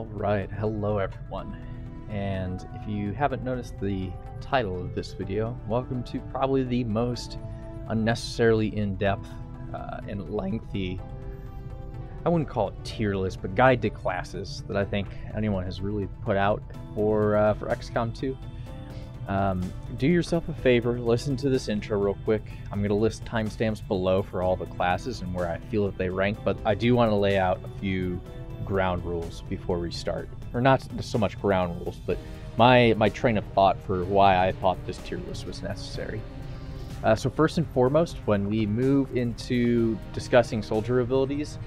Alright, hello everyone. And if you haven't noticed the title of this video, welcome to probably the most unnecessarily in-depth uh, and lengthy, I wouldn't call it tier list, but guide to classes that I think anyone has really put out for, uh, for XCOM 2. Um, do yourself a favor, listen to this intro real quick. I'm going to list timestamps below for all the classes and where I feel that they rank, but I do want to lay out a few ground rules before we start. Or not so much ground rules, but my, my train of thought for why I thought this tier list was necessary. Uh, so first and foremost, when we move into discussing soldier abilities,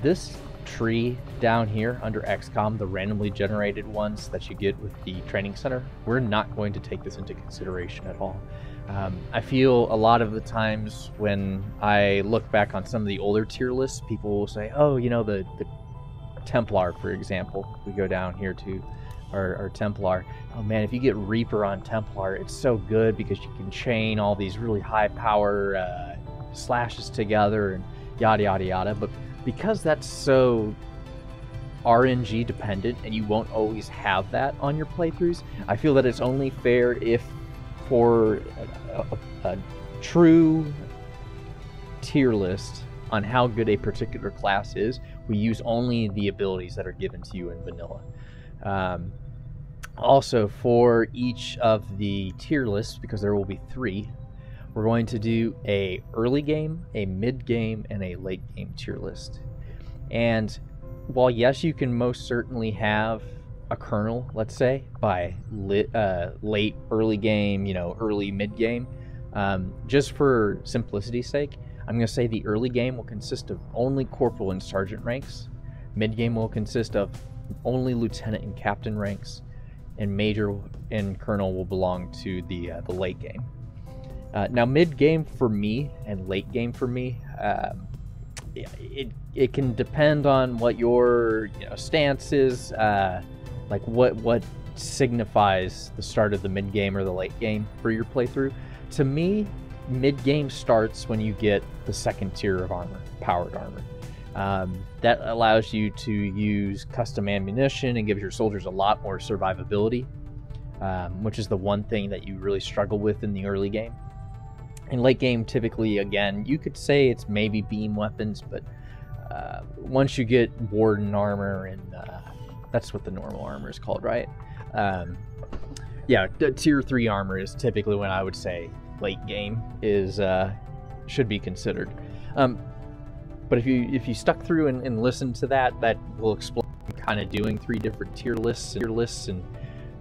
this tree down here under XCOM, the randomly generated ones that you get with the training center, we're not going to take this into consideration at all. Um, I feel a lot of the times when I look back on some of the older tier lists, people will say, oh, you know, the, the Templar, for example, we go down here to our, our, Templar. Oh man, if you get Reaper on Templar, it's so good because you can chain all these really high power uh, slashes together and yada yada yada. But because that's so RNG dependent and you won't always have that on your playthroughs, I feel that it's only fair if for a, a, a true tier list on how good a particular class is, we use only the abilities that are given to you in vanilla. Um, also, for each of the tier lists, because there will be three, we're going to do a early game, a mid game, and a late game tier list. And while yes, you can most certainly have a colonel, let's say, by lit, uh, late early game, you know, early mid game, um, just for simplicity's sake, I'm going to say the early game will consist of only corporal and sergeant ranks. Mid game will consist of only lieutenant and captain ranks, and major and colonel will belong to the uh, the late game. Uh, now, mid game for me and late game for me, um, it it can depend on what your you know, stance is, uh, like what what signifies the start of the mid game or the late game for your playthrough. To me, mid game starts when you get the second tier of armor, powered armor. Um, that allows you to use custom ammunition and gives your soldiers a lot more survivability, um, which is the one thing that you really struggle with in the early game. In late game, typically, again, you could say it's maybe beam weapons, but uh, once you get warden armor, and uh, that's what the normal armor is called, right? Um, yeah, tier three armor is typically when I would say late game is uh, should be considered. Um, but if you if you stuck through and, and listened to that, that will explain kind of doing three different tier lists, tier lists, and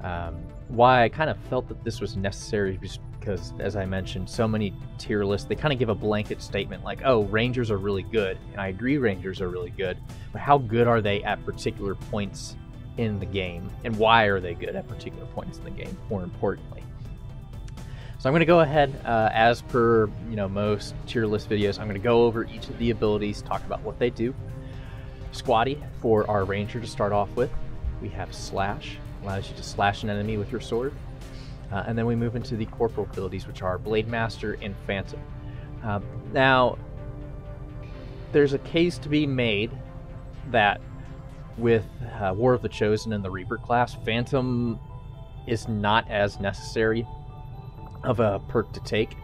um, why I kind of felt that this was necessary because, as I mentioned, so many tier lists, they kind of give a blanket statement like, oh, Rangers are really good. And I agree, Rangers are really good. But how good are they at particular points in the game? And why are they good at particular points in the game, more importantly? So I'm going to go ahead, uh, as per you know most tier list videos, I'm going to go over each of the abilities, talk about what they do. Squaddie for our ranger to start off with. We have Slash, allows you to slash an enemy with your sword. Uh, and then we move into the corporal abilities, which are Blade Master and Phantom. Uh, now, there's a case to be made that with uh, War of the Chosen and the Reaper class, Phantom is not as necessary of a perk to take.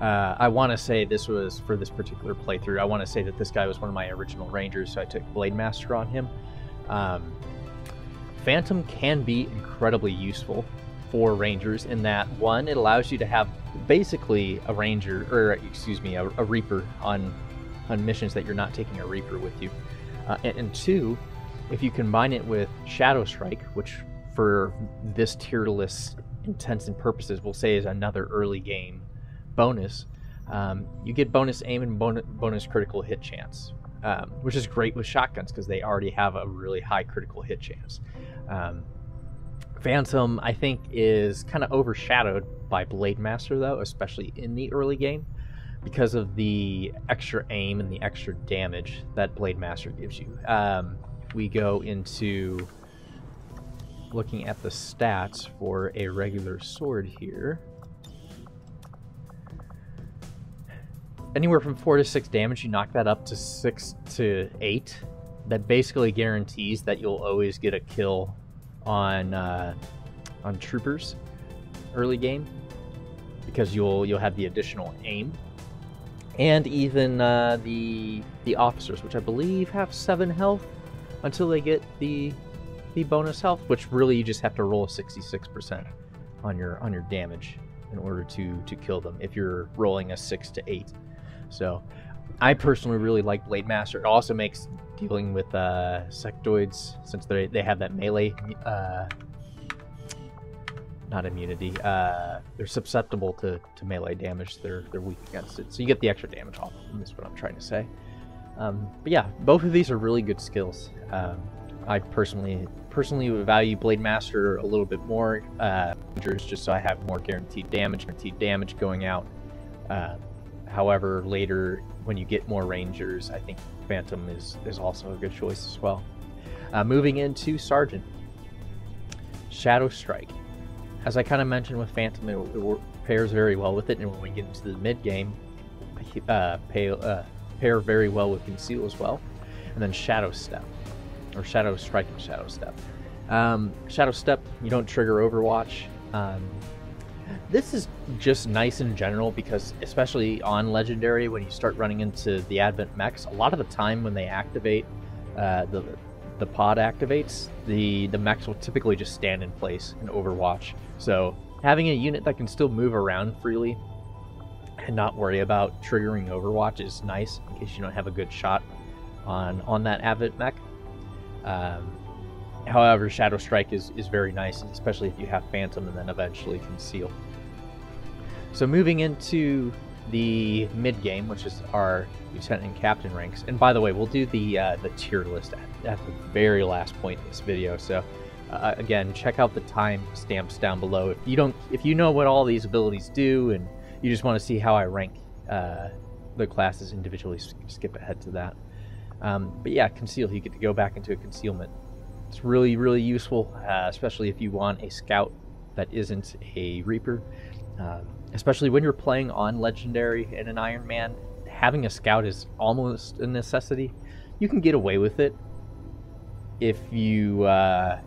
Uh, I want to say this was for this particular playthrough. I want to say that this guy was one of my original rangers, so I took Blade Master on him. Um, Phantom can be incredibly useful for rangers in that one, it allows you to have basically a ranger, or excuse me, a, a reaper on on missions that you're not taking a reaper with you, uh, and, and two, if you combine it with Shadow Strike, which for this tier list intents and purposes we'll say is another early game bonus, um, you get bonus aim and bonus, bonus critical hit chance, um, which is great with shotguns because they already have a really high critical hit chance. Um, Phantom, I think, is kind of overshadowed by Blade Master, though, especially in the early game, because of the extra aim and the extra damage that Blade Master gives you. Um, we go into looking at the stats for a regular sword here, anywhere from four to six damage, you knock that up to six to eight. That basically guarantees that you'll always get a kill on uh, on troopers early game because you'll you'll have the additional aim. And even uh, the the officers which I believe have seven health until they get the the bonus health which really you just have to roll 66% on your on your damage in order to to kill them if you're rolling a 6 to 8 so I personally really like Blade Master. It also makes dealing with uh, sectoids, since they they have that melee, uh, not immunity. Uh, they're susceptible to, to melee damage. They're they're weak against it, so you get the extra damage off of them. Is what I'm trying to say. Um, but yeah, both of these are really good skills. Um, I personally personally would value Blade Master a little bit more, uh, just so I have more guaranteed damage, guaranteed damage going out. Uh, however, later when you get more Rangers, I think Phantom is, is also a good choice as well. Uh, moving into Sergeant. Shadow Strike. As I kind of mentioned with Phantom, it, it, pairs very well with it, and when we get into the mid game, uh, pay, uh, pair very well with Conceal as well. And then Shadow Step, or Shadow Strike and Shadow Step. Um, Shadow Step, you don't trigger Overwatch. Um, this is just nice in general because, especially on Legendary, when you start running into the Advent mechs, a lot of the time when they activate, uh, the the pod activates, the the mechs will typically just stand in place and Overwatch. So having a unit that can still move around freely and not worry about triggering Overwatch is nice in case you don't have a good shot on on that Advent mech. Um, However, Shadow Strike is, is very nice, especially if you have Phantom and then eventually Conceal. So moving into the mid game, which is our lieutenant and captain ranks. And by the way, we'll do the uh, the tier list at, at, the very last point in this video. So uh, again, check out the time stamps down below. If you don't, if you know what all these abilities do, and you just want to see how I rank uh, the classes individually, skip ahead to that. Um, but yeah, conceal. You get to go back into a concealment it's really, really useful, uh, especially if you want a scout that isn't a Reaper. Um, especially when you're playing on Legendary and an Iron Man, having a scout is almost a necessity. You can get away with it if you uh,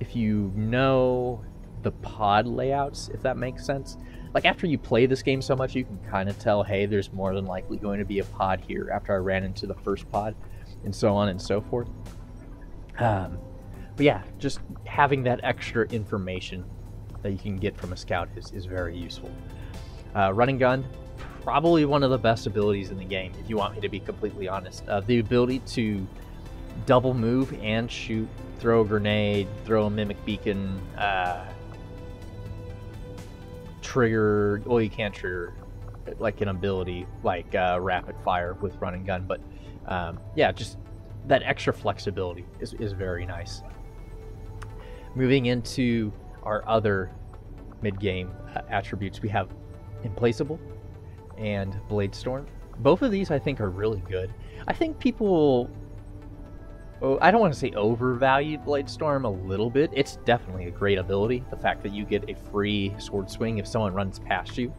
if you know the pod layouts, if that makes sense. Like after you play this game so much, you can kind of tell, hey, there's more than likely going to be a pod here after I ran into the first pod, and so on and so forth. Um, but yeah, just having that extra information that you can get from a scout is, is very useful. Uh, run and gun, probably one of the best abilities in the game, if you want me to be completely honest. Uh, the ability to double move and shoot, throw a grenade, throw a mimic beacon, uh, trigger. Well, you can't trigger like an ability like uh, rapid fire with run and gun, but um, yeah, just that extra flexibility is, is very nice. Moving into our other mid-game uh, attributes, we have Implacable and Blade Storm. Both of these I think are really good. I think people oh, I don't want to say overvalued Blade Storm a little bit. It's definitely a great ability. The fact that you get a free sword swing if someone runs past you.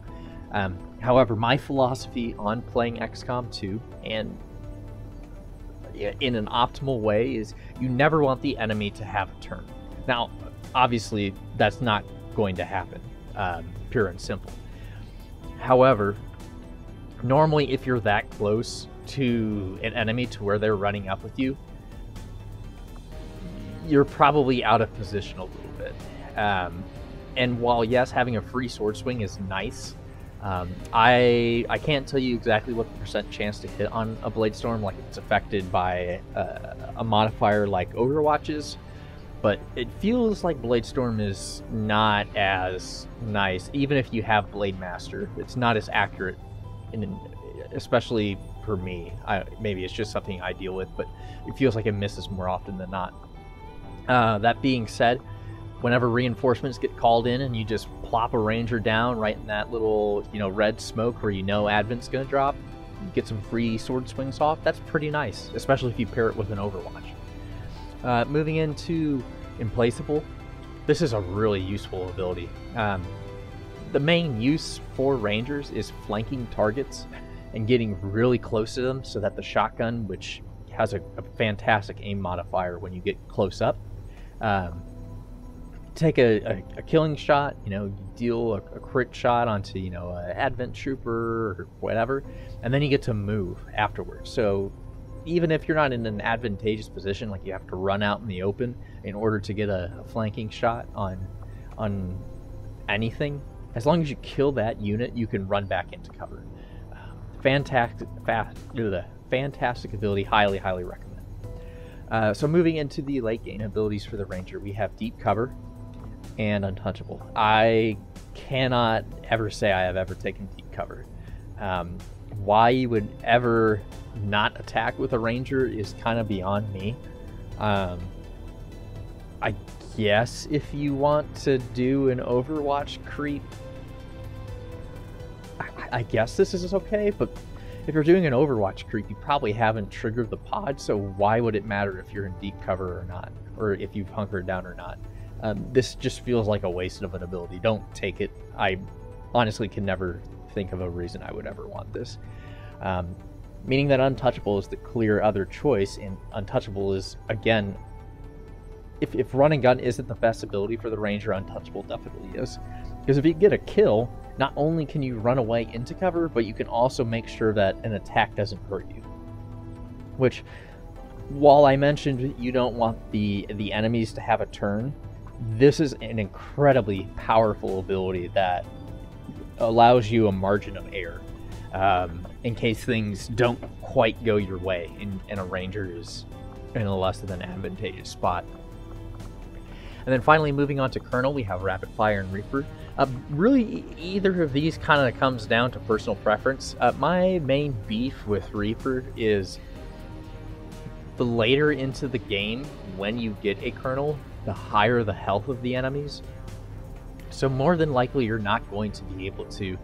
Um, however, my philosophy on playing XCOM 2 and in an optimal way is you never want the enemy to have a turn. Now, obviously, that's not going to happen, um, pure and simple. However, normally, if you're that close to an enemy to where they're running up with you, you're probably out of position a little bit. Um, and while yes, having a free sword swing is nice, um, I I can't tell you exactly what the percent chance to hit on a blade storm, like it's affected by uh, a modifier like Overwatch's, but it feels like blade storm is not as nice, even if you have blade master. It's not as accurate, in, especially for me. I, maybe it's just something I deal with, but it feels like it misses more often than not. Uh, that being said, whenever reinforcements get called in and you just plop a ranger down right in that little, you know, red smoke where you know Advent's going to drop, you get some free sword swings off, that's pretty nice, especially if you pair it with an Overwatch. Uh, moving into Implacable, this is a really useful ability. Um, the main use for Rangers is flanking targets and getting really close to them so that the shotgun, which has a, a fantastic aim modifier when you get close up. Um, take a, a, a, killing shot, you know, you deal a, a, crit shot onto, you know, an Advent Trooper or whatever, and then you get to move afterwards. So even if you're not in an advantageous position, like you have to run out in the open in order to get a, a flanking shot on on anything, as long as you kill that unit, you can run back into cover. Fantastic, fast, fantastic ability. Highly, highly recommend. Uh, so moving into the late game abilities for the ranger, we have deep cover and untouchable. I cannot ever say I have ever taken deep cover. Um, why you would ever not attack with a ranger is kind of beyond me. Um, I guess if you want to do an Overwatch creep, I, I guess this is okay, but if you're doing an Overwatch creep, you probably haven't triggered the pod, so why would it matter if you're in deep cover or not, or if you've hunkered down or not? Um, this just feels like a waste of an ability. Don't take it. I honestly can never think of a reason I would ever want this. Um, meaning that untouchable is the clear other choice, and untouchable is again, if, if run and gun isn't the best ability for the ranger, untouchable definitely is. Because if you get a kill, not only can you run away into cover, but you can also make sure that an attack doesn't hurt you. Which, while I mentioned you don't want the the enemies to have a turn, this is an incredibly powerful ability that allows you a margin of error um, in case things don't quite go your way and, and a ranger is in a less than advantageous spot. And then finally, moving on to Colonel, we have Rapid Fire and Reaper. Uh, really, either of these kind of comes down to personal preference. Uh, my main beef with Reaper is the later into the game, when you get a Colonel, the higher the health of the enemies. So more than likely, you're not going to be able to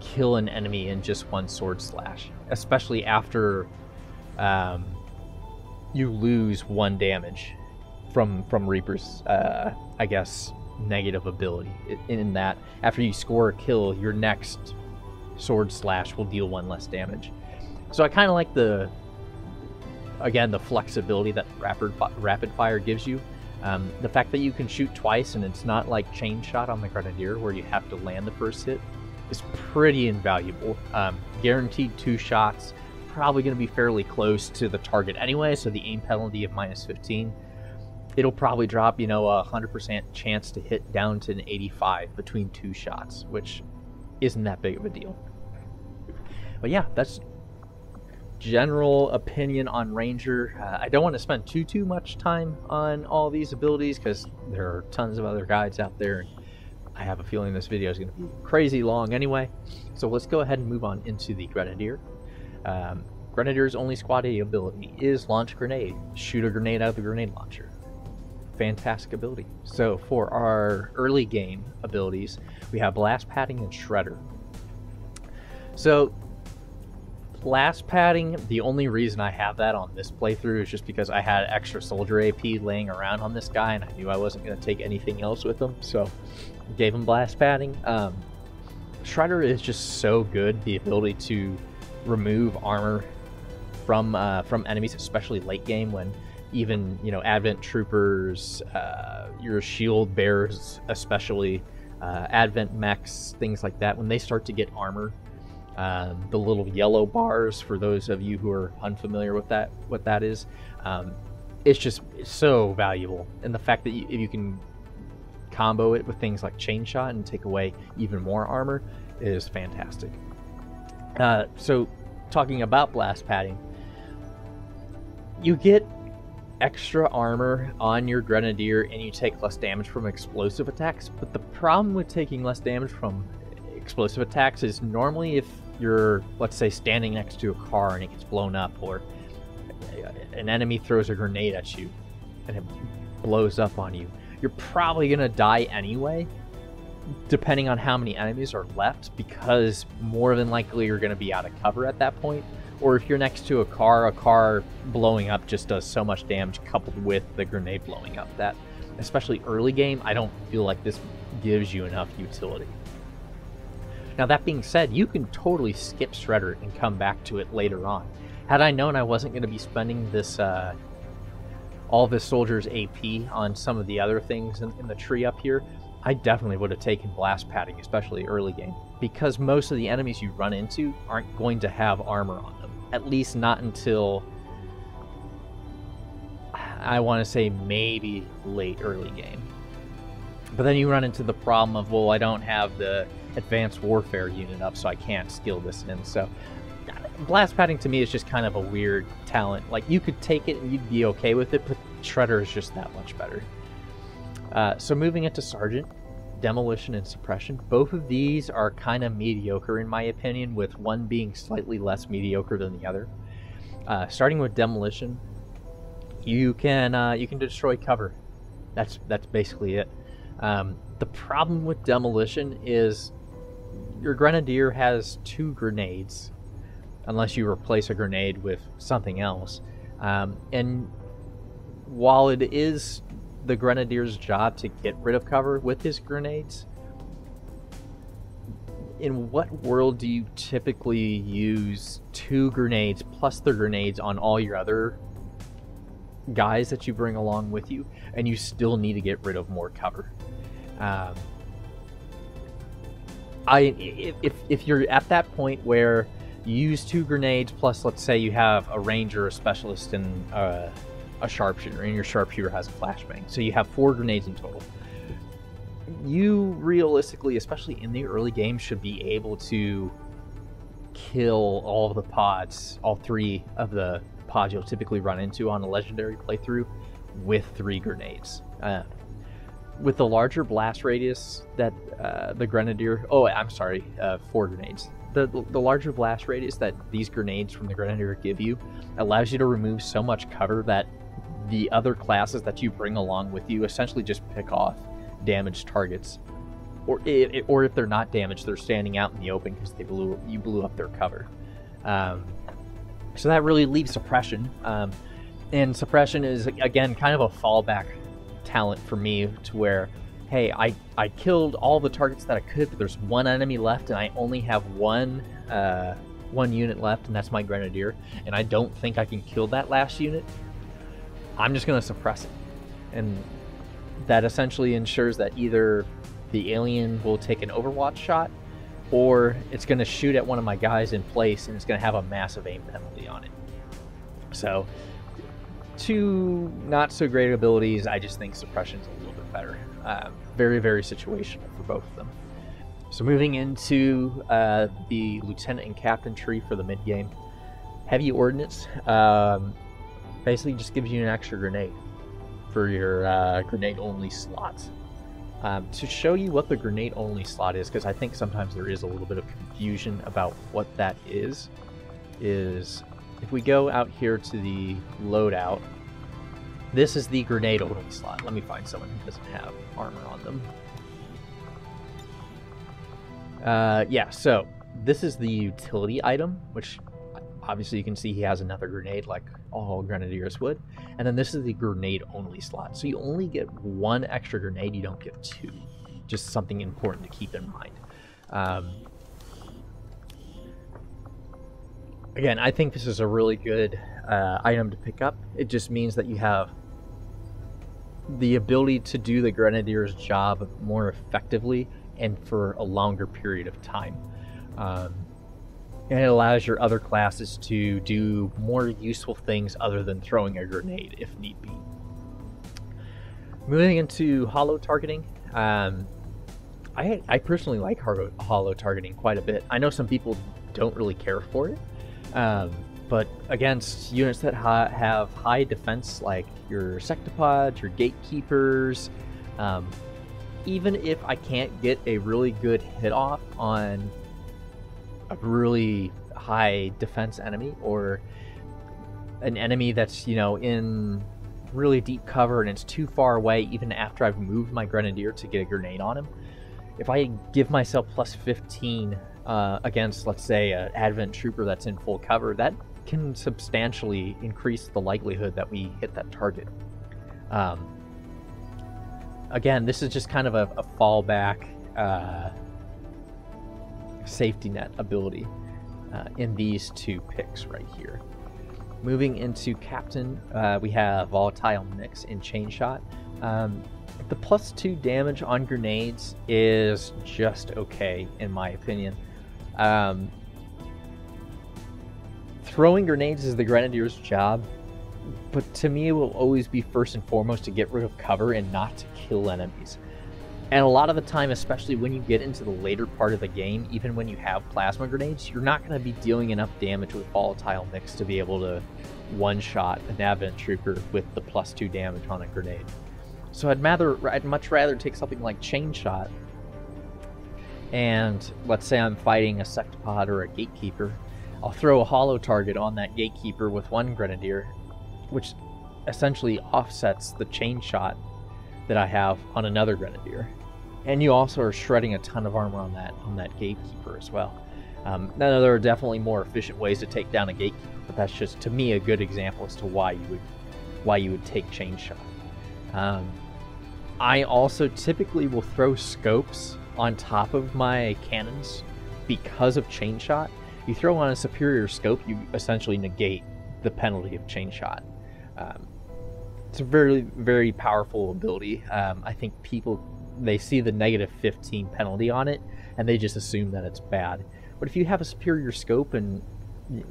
kill an enemy in just one sword slash, especially after um, you lose one damage from from Reaper's, uh, I guess, negative ability. In that, after you score a kill, your next sword slash will deal one less damage. So I kind of like the, again, the flexibility that rapid rapid fire gives you. Um, the fact that you can shoot twice and it's not like chain shot on the Grenadier where you have to land the first hit is pretty invaluable. Um, guaranteed two shots, probably going to be fairly close to the target anyway, so the aim penalty of minus 15. It'll probably drop, you know, a 100% chance to hit down to an 85 between two shots, which isn't that big of a deal. But yeah, that's general opinion on Ranger. Uh, I don't want to spend too too much time on all these abilities because there are tons of other guides out there. I have a feeling this video is going to be crazy long anyway. So let's go ahead and move on into the Grenadier. Um, Grenadier's only squaddie ability is launch grenade. Shoot a grenade out of the grenade launcher. Fantastic ability. So for our early game abilities, we have blast padding and shredder. So blast padding, the only reason I have that on this playthrough is just because I had extra soldier AP laying around on this guy and I knew I wasn't going to take anything else with him, so gave him blast padding. Um, Shredder is just so good, the ability to remove armor from uh, from enemies, especially late game when even you know Advent troopers, uh, your shield bearers, especially uh, Advent mechs, things like that, when they start to get armor um, the little yellow bars, for those of you who are unfamiliar with that, what that is, um, it's just so valuable. And the fact that you, if you can combo it with things like chain shot and take away even more armor is fantastic. Uh, so, talking about blast padding, you get extra armor on your grenadier and you take less damage from explosive attacks. But the problem with taking less damage from explosive attacks is normally if you're, let's say, standing next to a car and it gets blown up, or an enemy throws a grenade at you and it blows up on you, you're probably going to die anyway, depending on how many enemies are left, because more than likely you're going to be out of cover at that point. Or if you're next to a car, a car blowing up just does so much damage coupled with the grenade blowing up that, especially early game, I don't feel like this gives you enough utility. Now, that being said, you can totally skip Shredder and come back to it later on. Had I known I wasn't going to be spending this uh, all this soldier's AP on some of the other things in, in the tree up here, I definitely would have taken blast padding, especially early game, because most of the enemies you run into aren't going to have armor on. At least not until I want to say maybe late early game. But then you run into the problem of, well, I don't have the advanced warfare unit up, so I can't skill this in. So blast padding to me is just kind of a weird talent. Like you could take it and you'd be okay with it, but Shredder is just that much better. Uh, so moving into Sergeant, Demolition and Suppression, both of these are kind of mediocre in my opinion, with one being slightly less mediocre than the other. Uh, starting with Demolition, you can uh, you can destroy cover. That's that's basically it. Um, the problem with Demolition is your Grenadier has two grenades unless you replace a grenade with something else. Um, and while it is the grenadier's job to get rid of cover with his grenades, in what world do you typically use two grenades plus the grenades on all your other guys that you bring along with you, and you still need to get rid of more cover? Um, I if if you're at that point where you use two grenades, plus let's say you have a ranger, a specialist, and uh, a sharpshooter, and your sharpshooter has a flashbang. So you have four grenades in total. You realistically, especially in the early game, should be able to kill all of the pods, all three of the pods you'll typically run into on a legendary playthrough with three grenades. Uh, with the larger blast radius that uh, the grenadier, oh, I'm sorry, uh, four grenades the, the larger blast radius that these grenades from the Grenadier give you allows you to remove so much cover that the other classes that you bring along with you essentially just pick off damaged targets. Or, it, or if they're not damaged, they're standing out in the open because they blew you blew up their cover. Um, so that really leaves suppression, um, and suppression is again kind of a fallback talent for me to where hey, I, I killed all the targets that I could, but there's one enemy left, and I only have one uh, one unit left, and that's my Grenadier, and I don't think I can kill that last unit, I'm just going to suppress it. And that essentially ensures that either the alien will take an Overwatch shot, or it's going to shoot at one of my guys in place, and it's going to have a massive aim penalty on it. So, two not so great abilities, I just think suppression's a little bit better. Uh, very, very situational for both of them. So moving into uh, the lieutenant and captain tree for the mid game, heavy ordnance um, basically just gives you an extra grenade for your uh, grenade only slots. Um, to show you what the grenade only slot is, because I think sometimes there is a little bit of confusion about what that is, is if we go out here to the loadout this is the grenade only slot. Let me find someone who doesn't have armor on them. Uh, yeah, so this is the utility item, which obviously you can see he has another grenade like all grenadiers would. And then this is the grenade only slot. So you only get one extra grenade, you don't get two. Just something important to keep in mind. Um, again, I think this is a really good uh, item to pick up. It just means that you have the ability to do the Grenadier's job more effectively and for a longer period of time. Um, and it allows your other classes to do more useful things other than throwing a grenade if need be. Moving into holo targeting, um, I, I personally like holo, targeting quite a bit. I know some people don't really care for it, um, but against units that ha have high defense, like your sectopods, your gatekeepers, um, even if I can't get a really good hit off on a really high defense enemy or an enemy that's, you know, in really deep cover and it's too far away, even after I've moved my Grenadier to get a grenade on him, if I give myself plus 15 uh, against, let's say, an Advent Trooper that's in full cover, that can substantially increase the likelihood that we hit that target. Um, again, this is just kind of a, a fallback uh, safety net ability uh, in these two picks right here. Moving into Captain, uh, we have Volatile Mix and Chain Shot. Um, the plus two damage on grenades is just okay, in my opinion. Um, throwing grenades is the Grenadier's job, but to me, it will always be first and foremost to get rid of cover and not to kill enemies. And a lot of the time, especially when you get into the later part of the game, even when you have plasma grenades, you're not going to be dealing enough damage with volatile mix to be able to one-shot an Advent Trooper with the plus two damage on a grenade. So I'd rather, I'd much rather take something like Chain Shot, and let's say I'm fighting a Sectopod or a Gatekeeper, I'll throw a holo target on that Gatekeeper with one Grenadier, which essentially offsets the Chain Shot that I have on another Grenadier and you also are shredding a ton of armor on that on that gatekeeper as well. Um, now there are definitely more efficient ways to take down a gatekeeper, but that's just to me a good example as to why you would why you would take chain shot. Um, I also typically will throw scopes on top of my cannons because of chain shot. You throw on a superior scope, you essentially negate the penalty of chain shot. Um, it's a very very powerful ability. Um, I think people they see the negative 15 penalty on it and they just assume that it's bad. But if you have a superior scope and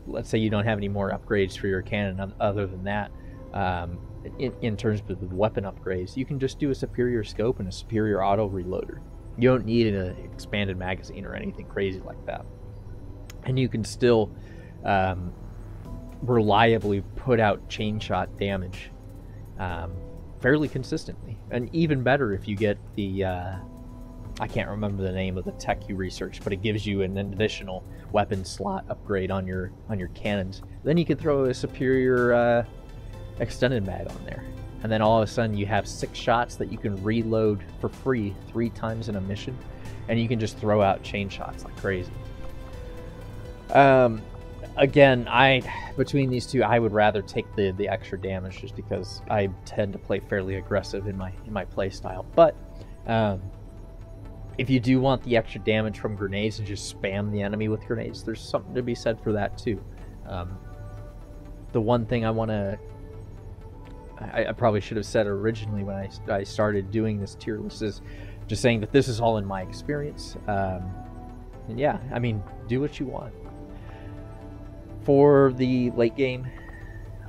let's say you don't have any more upgrades for your cannon other than that, um, in, in, terms of the weapon upgrades, you can just do a superior scope and a superior auto reloader. You don't need an expanded magazine or anything crazy like that. And you can still um, reliably put out chain shot damage um, fairly consistently. And even better if you get the uh, I can't remember the name of the tech you research, but it gives you an additional weapon slot upgrade on your on your cannons. Then you can throw a superior uh, extended mag on there, and then all of a sudden you have six shots that you can reload for free three times in a mission, and you can just throw out chain shots like crazy. Um, again, I between these two, I would rather take the the extra damage just because I tend to play fairly aggressive in my in my play style. But um, if you do want the extra damage from grenades and just spam the enemy with grenades, there's something to be said for that too. Um, the one thing I want to I, I, probably should have said originally when I, I started doing this tier list is just saying that this is all in my experience. Um, and yeah, I mean, do what you want. For the late game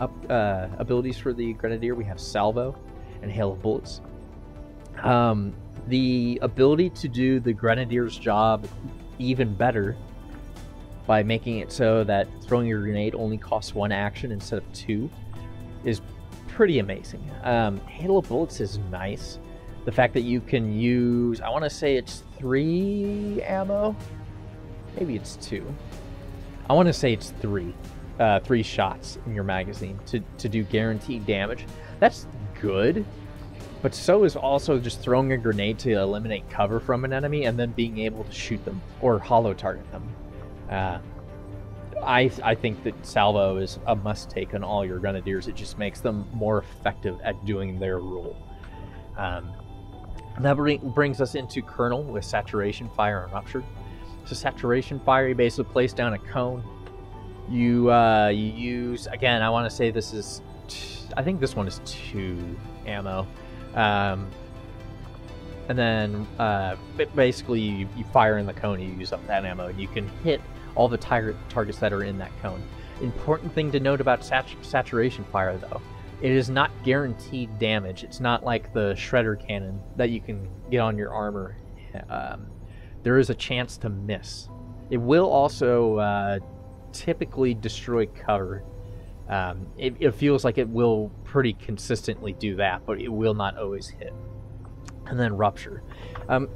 up, uh, abilities for the Grenadier, we have Salvo and Hail of Bullets. Um, the ability to do the Grenadier's job even better by making it so that throwing your grenade only costs one action instead of two is pretty amazing. Um, Hail of Bullets is nice. The fact that you can use, I want to say it's three ammo. Maybe it's two. I want to say it's three, uh, three shots in your magazine to, to do guaranteed damage. That's good, but so is also just throwing a grenade to eliminate cover from an enemy and then being able to shoot them or holo target them. Uh, I I think that salvo is a must take on all your grenadiers. It just makes them more effective at doing their role. Um, that brings us into Colonel with saturation, fire, and rupture. So saturation fire, you basically place down a cone. You uh, you use again. I want to say this is. I think this one is two ammo. Um, and then uh, basically you, you, fire in the cone, you use up that ammo, and you can hit all the tar- targets that are in that cone. Important thing to note about sat- saturation fire, though, it is not guaranteed damage. It's not like the shredder cannon that you can get on your armor. Um, there is a chance to miss. It will also uh, typically destroy cover. Um, it, it, feels like it will pretty consistently do that, but it will not always hit. And then rupture. Um,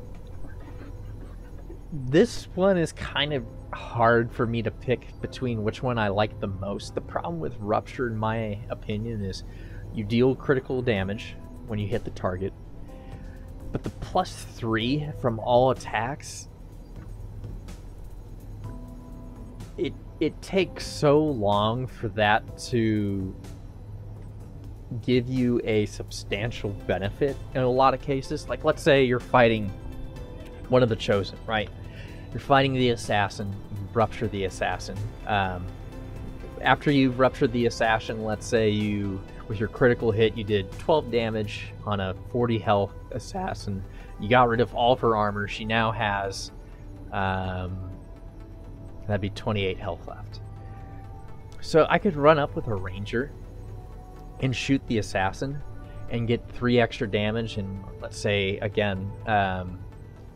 this one is kind of hard for me to pick between which one I like the most. The problem with rupture, in my opinion, is you deal critical damage when you hit the target, but the plus three from all attacks, it it takes so long for that to give you a substantial benefit in a lot of cases. Like let's say you're fighting one of the chosen, right? You're fighting the assassin, rupture the assassin. Um, after you've ruptured the assassin, let's say you, with your critical hit, you did 12 damage on a 40 health assassin. You got rid of all of her armor. She now has, um, that'd be 28 health left. So I could run up with a ranger and shoot the assassin and get three extra damage. And let's say again, um,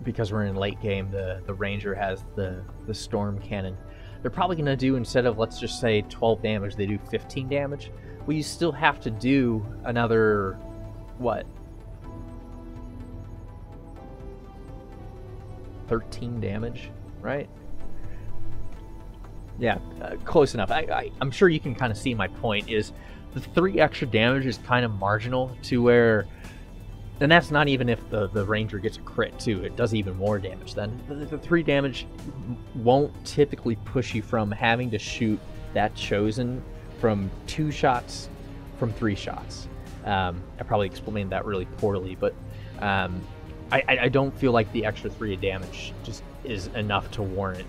because we're in late game, the the ranger has the the storm cannon. They're probably going to do instead of let's just say 12 damage, they do 15 damage. Well, you still have to do another what? 13 damage, right? Yeah, uh, close enough. I, I, I'm sure you can kind of see my point. Is the three extra damage is kind of marginal to where and that's not even if the, the ranger gets a crit too it does even more damage then the, the, three damage won't typically push you from having to shoot that chosen from two shots from three shots um, i probably explained that really poorly but um, I, I, don't feel like the extra three damage just is enough to warrant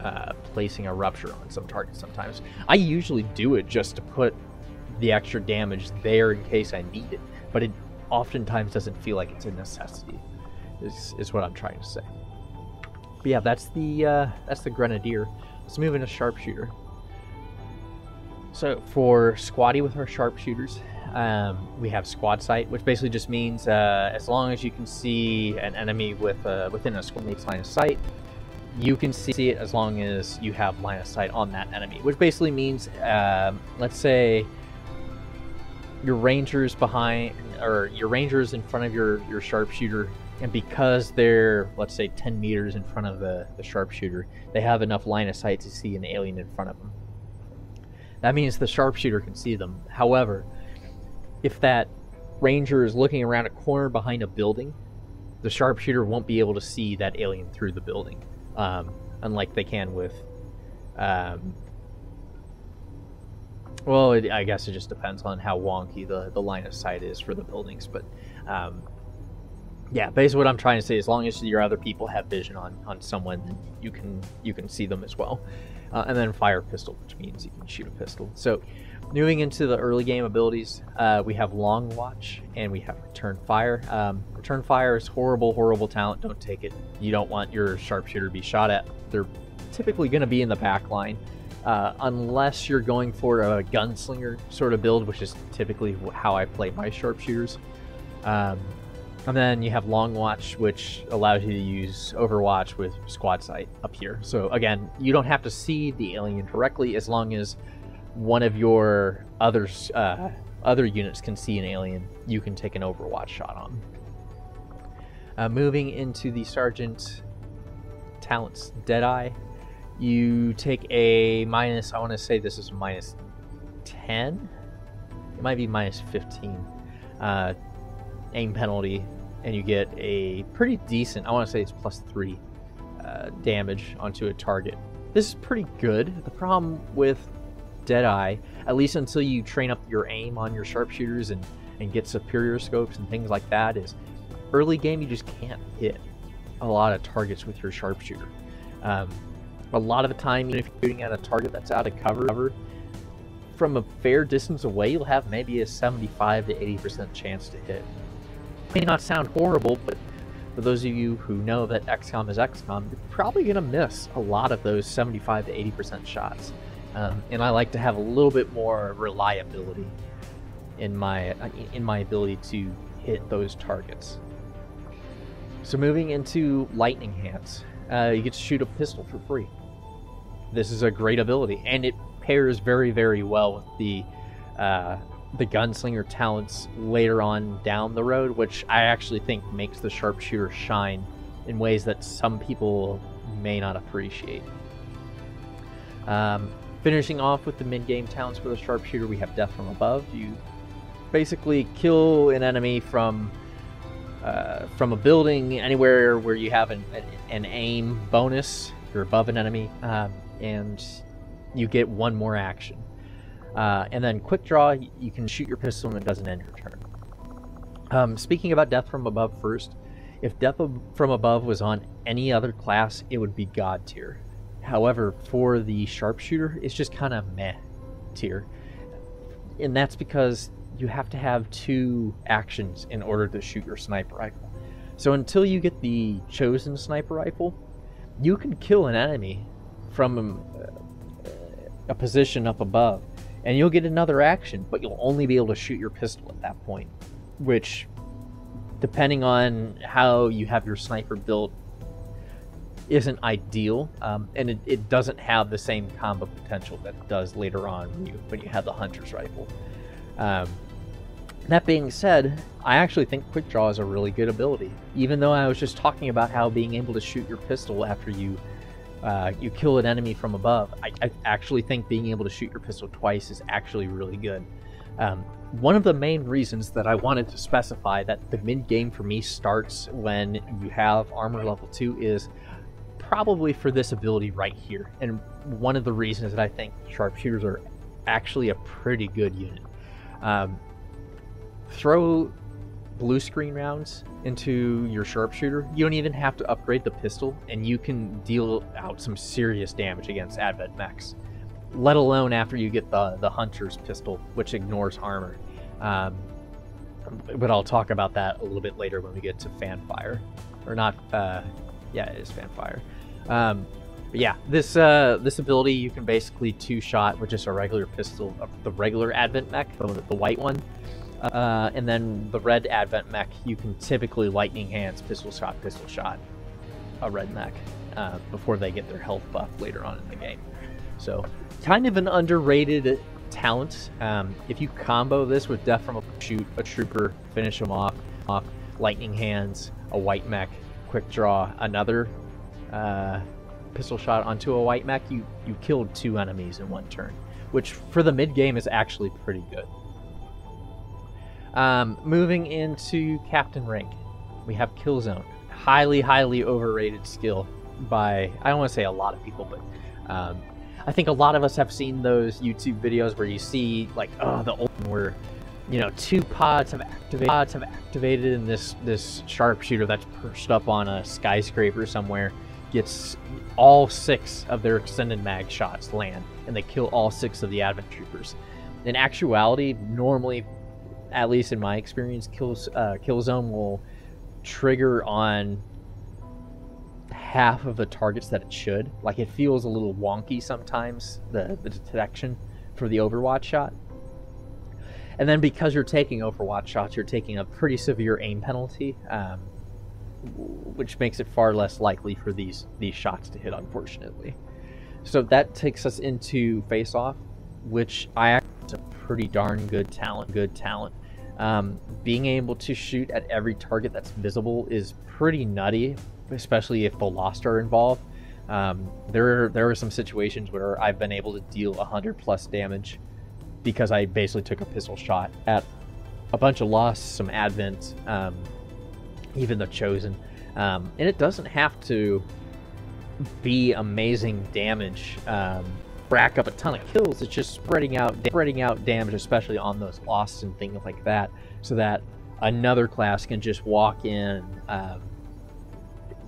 uh, placing a rupture on some targets sometimes i usually do it just to put the extra damage there in case i need it but it oftentimes doesn't feel like it's a necessity. Is is what I'm trying to say. But yeah, that's the uh, that's the grenadier. Let's move into sharpshooter. So for squaddie with our sharpshooters, um, we have squad sight, which basically just means uh, as long as you can see an enemy with uh, within a squad mate's line of sight, you can see it as long as you have line of sight on that enemy. Which basically means, um, let's say your rangers behind or your rangers in front of your your sharpshooter and because they're let's say 10 meters in front of the, the sharpshooter they have enough line of sight to see an alien in front of them that means the sharpshooter can see them however if that ranger is looking around a corner behind a building the sharpshooter won't be able to see that alien through the building um, unlike they can with um, well, it, I guess it just depends on how wonky the, the line of sight is for the buildings. But um, yeah, basically what I'm trying to say, as long as your other people have vision on, on someone, you can you can see them as well. Uh, and then fire pistol, which means you can shoot a pistol. So moving into the early game abilities, uh, we have long watch and we have return fire. Um, return fire is horrible, horrible talent. Don't take it. You don't want your sharpshooter to be shot at. They're typically going to be in the back line uh, unless you're going for a gunslinger sort of build, which is typically how I play my sharpshooters. Um, and then you have Long Watch, which allows you to use Overwatch with Squad Sight up here. So again, you don't have to see the alien directly as long as one of your others, uh, other units can see an alien. You can take an Overwatch shot on. Uh, moving into the Sergeant talents, Deadeye you take a minus, I want to say this is minus 10? It might be minus 15 uh, aim penalty, and you get a pretty decent, I want to say it's plus 3 uh, damage onto a target. This is pretty good. The problem with Deadeye, at least until you train up your aim on your sharpshooters and, and get superior scopes and things like that, is early game you just can't hit a lot of targets with your sharpshooter. Um, a lot of the time, even if you're shooting at a target that's out of cover, from a fair distance away, you'll have maybe a 75 to 80% chance to hit. May not sound horrible, but for those of you who know that XCOM is XCOM, you're probably going to miss a lot of those 75 to 80% shots. Um, and I like to have a little bit more reliability in my in my ability to hit those targets. So moving into lightning hands, uh, you get to shoot a pistol for free this is a great ability, and it pairs very, very well with the uh, the gunslinger talents later on down the road, which I actually think makes the sharpshooter shine in ways that some people may not appreciate. Um, finishing off with the mid-game talents for the sharpshooter, we have Death from Above. You basically kill an enemy from uh, from a building anywhere where you have an, an aim bonus. You're above an enemy. Um, and you get one more action. Uh, and then quick draw, you can shoot your pistol and it doesn't end your turn. Um, speaking about Death from Above first, if Death from Above was on any other class, it would be God tier. However, for the sharpshooter, it's just kind of meh. tier. And that's because you have to have two actions in order to shoot your sniper rifle. So until you get the chosen sniper rifle, you can kill an enemy from uh, a position up above and you'll get another action, but you'll only be able to shoot your pistol at that point, which depending on how you have your sniper built isn't ideal, um, and it, it, doesn't have the same combo potential that it does later on when you when you have the hunter's rifle. Um, that being said, I actually think Quick Draw is a really good ability. Even though I was just talking about how being able to shoot your pistol after you uh, you kill an enemy from above, I, I, actually think being able to shoot your pistol twice is actually really good. Um, one of the main reasons that I wanted to specify that the mid game for me starts when you have armor level 2 is probably for this ability right here. And one of the reasons that I think sharpshooters are actually a pretty good unit. Um, throw blue screen rounds into your sharpshooter, you don't even have to upgrade the pistol, and you can deal out some serious damage against advent mechs. Let alone after you get the the hunter's pistol, which ignores armor. Um, but I'll talk about that a little bit later when we get to fanfire, or not. Uh, yeah, it is fanfire. Um, but yeah, this uh, this ability you can basically two shot with just a regular pistol, uh, the regular advent mech, the, the white one, uh, and then the red Advent mech, you can typically lightning hands, pistol shot, pistol shot a red mech uh, before they get their health buff later on in the game. So, kind of an underrated talent. Um, if you combo this with Death from a Shoot, a Trooper, finish them off, off lightning hands, a white mech, quick draw, another uh, pistol shot onto a white mech, you, you killed two enemies in one turn, which for the mid game is actually pretty good. Um, moving into Captain Rank, we have Killzone. Highly, highly overrated skill by, I don't want to say a lot of people, but um, I think a lot of us have seen those YouTube videos where you see, like, oh, the old one where, you know, two pods have activated, pods have activated and this, this sharpshooter that's perched up on a skyscraper somewhere gets all six of their extended mag shots land, and they kill all six of the advent troopers. In actuality, normally at least in my experience, kills uh, Killzone will trigger on half of the targets that it should. Like it feels a little wonky sometimes, the, the detection for the Overwatch shot. And then because you're taking Overwatch shots, you're taking a pretty severe aim penalty, um, which makes it far less likely for these these shots to hit, unfortunately. So that takes us into Face Off, which I is a pretty darn good talent. Good talent. Um, being able to shoot at every target that's visible is pretty nutty, especially if the Lost are involved. Um, there, there are some situations where I've been able to deal 100 plus damage because I basically took a pistol shot at a bunch of Lost, some Advent, um, even the Chosen. Um, and it doesn't have to be amazing damage um, rack up a ton of kills. It's just spreading out spreading out damage, especially on those lost and things like that, so that another class can just walk in. Um,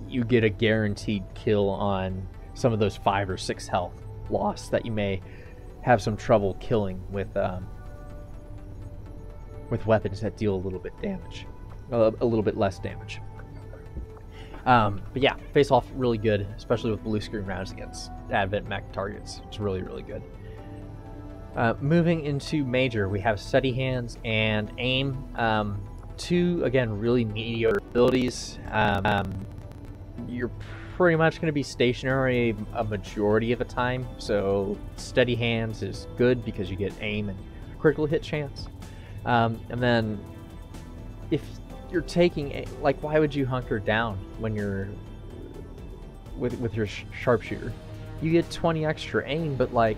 you get a guaranteed kill on some of those five or six health loss that you may have some trouble killing with um, with weapons that deal a little bit damage, a, a little bit less damage. Um, but yeah, face off really good, especially with blue screen rounds against Advent mech targets. It's really, really good. Uh, moving into major, we have steady hands and aim. Um, two, again, really mediocre abilities. Um, you're pretty much going to be stationary a majority of the time, so steady hands is good because you get aim and critical hit chance. Um, and then if you're taking like why would you hunker down when you're with with your sh sharpshooter you get 20 extra aim but like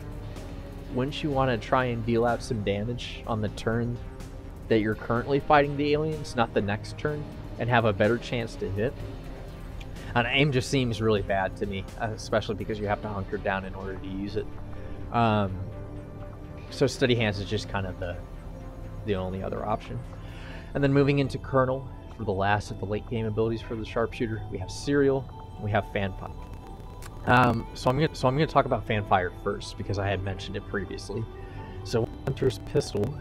wouldn't you want to try and deal out some damage on the turn that you're currently fighting the aliens not the next turn and have a better chance to hit? And aim just seems really bad to me especially because you have to hunker down in order to use it. Um, so steady hands is just kind of the the only other option. And then moving into Colonel for the last of the late game abilities for the sharpshooter, we have Serial, we have Fanfire. Um, so I'm gonna so I'm gonna talk about Fanfire first because I had mentioned it previously. So Hunter's Pistol,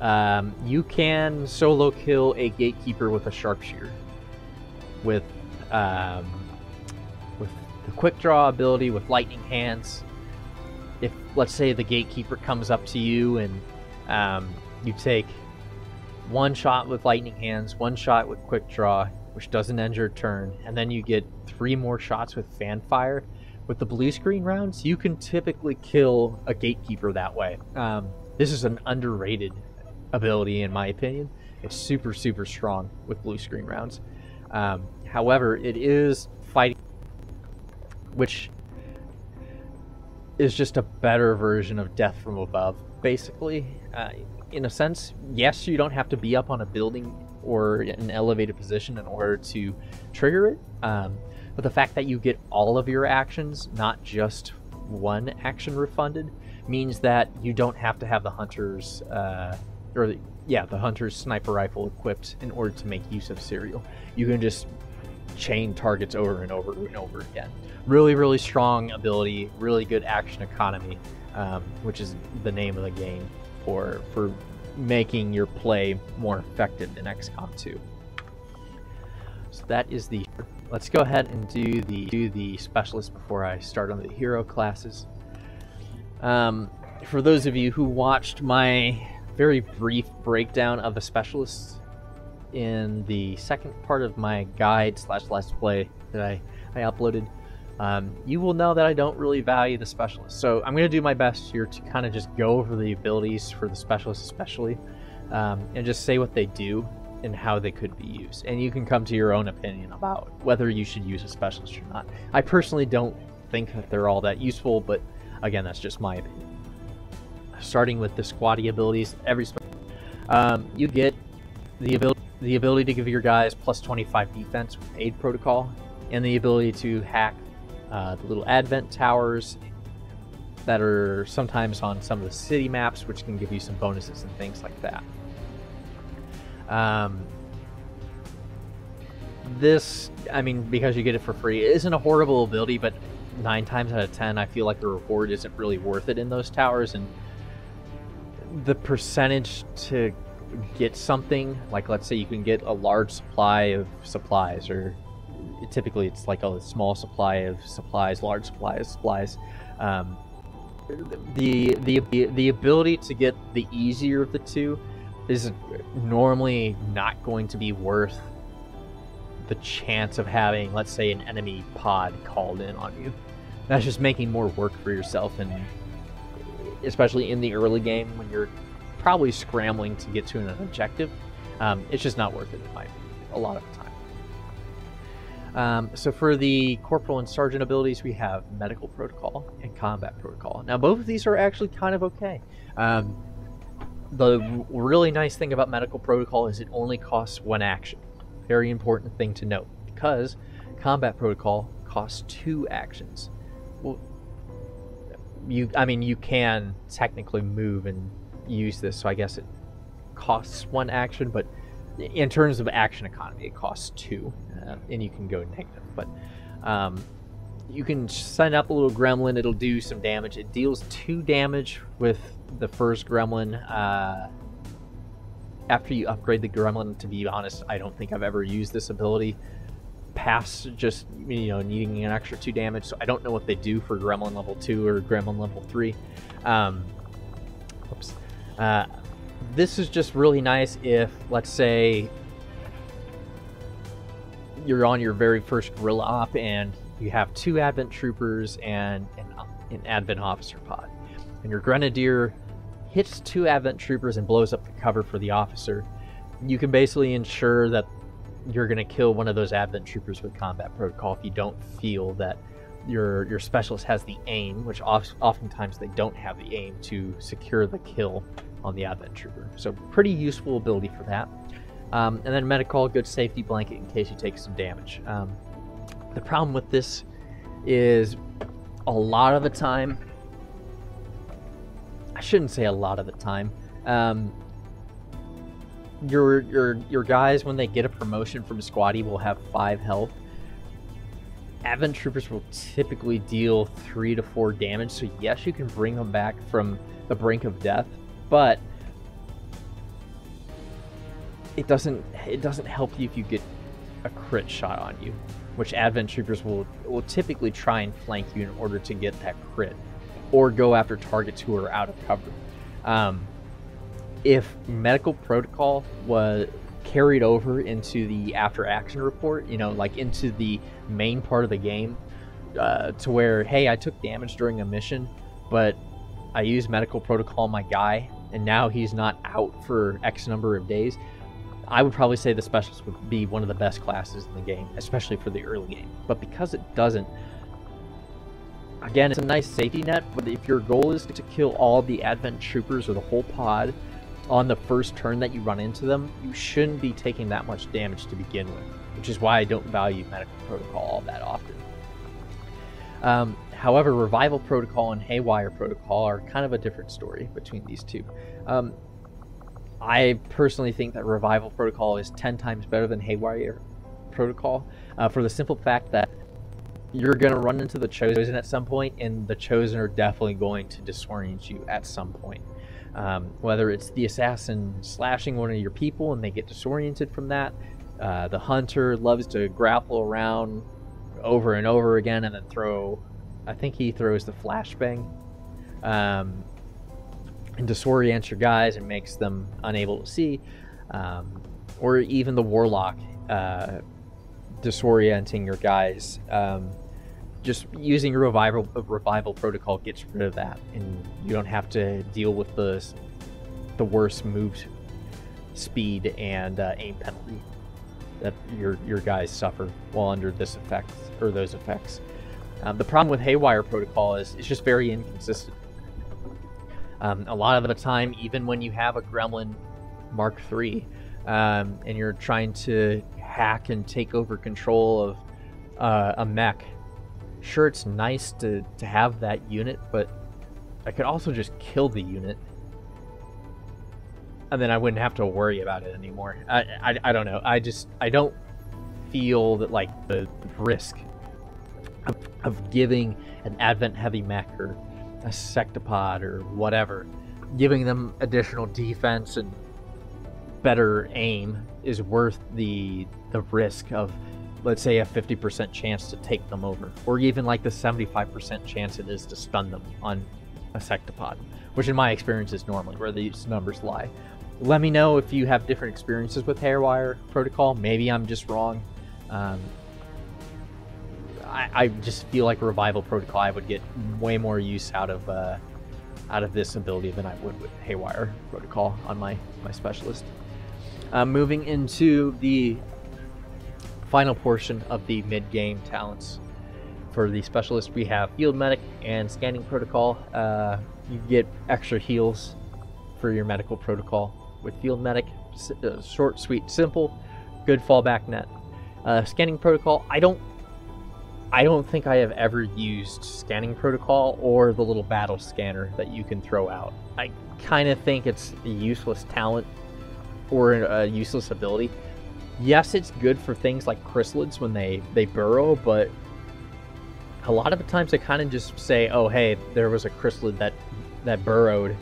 um, you can solo kill a gatekeeper with a sharpshooter. With um, with the quick draw ability, with lightning hands. If let's say the gatekeeper comes up to you and um, you take one shot with lightning hands, one shot with quick draw, which doesn't end your turn, and then you get three more shots with fanfire. With the blue screen rounds, you can typically kill a gatekeeper that way. Um, this is an underrated ability, in my opinion. It's super, super strong with blue screen rounds. Um, however, it is fighting, which is just a better version of Death from Above, basically. Uh, in a sense, yes, you don't have to be up on a building or an elevated position in order to trigger it. Um, but the fact that you get all of your actions, not just one action refunded, means that you don't have to have the hunters uh, or the, yeah, the hunter's sniper rifle equipped in order to make use of serial. You can just chain targets over and over and over again. Really, really strong ability, really good action economy, um, which is the name of the game for for making your play more effective in XCOM 2. So that is the. Let's go ahead and do the do the specialist before I start on the hero classes. Um, for those of you who watched my very brief breakdown of a specialist in the second part of my guide slash let's play that I, I uploaded. Um, you will know that I don't really value the specialist. So I'm going to do my best here to kind of just go over the abilities for the specialist especially um, and just say what they do and how they could be used. And you can come to your own opinion about whether you should use a specialist or not. I personally don't think that they're all that useful, but again, that's just my opinion starting with the squaddie abilities. Every um, you get the ability the ability to give your guys plus 25 defense with aid protocol, and the ability to hack uh, the little advent towers that are sometimes on some of the city maps, which can give you some bonuses and things like that. Um, this, I mean, because you get it for free, is isn't a horrible ability, but nine times out of ten, I feel like the reward isn't really worth it in those towers, and the percentage to get something like let's say you can get a large supply of supplies or typically it's like a small supply of supplies large supply of supplies um, the, the the ability to get the easier of the two is normally not going to be worth the chance of having let's say an enemy pod called in on you that's just making more work for yourself and especially in the early game when you're probably scrambling to get to an objective. Um, it's just not worth it in my opinion, a lot of time. Um, so for the corporal and sergeant abilities, we have medical protocol and combat protocol. Now both of these are actually kind of okay. Um, the really nice thing about medical protocol is it only costs one action. Very important thing to note because combat protocol costs two actions. Well, you I mean you can technically move and use this, so I guess it costs one action, but in terms of action economy, it costs two, uh, and you can go negative. But um, you can sign up a little gremlin; it'll do some damage. It deals two damage with the first gremlin. Uh, after you upgrade the gremlin, to be honest, I don't think I've ever used this ability past just you know needing an extra two damage. So I don't know what they do for Gremlin level two or Gremlin level three. Um, oops. Uh, this is just really nice if, let's say, you're on your very first guerrilla op and you have two Advent troopers and an, an Advent officer pod, and your grenadier hits two Advent troopers and blows up the cover for the officer. You can basically ensure that you're going to kill one of those Advent troopers with combat protocol if you don't feel that your your specialist has the aim, which oftentimes they don't have the aim to secure the kill on the Advent trooper. So pretty useful ability for that. Um, and then medical, good safety blanket in case you take some damage. Um, the problem with this is a lot of the time. I shouldn't say a lot of the time. Um, your your your guys when they get a promotion from squaddie will have five health Advent Troopers will typically deal three to four damage, so yes, you can bring them back from the brink of death, but it doesn't it doesn't help you if you get a crit shot on you, which Advent Troopers will will typically try and flank you in order to get that crit, or go after targets who are out of cover. Um, if medical protocol was carried over into the after action report, you know, like into the main part of the game, uh, to where, hey, I took damage during a mission, but I used medical protocol on my guy, and now he's not out for X number of days. I would probably say the specialist would be one of the best classes in the game, especially for the early game. But because it doesn't, again, it's a nice safety net, but if your goal is to kill all the Advent troopers or the whole pod, on the first turn that you run into them, you shouldn't be taking that much damage to begin with, which is why I don't value Medical Protocol all that often. Um, however, Revival Protocol and Haywire Protocol are kind of a different story between these two. Um, I personally think that Revival Protocol is 10 times better than Haywire Protocol uh, for the simple fact that you're going to run into the Chosen at some point, and the Chosen are definitely going to disorient you at some point. Um, whether it's the assassin slashing one of your people and they get disoriented from that, uh, the hunter loves to grapple around over and over again and then throw, I think he throws the flashbang, um, and disorients your guys and makes them unable to see, um, or even the warlock uh, disorienting your guys. Um, just using revival revival protocol gets rid of that, and you don't have to deal with the the worst move speed and uh, aim penalty that your your guys suffer while under this effect or those effects. Um, the problem with Haywire protocol is it's just very inconsistent. Um, a lot of the time, even when you have a Gremlin Mark III um, and you're trying to hack and take over control of uh, a mech sure it's nice to, to have that unit, but I could also just kill the unit. And then I wouldn't have to worry about it anymore. I, I, I don't know. I just, I don't feel that, like, the, the risk of, giving an Advent Heavy mech or a Sectopod or whatever, giving them additional defense and better aim is worth the the risk of let's say a 50% chance to take them over, or even like the 75% chance it is to stun them on a sectopod, which in my experience is normally where these numbers lie. Let me know if you have different experiences with Haywire Protocol. Maybe I'm just wrong. Um, I, I, just feel like Revival Protocol I would get way more use out of uh, out of this ability than I would with Haywire Protocol on my my specialist. Uh, moving into the final portion of the mid-game talents. For the specialist, we have Field Medic and Scanning Protocol. Uh, you get extra heals for your medical protocol with Field Medic. Uh, short, sweet, simple, good fallback net. Uh, scanning Protocol, I don't I don't think I have ever used scanning protocol or the little battle scanner that you can throw out. I kind of think it's a useless talent or a useless ability yes, it's good for things like chrysalids when they they burrow, but a lot of the times they kind of just say, "Oh, hey, there was a chrysalid that that burrowed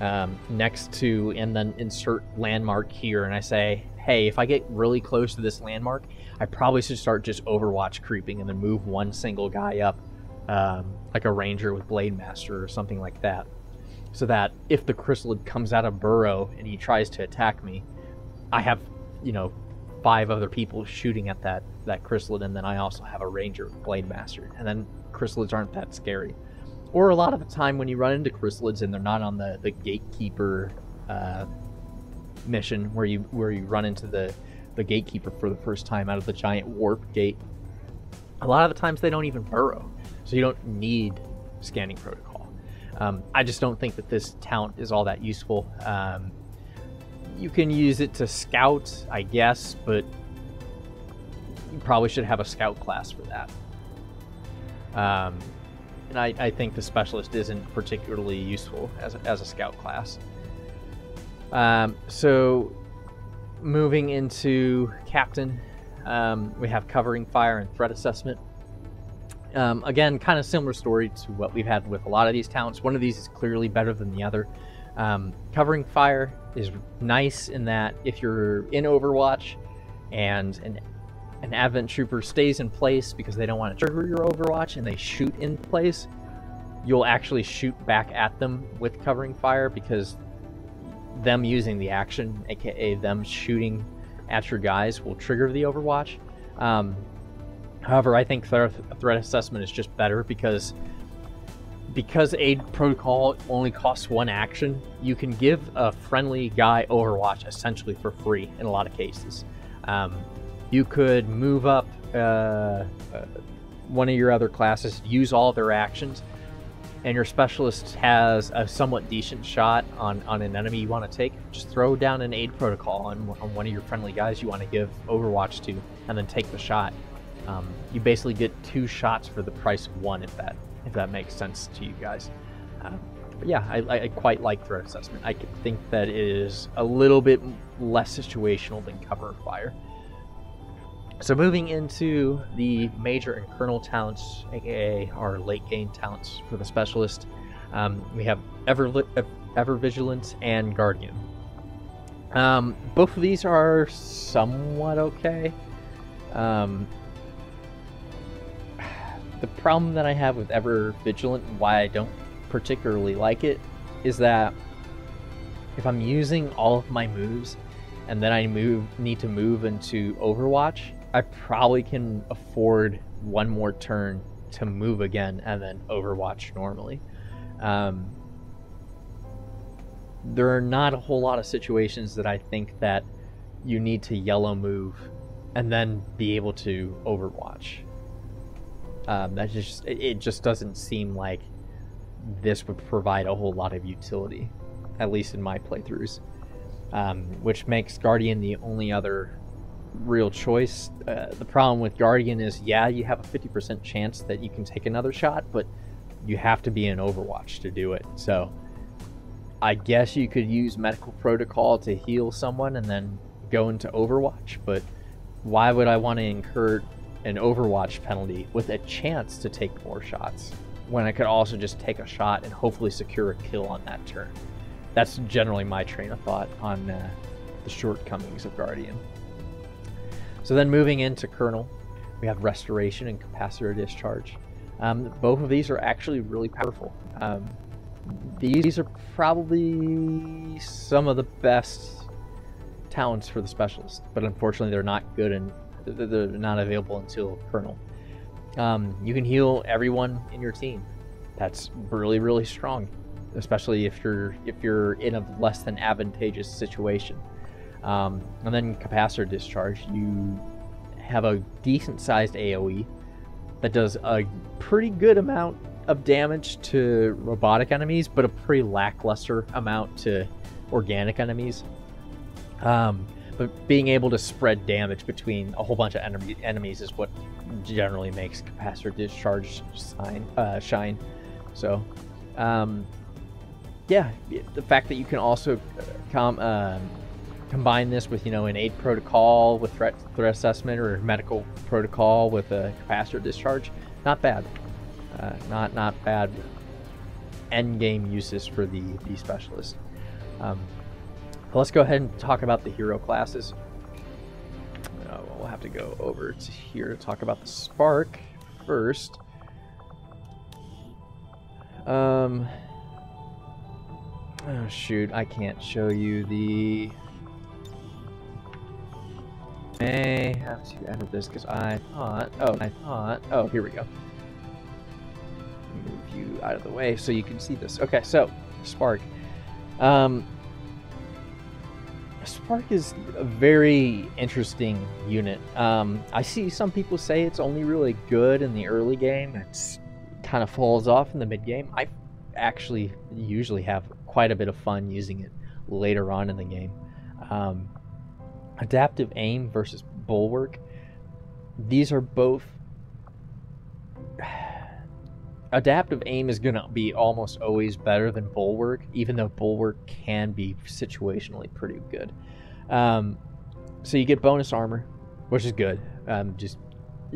um, next to," and then insert landmark here, and I say, "Hey, if I get really close to this landmark, I probably should start just Overwatch creeping and then move one single guy up, um, like a ranger with Blade Master or something like that." So that if the chrysalid comes out of burrow and he tries to attack me, I have, you know, five other people shooting at that that chrysalid, and then I also have a ranger with blade master, and then chrysalids aren't that scary. Or a lot of the time when you run into chrysalids and they're not on the the gatekeeper uh, mission where you where you run into the the gatekeeper for the first time out of the giant warp gate. A lot of the times they don't even burrow, so you don't need scanning protocol. Um, I just don't think that this talent is all that useful. Um, you can use it to scout, I guess, but you probably should have a scout class for that. Um, and I, I, think the specialist isn't particularly useful as a, as a scout class. Um, so, moving into captain, um, we have covering fire and threat assessment. Um, again, kind of similar story to what we've had with a lot of these talents. One of these is clearly better than the other. Um, covering fire is nice in that if you're in Overwatch and an, an Advent Trooper stays in place because they don't want to trigger your Overwatch and they shoot in place, you'll actually shoot back at them with covering fire because them using the action, aka them shooting at your guys, will trigger the Overwatch. Um, however, I think threat, threat assessment is just better because because aid protocol only costs one action, you can give a friendly guy Overwatch essentially for free in a lot of cases. Um, you could move up uh, uh, one of your other classes, use all their actions, and your specialist has a somewhat decent shot on, on an enemy you want to take, just throw down an aid protocol on, on one of your friendly guys you want to give Overwatch to, and then take the shot. Um, you basically get two shots for the price of one, if that if that makes sense to you guys. Um, but yeah, I, I, quite like threat assessment. I think that it is a little bit less situational than cover fire. So moving into the major and colonel talents, aka our late game talents for the specialist, um, we have Ever, Ever Vigilant and Guardian. Um, both of these are somewhat okay. Um, the problem that I have with Ever Vigilant and why I don't particularly like it is that if I'm using all of my moves and then I move need to move into Overwatch, I probably can afford one more turn to move again and then Overwatch normally. Um, there are not a whole lot of situations that I think that you need to yellow move and then be able to Overwatch. Um, that just it just doesn't seem like this would provide a whole lot of utility, at least in my playthroughs. Um, which makes Guardian the only other real choice. Uh, the problem with Guardian is, yeah, you have a 50% chance that you can take another shot, but you have to be in Overwatch to do it. So I guess you could use Medical Protocol to heal someone and then go into Overwatch, but why would I want to incur an Overwatch penalty with a chance to take more shots when I could also just take a shot and hopefully secure a kill on that turn? That's generally my train of thought on uh, the shortcomings of Guardian. So then moving into colonel, we have restoration and capacitor discharge. Um, both of these are actually really powerful. Um, these are probably some of the best talents for the specialist, but unfortunately they're not good and they're not available until colonel. Um, you can heal everyone in your team. That's really really strong, especially if you're if you're in a less than advantageous situation. Um, and then capacitor discharge, you have a decent sized AoE that does a pretty good amount of damage to robotic enemies, but a pretty lackluster amount to organic enemies. Um, but being able to spread damage between a whole bunch of enemies is what generally makes capacitor discharge shine. Uh, shine. So, um, yeah, the fact that you can also uh, com- um, combine this with you know an aid protocol with threat threat assessment or medical protocol with a capacitor discharge not bad. Uh, not not bad end game uses for the the specialist. Um, let's go ahead and talk about the hero classes. Uh, we'll have to go over to here to talk about the spark first. Um oh shoot. I can't show you the may have to edit this because I thought, oh, I thought, oh, here we go. Move you out of the way so you can see this. Okay, so Spark. Um, Spark is a very interesting unit. Um, I see some people say it's only really good in the early game. It kind of falls off in the mid game. I actually usually have quite a bit of fun using it later on in the game. Um, adaptive aim versus bulwark. These are both adaptive aim is going to be almost always better than bulwark even though bulwark can be situationally pretty good. Um, so you get bonus armor which is good. Um, just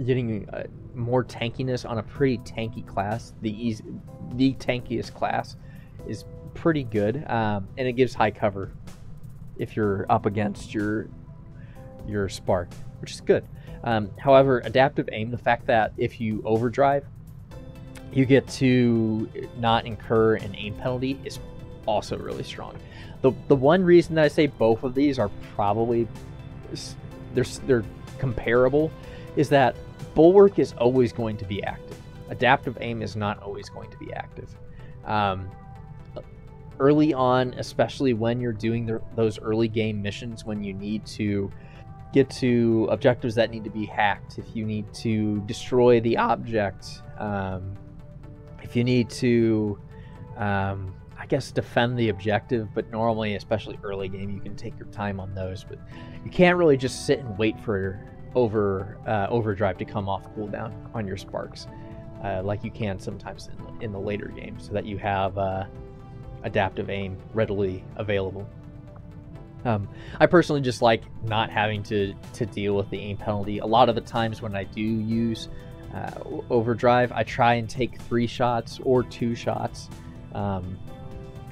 getting uh, more tankiness on a pretty tanky class. The easy, the tankiest class is pretty good, um, and it gives high cover if you're up against your your spark, which is good. Um, however, adaptive aim, the fact that if you overdrive, you get to not incur an aim penalty is also really strong. The the one reason that I say both of these are probably they're they're comparable is that bulwark is always going to be active. Adaptive aim is not always going to be active. Um, early on, especially when you're doing the, those early game missions, when you need to get to objectives that need to be hacked, if you need to destroy the object, um, if you need to, um, I guess, defend the objective, but normally, especially early game, you can take your time on those. But you can't really just sit and wait for over uh, overdrive to come off cooldown on your sparks, uh, like you can sometimes in, in, the later game, so that you have uh, adaptive aim readily available. Um, I personally just like not having to to deal with the aim penalty. A lot of the times when I do use uh, overdrive, I try and take three shots or two shots. Um,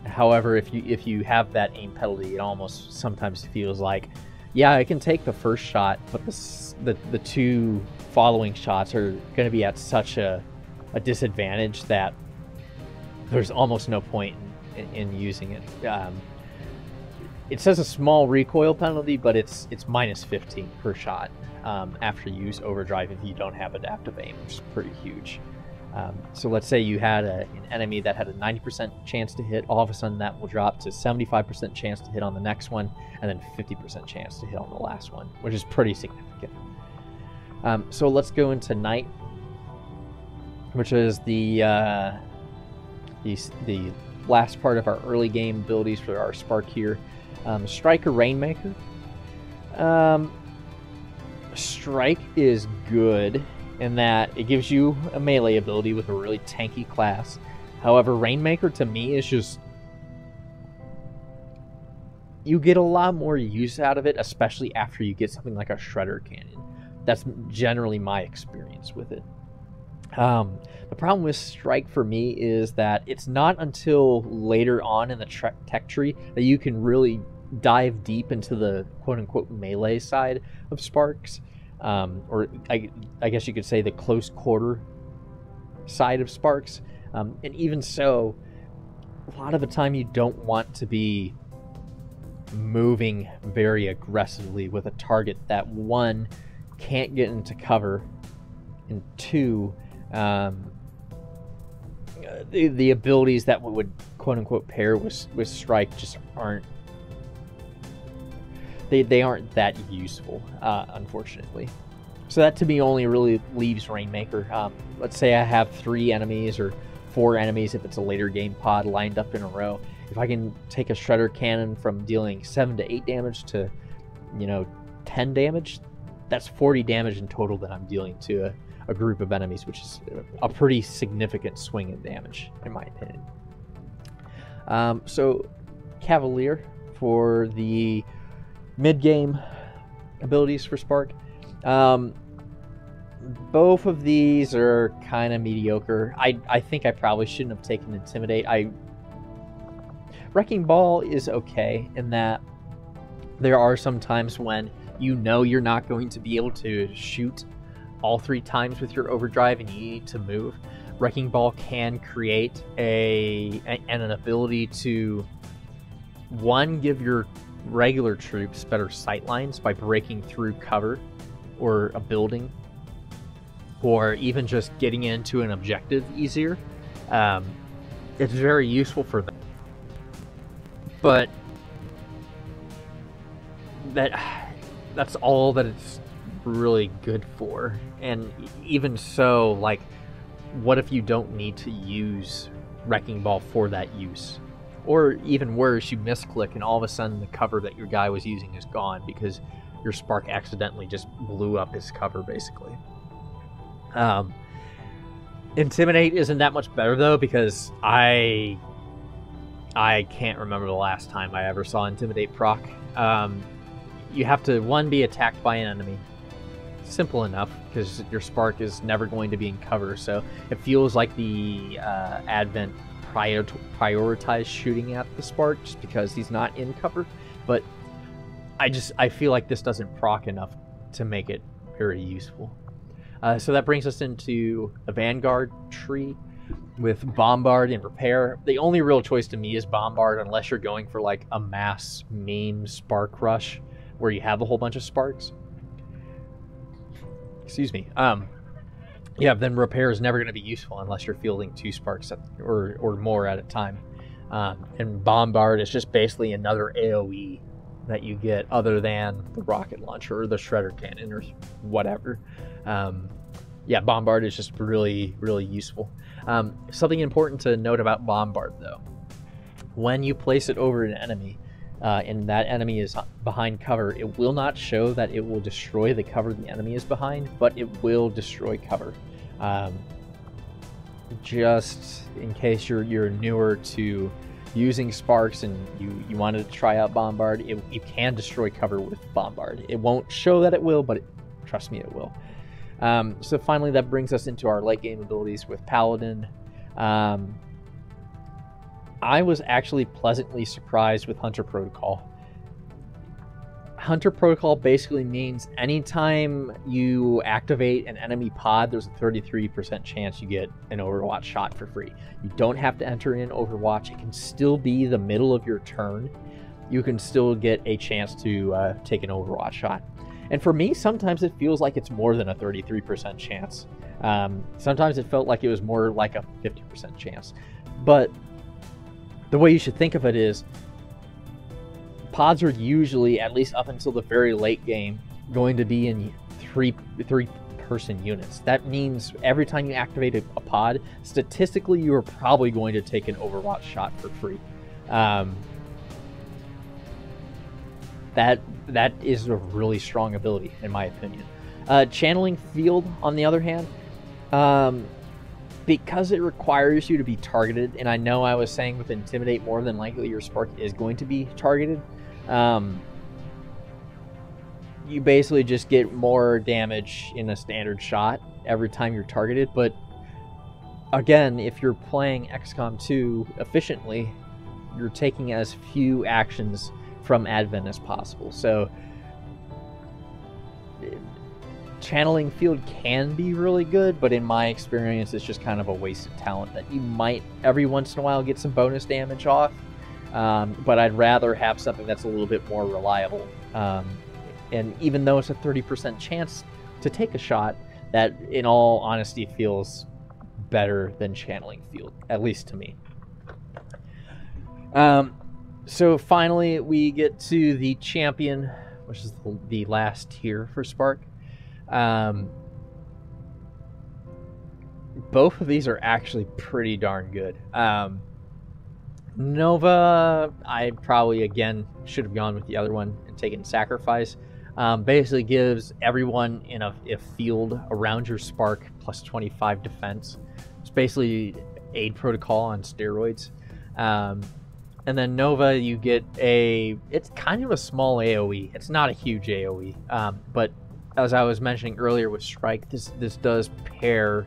however, if you if you have that aim penalty, it almost sometimes feels like, yeah, I can take the first shot, but the the, the two following shots are going to be at such a, a disadvantage that there's almost no point in, in, in using it. Um, it says a small recoil penalty, but it's it's minus 15 per shot um, after you use overdrive if you don't have adaptive aim, which is pretty huge. Um, so let's say you had a, an enemy that had a 90% chance to hit, all of a sudden that will drop to 75% chance to hit on the next one, and then 50% chance to hit on the last one, which is pretty significant. Um, so let's go into Knight, which is the, uh, the the last part of our early game abilities for our spark here. Um, Striker Rainmaker. Um, Strike is good in that it gives you a melee ability with a really tanky class. However, Rainmaker to me is just. You get a lot more use out of it, especially after you get something like a Shredder Cannon. That's generally my experience with it. Um, the problem with Strike for me is that it's not until later on in the tech tree that you can really dive deep into the quote unquote melee side of Sparks. Um, or I, I, guess you could say the close quarter side of Sparks. Um, and even so, a lot of the time you don't want to be moving very aggressively with a target that one can't get into cover, and two, um, the, the abilities that would quote unquote pair with with strike just aren't they, they aren't that useful uh, unfortunately. So that to me only really leaves rainmaker. Um, let's say i have three enemies or four enemies if it's a later game pod lined up in a row. If i can take a shredder cannon from dealing 7 to 8 damage to you know 10 damage that's 40 damage in total that i'm dealing to a, a group of enemies, which is a pretty significant swing in damage, in my opinion. Um, so, Cavalier for the mid game abilities for Spark. Um, both of these are kind of mediocre. I, I think I probably shouldn't have taken Intimidate. I Wrecking Ball is okay in that there are some times when you know you're not going to be able to shoot all three times with your overdrive and you need to move, Wrecking Ball can create a, and an ability to one give your regular troops better sight lines by breaking through cover or a building or even just getting into an objective easier. Um, it's very useful for them. But that that's all that it's really good for. And even so, like, what if you don't need to use Wrecking Ball for that use? Or even worse, you misclick and all of a sudden the cover that your guy was using is gone because your spark accidentally just blew up his cover, basically. Um, Intimidate isn't that much better though because I I can't remember the last time I ever saw Intimidate proc. Um, you have to one be attacked by an enemy, simple enough because your spark is never going to be in cover. So it feels like the uh, Advent prior prioritized shooting at the spark just because he's not in cover. But I just I feel like this doesn't proc enough to make it very useful. Uh, so that brings us into the Vanguard tree with Bombard and Repair. The only real choice to me is Bombard unless you're going for like a mass main spark rush where you have a whole bunch of sparks. Excuse me. Um, yeah, then Repair is never going to be useful unless you're fielding two sparks at, or, or more at a time. Um, and Bombard is just basically another AoE that you get other than the rocket launcher or the shredder cannon or whatever. Um, yeah, Bombard is just really, really useful. Um, something important to note about Bombard, though. When you place it over an enemy, uh, and that enemy is behind cover, it will not show that it will destroy the cover the enemy is behind, but it will destroy cover. Um, just in case you're you're newer to using sparks and you, you wanted to try out Bombard, it, you can destroy cover with Bombard. It won't show that it will, but it, trust me, it will. Um, so finally, that brings us into our late game abilities with Paladin. Um, I was actually pleasantly surprised with Hunter Protocol. Hunter Protocol basically means anytime you activate an enemy pod, there's a 33% chance you get an Overwatch shot for free. You don't have to enter in Overwatch. It can still be the middle of your turn. You can still get a chance to uh, take an Overwatch shot. And for me, sometimes it feels like it's more than a 33% chance. Um, sometimes it felt like it was more like a 50% chance. But the way you should think of it is pods are usually, at least up until the very late game, going to be in three three person units. That means every time you activate a, a pod, statistically, you are probably going to take an Overwatch shot for free. Um, that that is a really strong ability, in my opinion. Uh, channeling field, on the other hand, um, because it requires you to be targeted, and I know I was saying with intimidate more than likely your spark is going to be targeted. Um, you basically just get more damage in a standard shot every time you're targeted. But again, if you're playing XCOM 2 efficiently, you're taking as few actions from Advent as possible. So channeling field can be really good, but in my experience, it's just kind of a wasted talent that you might every once in a while get some bonus damage off. Um, but I'd rather have something that's a little bit more reliable. Um, and even though it's a 30% chance to take a shot, that in all honesty feels better than channeling field, at least to me. Um, so finally, we get to the champion, which is the last tier for Spark. Um, both of these are actually pretty darn good. Um, Nova, I probably again should have gone with the other one and taken Sacrifice. Um, basically gives everyone in a, a, field around your spark plus 25 defense. It's basically aid protocol on steroids. Um, and then Nova, you get a. It's kind of a small AOE. It's not a huge AOE, um, but as I was mentioning earlier with Strike, this this does pair,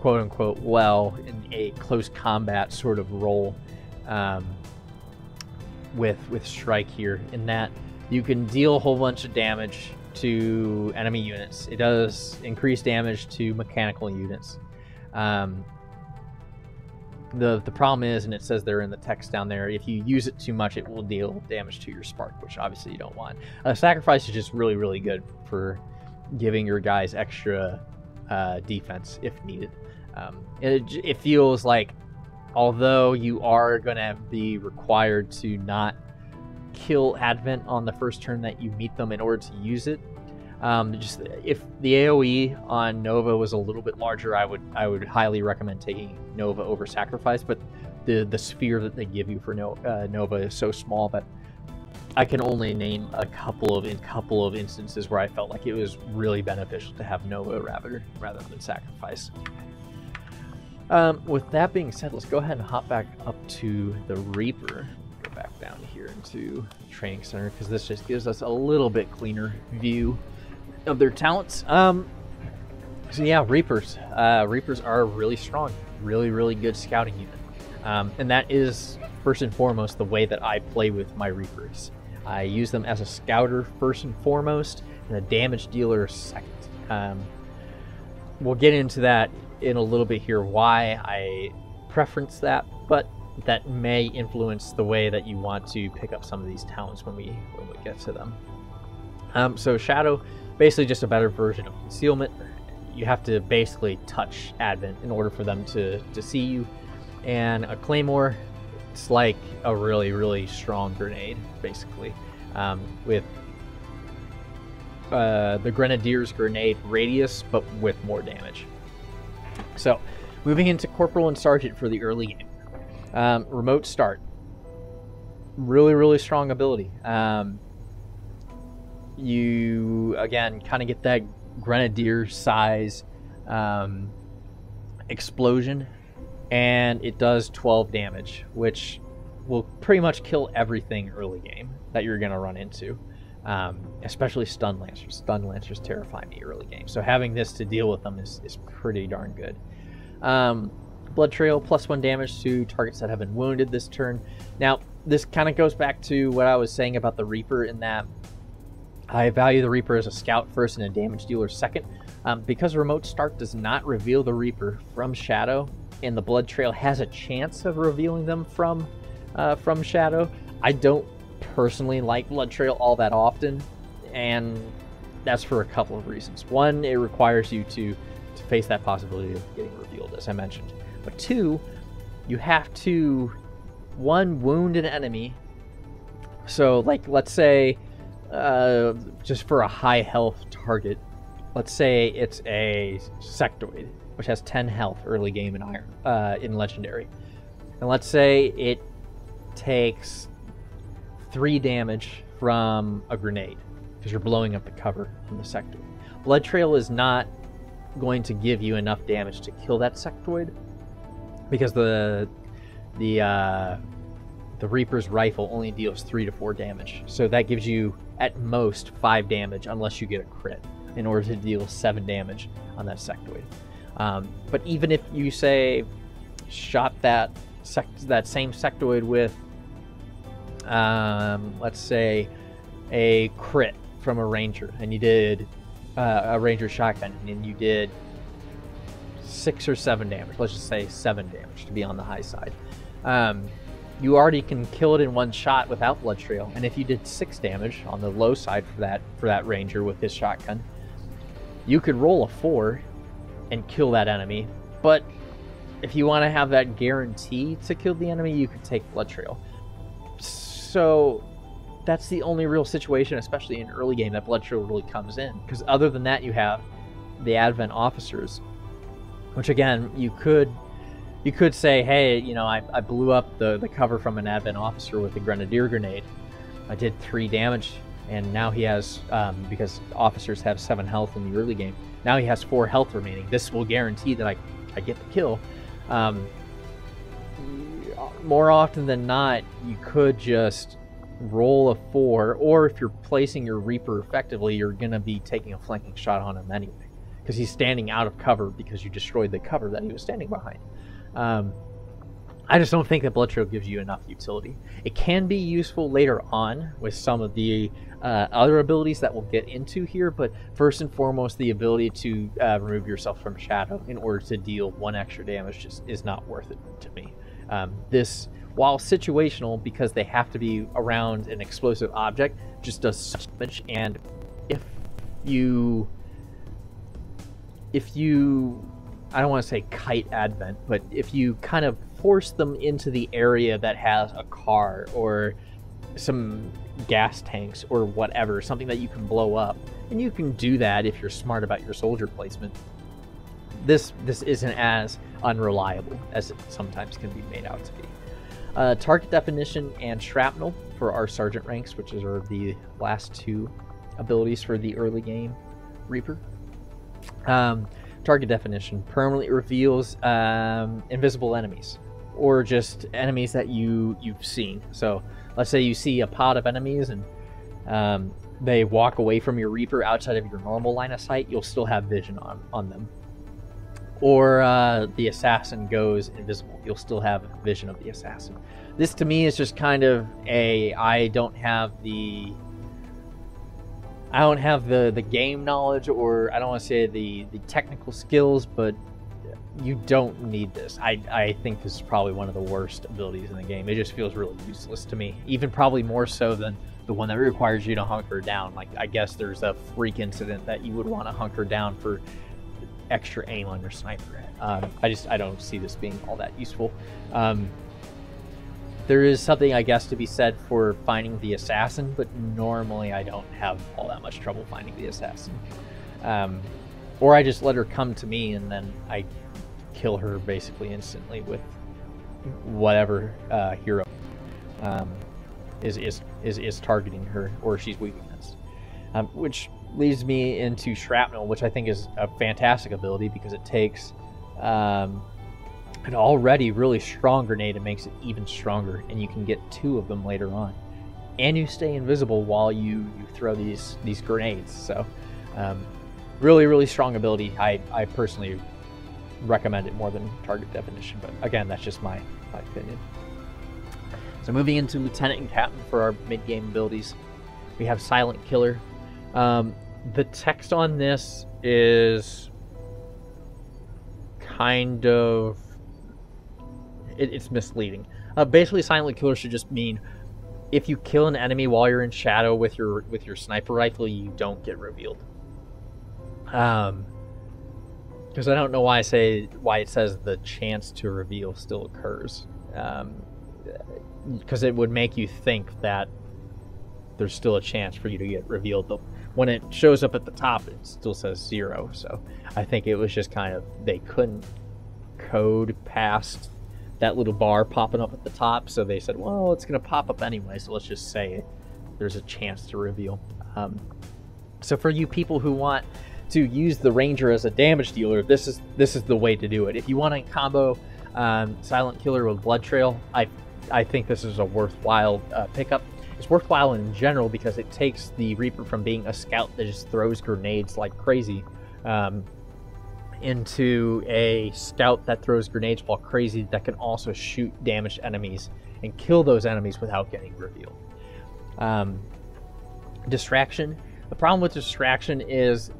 quote unquote, well in a close combat sort of role um, with with Strike here. In that you can deal a whole bunch of damage to enemy units. It does increase damage to mechanical units. Um, the the problem is, and it says there in the text down there, if you use it too much, it will deal damage to your spark, which obviously you don't want. Uh, sacrifice is just really really good for giving your guys extra uh, defense if needed. Um, it, it feels like although you are going to be required to not kill Advent on the first turn that you meet them in order to use it. Um, just if the AOE on Nova was a little bit larger, I would I would highly recommend taking Nova over Sacrifice. But the the sphere that they give you for uh, Nova is so small that I can only name a couple of in couple of instances where I felt like it was really beneficial to have Nova rather rather than Sacrifice. Um, with that being said, let's go ahead and hop back up to the Reaper. Go back down here into Training Center because this just gives us a little bit cleaner view of their talents. Um, so yeah, Reapers. Uh, Reapers are really strong, really, really good scouting unit, um, and that is first and foremost the way that I play with my Reapers. I use them as a scouter first and foremost, and a damage dealer second. Um, we'll get into that in a little bit here. Why I preference that, but that may influence the way that you want to pick up some of these talents when we when we get to them. Um, so Shadow, basically just a better version of concealment. You have to basically touch Advent in order for them to to see you, and a Claymore, it's like a really really strong grenade, basically, um, with uh, the Grenadier's grenade radius, but with more damage. So, moving into Corporal and Sergeant for the early game. Um, remote start. Really, really strong ability. Um, you, again, kind of get that Grenadier size um, explosion, and it does 12 damage, which will pretty much kill everything early game that you're going to run into. Um, especially stun lancers. Stun lancers terrify me early game. So having this to deal with them is, is pretty darn good. Um, Blood Trail, plus one damage to targets that have been wounded this turn. Now, this kind of goes back to what I was saying about the Reaper in that I value the Reaper as a scout first and a damage dealer second. Um, because Remote Start does not reveal the Reaper from Shadow, and the Blood Trail has a chance of revealing them from uh, from Shadow, I don't personally like Blood Trail all that often, and that's for a couple of reasons. One, it requires you to to face that possibility of getting revealed, as I mentioned. But two, you have to one wound an enemy. So, like, let's say, uh, just for a high health target, let's say it's a sectoid, which has 10 health early game in iron, uh, in legendary, and let's say it takes three damage from a grenade because you're blowing up the cover from the sectoid. Blood Trail is not going to give you enough damage to kill that sectoid because the the uh, the Reaper's rifle only deals three to four damage, so that gives you at most five damage unless you get a crit in order to deal seven damage on that sectoid. Um, but even if you say shot that sect- that same sectoid with, um, let's say, a crit from a ranger, and you did uh, a ranger shotgun, and you did six or seven damage. Let's just say seven damage to be on the high side. Um, you already can kill it in one shot without blood trail, and if you did six damage on the low side for that for that ranger with his shotgun, you could roll a four and kill that enemy. But if you want to have that guarantee to kill the enemy, you could take blood trail. So that's the only real situation, especially in early game, that blood trail really comes in. Because other than that, you have the Advent officers, which again, you could you could say, hey, you know, I, I blew up the, the cover from an Advent officer with a grenadier grenade. I did three damage, and now he has um, because officers have seven health in the early game. Now he has four health remaining. This will guarantee that I, I get the kill. Um, more often than not, you could just roll a four, or if you're placing your Reaper effectively, you're going to be taking a flanking shot on him anyway because he's standing out of cover because you destroyed the cover that he was standing behind. Um, I just don't think that Blood Trail gives you enough utility. It can be useful later on with some of the uh, other abilities that we'll get into here, but first and foremost, the ability to uh, remove yourself from Shadow in order to deal one extra damage just is not worth it to me. Um, this, while situational, because they have to be around an explosive object, just does such damage. And if you if you I don't want to say kite advent, but if you kind of force them into the area that has a car or some gas tanks or whatever, something that you can blow up, and you can do that if you're smart about your soldier placement. This this isn't as unreliable as it sometimes can be made out to be. Uh, target definition and shrapnel for our sergeant ranks, which are the last two abilities for the early game Reaper. Um, target definition permanently reveals um, invisible enemies or just enemies that you you've seen. So let's say you see a pod of enemies and um, they walk away from your Reaper outside of your normal line of sight, you'll still have vision on, on them. Or uh, the assassin goes invisible, you'll still have vision of the assassin. This to me is just kind of a I don't have the I don't have the the game knowledge or I don't want to say the the technical skills, but you don't need this. I I think this is probably one of the worst abilities in the game. It just feels really useless to me, even probably more so than the one that requires you to hunker down. Like I guess there's a freak incident that you would want to hunker down for extra aim on your sniper. Um, I just I don't see this being all that useful. Um, there is something I guess to be said for finding the assassin, but normally I don't have all that much trouble finding the assassin. Um, or I just let her come to me and then I kill her basically instantly with whatever uh, hero. Um, is, is, is, is targeting her or she's weak against. Um, which leads me into Shrapnel, which I think is a fantastic ability because it takes um, an already really strong grenade and makes it even stronger, and you can get two of them later on. And you stay invisible while you, you throw these these grenades. So, um, really, really strong ability. I, I personally recommend it more than target definition, but again, that's just my, my opinion. So moving into Lieutenant and Captain for our mid-game abilities, we have Silent Killer. Um, the text on this is kind of it, it's misleading. Uh, basically, Silent Killer should just mean if you kill an enemy while you're in shadow with your with your sniper rifle, you don't get revealed. Um, because I don't know why I say why it says the chance to reveal still occurs. Um, because it would make you think that there's still a chance for you to get revealed. But when it shows up at the top, it still says zero. So I think it was just kind of they couldn't code past that little bar popping up at the top. So they said, well, it's going to pop up anyway. So let's just say there's a chance to reveal. Um, so for you people who want to use the ranger as a damage dealer, this is this is the way to do it. If you want to combo um, Silent Killer with Blood Trail, I I think this is a worthwhile uh, pickup. It's worthwhile in general because it takes the Reaper from being a scout that just throws grenades like crazy um, into a scout that throws grenades while crazy that can also shoot damaged enemies and kill those enemies without getting revealed. Um, distraction. The problem with distraction is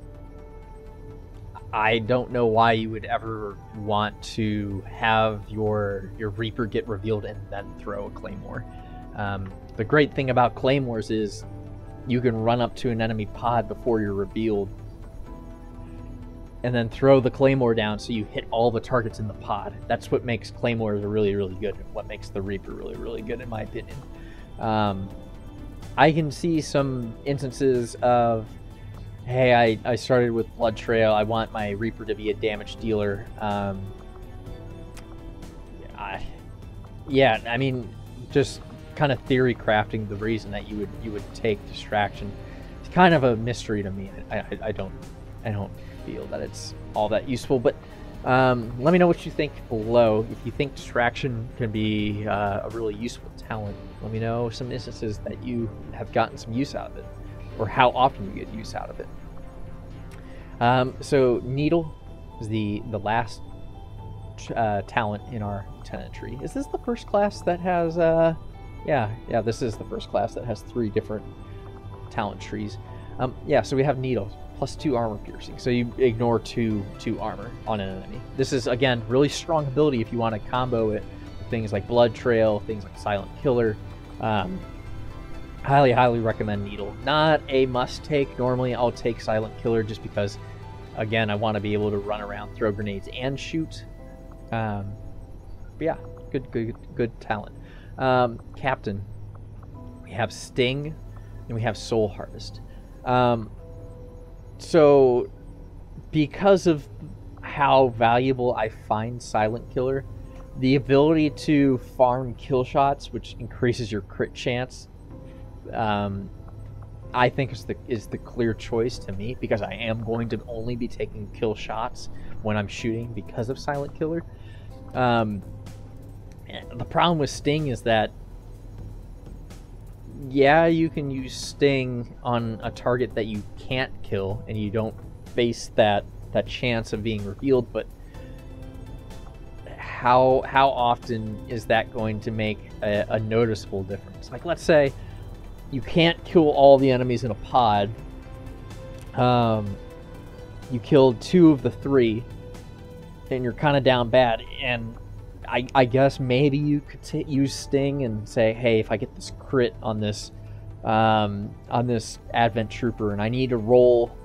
I don't know why you would ever want to have your your Reaper get revealed and then throw a Claymore. Um, the great thing about Claymores is you can run up to an enemy pod before you're revealed and then throw the Claymore down so you hit all the targets in the pod. That's what makes Claymores really, really good. and What makes the Reaper really, really good, in my opinion. Um, I can see some instances of hey, I, I started with Blood Trail. I want my Reaper to be a damage dealer. Um, I, yeah, I mean, just kind of theory crafting the reason that you would you would take distraction. It's kind of a mystery to me. I, I, I don't I don't feel that it's all that useful, but um, let me know what you think below. If you think distraction can be uh, a really useful talent, let me know some instances that you have gotten some use out of it or how often you get use out of it. Um, so Needle is the the last uh, talent in our lieutenant tree. Is this the first class that has? Uh, yeah, yeah. This is the first class that has three different talent trees. Um, yeah. So we have Needle plus two armor piercing. So you ignore two two armor on an enemy. This is again really strong ability if you want to combo it with things like Blood Trail, things like Silent Killer. Um, highly, highly recommend Needle. Not a must take. Normally, I'll take Silent Killer just because, again, I want to be able to run around, throw grenades, and shoot. Um, yeah, good, good, good talent. Um, Captain, we have Sting, and we have Soul Harvest. Um, so, because of how valuable I find Silent Killer, the ability to farm kill shots, which increases your crit chance, um, I think is the is the clear choice to me because I am going to only be taking kill shots when I'm shooting because of Silent Killer. Um, the problem with Sting is that yeah, you can use Sting on a target that you can't kill, and you don't face that that chance of being revealed. But how how often is that going to make a, a noticeable difference? Like, let's say you can't kill all the enemies in a pod. Um, you killed two of the three, and you're kind of down bad. And I, I guess maybe you could t- use Sting and say, hey, if I get this crit on this um, on this Advent Trooper, and I need to roll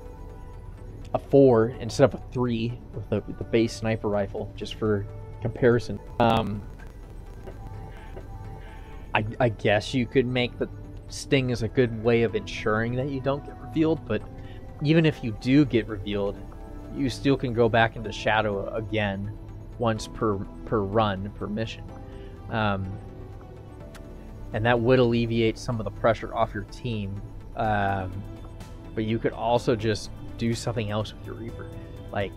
a four instead of a three with the, with the base sniper rifle, just for comparison. Um, I, I guess you could make the Sting is a good way of ensuring that you don't get revealed, but even if you do get revealed, you still can go back into Shadow again once per per run per mission, um, and that would alleviate some of the pressure off your team. Um, but you could also just do something else with your Reaper, like,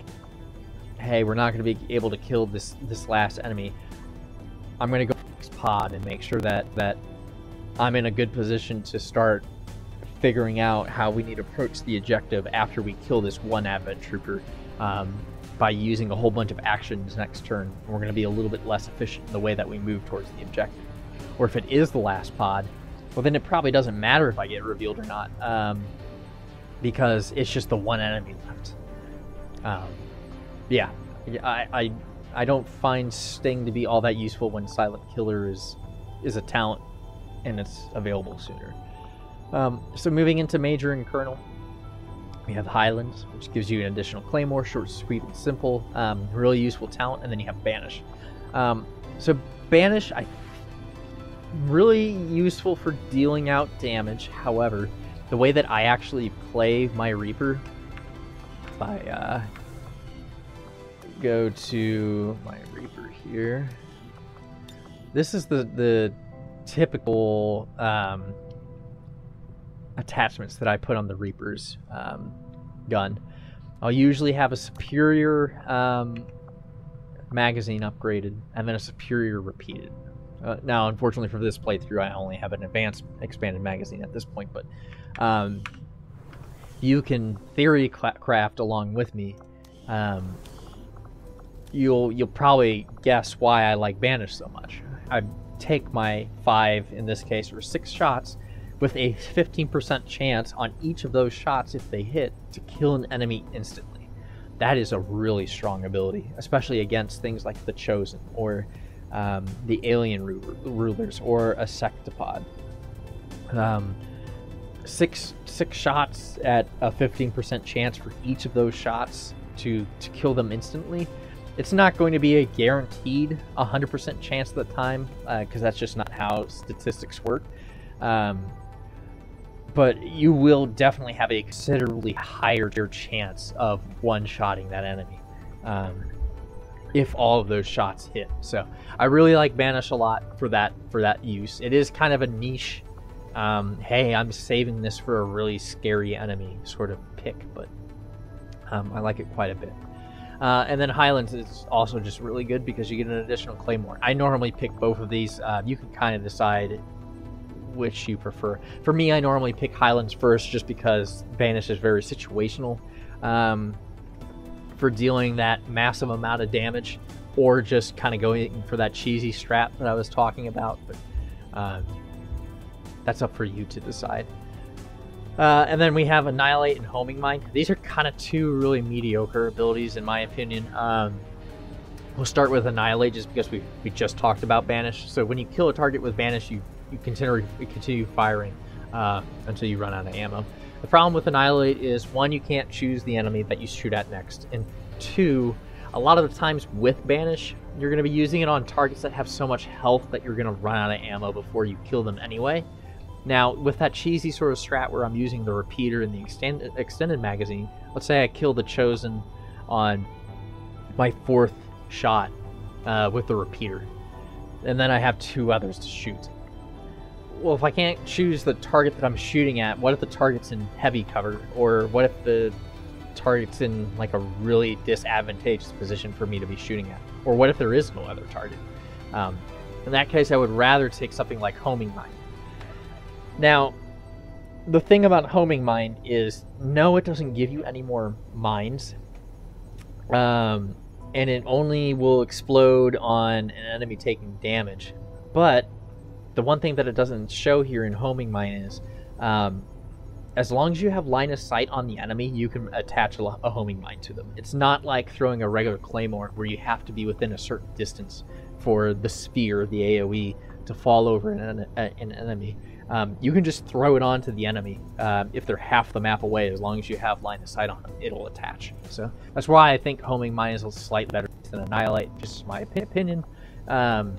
hey, we're not going to be able to kill this this last enemy. I'm going to go next pod and make sure that that I'm in a good position to start figuring out how we need to approach the objective after we kill this one Advent Trooper um, by using a whole bunch of actions next turn. We're going to be a little bit less efficient in the way that we move towards the objective. Or if it is the last pod, well, then it probably doesn't matter if I get revealed or not, um, because it's just the one enemy left. Um, yeah, I, I I don't find Sting to be all that useful when Silent Killer is is a talent and it's available sooner. Um, so moving into Major and Colonel, we have Highlands, which gives you an additional Claymore, short, sweet, and simple. Um, really useful talent, and then you have Banish. Um, so Banish, I really useful for dealing out damage. However, the way that I actually play my Reaper, I uh, go to my Reaper here, this is the the typical um, attachments that I put on the Reaper's um, gun. I'll usually have a superior um, magazine upgraded and then a superior repeater. Uh, now, unfortunately for this playthrough, I only have an advanced expanded magazine at this point, but um, you can theory craft along with me. Um, you'll you'll probably guess why I like Banish so much. I take my five, in this case, or six shots, with a 15% chance on each of those shots, if they hit, to kill an enemy instantly. That is a really strong ability, especially against things like the Chosen or um, the Alien Rulers or a Sectopod. Um, six six shots at a 15% chance for each of those shots to to kill them instantly it's not going to be a guaranteed 100% chance of the time, because uh, that's just not how statistics work. Um, but you will definitely have a considerably higher chance of one-shotting that enemy. Um, if all of those shots hit. So I really like Banish a lot for that for that use. It is kind of a niche. Um, hey, I'm saving this for a really scary enemy sort of pick, but um, I like it quite a bit. Uh, and then Highlands is also just really good because you get an additional Claymore. I normally pick both of these. Uh, you can kind of decide which you prefer. For me, I normally pick Highlands first just because Banish is very situational um, for dealing that massive amount of damage or just kind of going for that cheesy strat that I was talking about. But um, that's up for you to decide. Uh, and then we have Annihilate and Homing Mine. These are kind of two really mediocre abilities in my opinion. Um, we'll start with Annihilate just because we, we just talked about Banish. So when you kill a target with Banish, you, you continue, continue firing uh, until you run out of ammo. The problem with Annihilate is, one, you can't choose the enemy that you shoot at next. And two, a lot of the times with Banish, you're going to be using it on targets that have so much health that you're going to run out of ammo before you kill them anyway. Now, with that cheesy sort of strat where I'm using the repeater and the extended, extended magazine, let's say I kill the Chosen on my fourth shot uh, with the repeater, and then I have two others to shoot. Well, if I can't choose the target that I'm shooting at, what if the target's in heavy cover? Or what if the target's in like a really disadvantageous position for me to be shooting at? Or what if there is no other target? Um, in that case, I would rather take something like homing mine Now, the thing about homing mine is no, it doesn't give you any more mines. Um, and it only will explode on an enemy taking damage. But the one thing that it doesn't show here in homing mine is um, as long as you have line of sight on the enemy, you can attach a, homing mine to them. It's not like throwing a regular claymore where you have to be within a certain distance for the spear, the AoE, to fall over an, an enemy. Um, you can just throw it onto the enemy um, if they're half the map away. As long as you have line of sight on them, it'll attach. So that's why I think homing mine is a slight better than annihilate. Just my opinion. Um,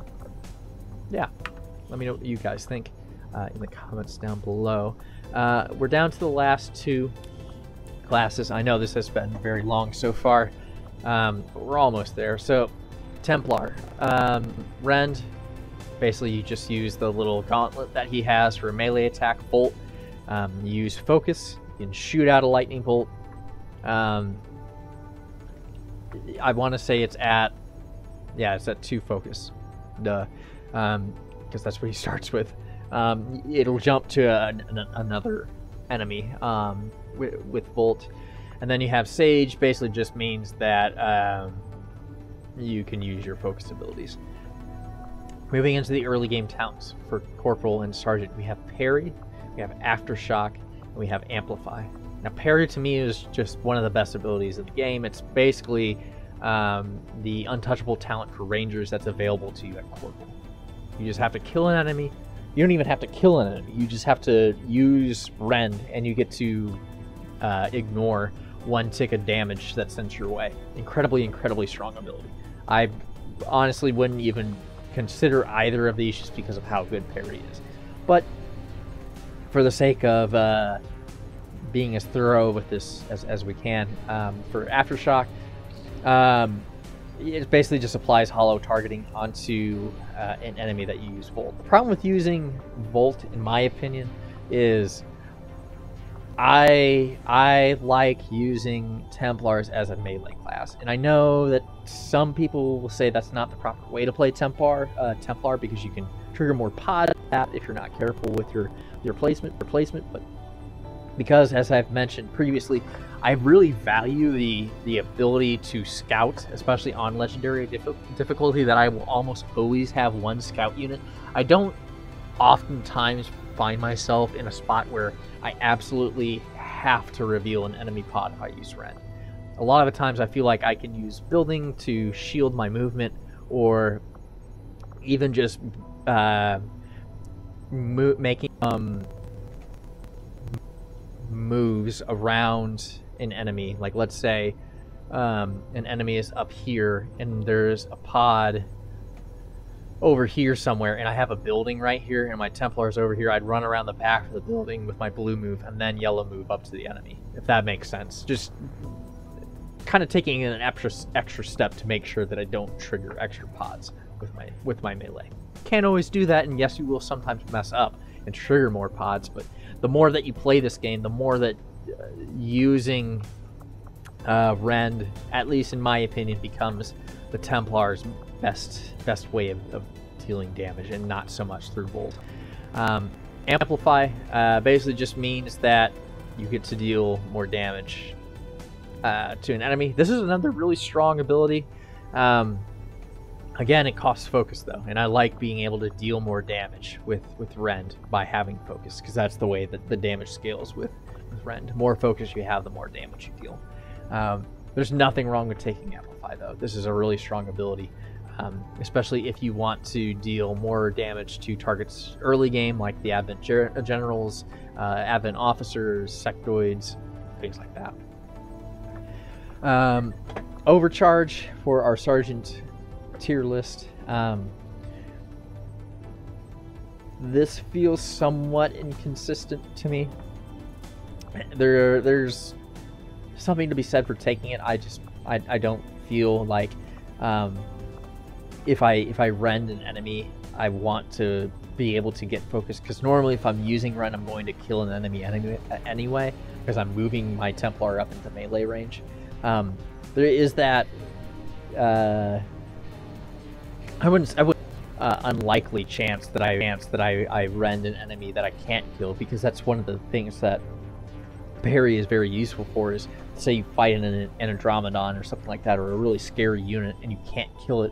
yeah, let me know what you guys think uh, in the comments down below. Uh, we're down to the last two classes. I know this has been very long so far, um, but we're almost there. So, Templar. Um, Rend, basically you just use the little gauntlet that he has for a melee attack, Volt. Um, use Focus, you can shoot out a lightning bolt. Um, I want to say it's at, yeah, it's at 2 Focus. Duh. Because that's what he starts with um, it'll jump to an, another enemy um, with, with, Volt. And then you have Sage, basically just means that um, you can use your focus abilities. Moving into the early game towns for Corporal and Sergeant, we have Parry, we have Aftershock, and we have Amplify. Now, Parry to me is just one of the best abilities in the game. It's basically um, the untouchable talent for Rangers that's available to you at Corporal. You just have to kill an enemy, you don't even have to kill an enemy. You just have to use Rend, and you get to uh, ignore one tick of damage that sends your way. Incredibly, incredibly strong ability. I honestly wouldn't even consider either of these just because of how good parry is. But for the sake of uh, being as thorough with this as, as we can, um, for Aftershock, um, it basically just applies holo targeting onto uh, an enemy that you use Volt. The problem with using Volt, in my opinion, is I I like using Templars as a melee class, and I know that some people will say that's not the proper way to play Templar uh, Templar because you can trigger more pod at if you're not careful with your your placement replacement, but because as I've mentioned previously, I really value the the ability to scout, especially on legendary difficulty. That I will almost always have one scout unit. I don't oftentimes find myself in a spot where I absolutely have to reveal an enemy pod if I use Rend. A lot of the times I feel like I can use building to shield my movement, or even just uh, mo- making um, moves around an enemy. Like let's say um, an enemy is up here and there's a pod over here somewhere and I have a building right here and my Templar's over here, I'd run around the back of the building with my blue move and then yellow move up to the enemy, if that makes sense. Just kind of taking an extra extra step to make sure that I don't trigger extra pods with my with my melee. Can't always do that, and yes, you will sometimes mess up and trigger more pods, but the more that you play this game, the more that using uh, Rend, at least in my opinion, becomes the Templar's best best way of, of dealing damage, and not so much through Volt. Um, Amplify uh, basically just means that you get to deal more damage uh, to an enemy. This is another really strong ability. Um, again, it costs focus though, and I like being able to deal more damage with with Rend by having focus because that's the way that the damage scales with Rend. More focus you have, the more damage you deal. Um, there's nothing wrong with taking Amplify, though. This is a really strong ability, um, especially if you want to deal more damage to targets early game, like the Advent ger- Generals, uh, Advent Officers, Sectoids, things like that. Um, overcharge for our Sergeant tier list. Um, this feels somewhat inconsistent to me there there's something to be said for taking it. I just I, I don't feel like um, if I if I rend an enemy, I want to be able to get focused because normally if I'm using rend, I'm going to kill an enemy anyway because I'm moving my Templar up into melee range. Um, there is that. Uh, I wouldn't I would uh, unlikely chance that I chance that I, I rend an enemy that I can't kill because that's one of the things that parry is very useful for is say you fight an, an Andromedon or something like that or a really scary unit and you can't kill it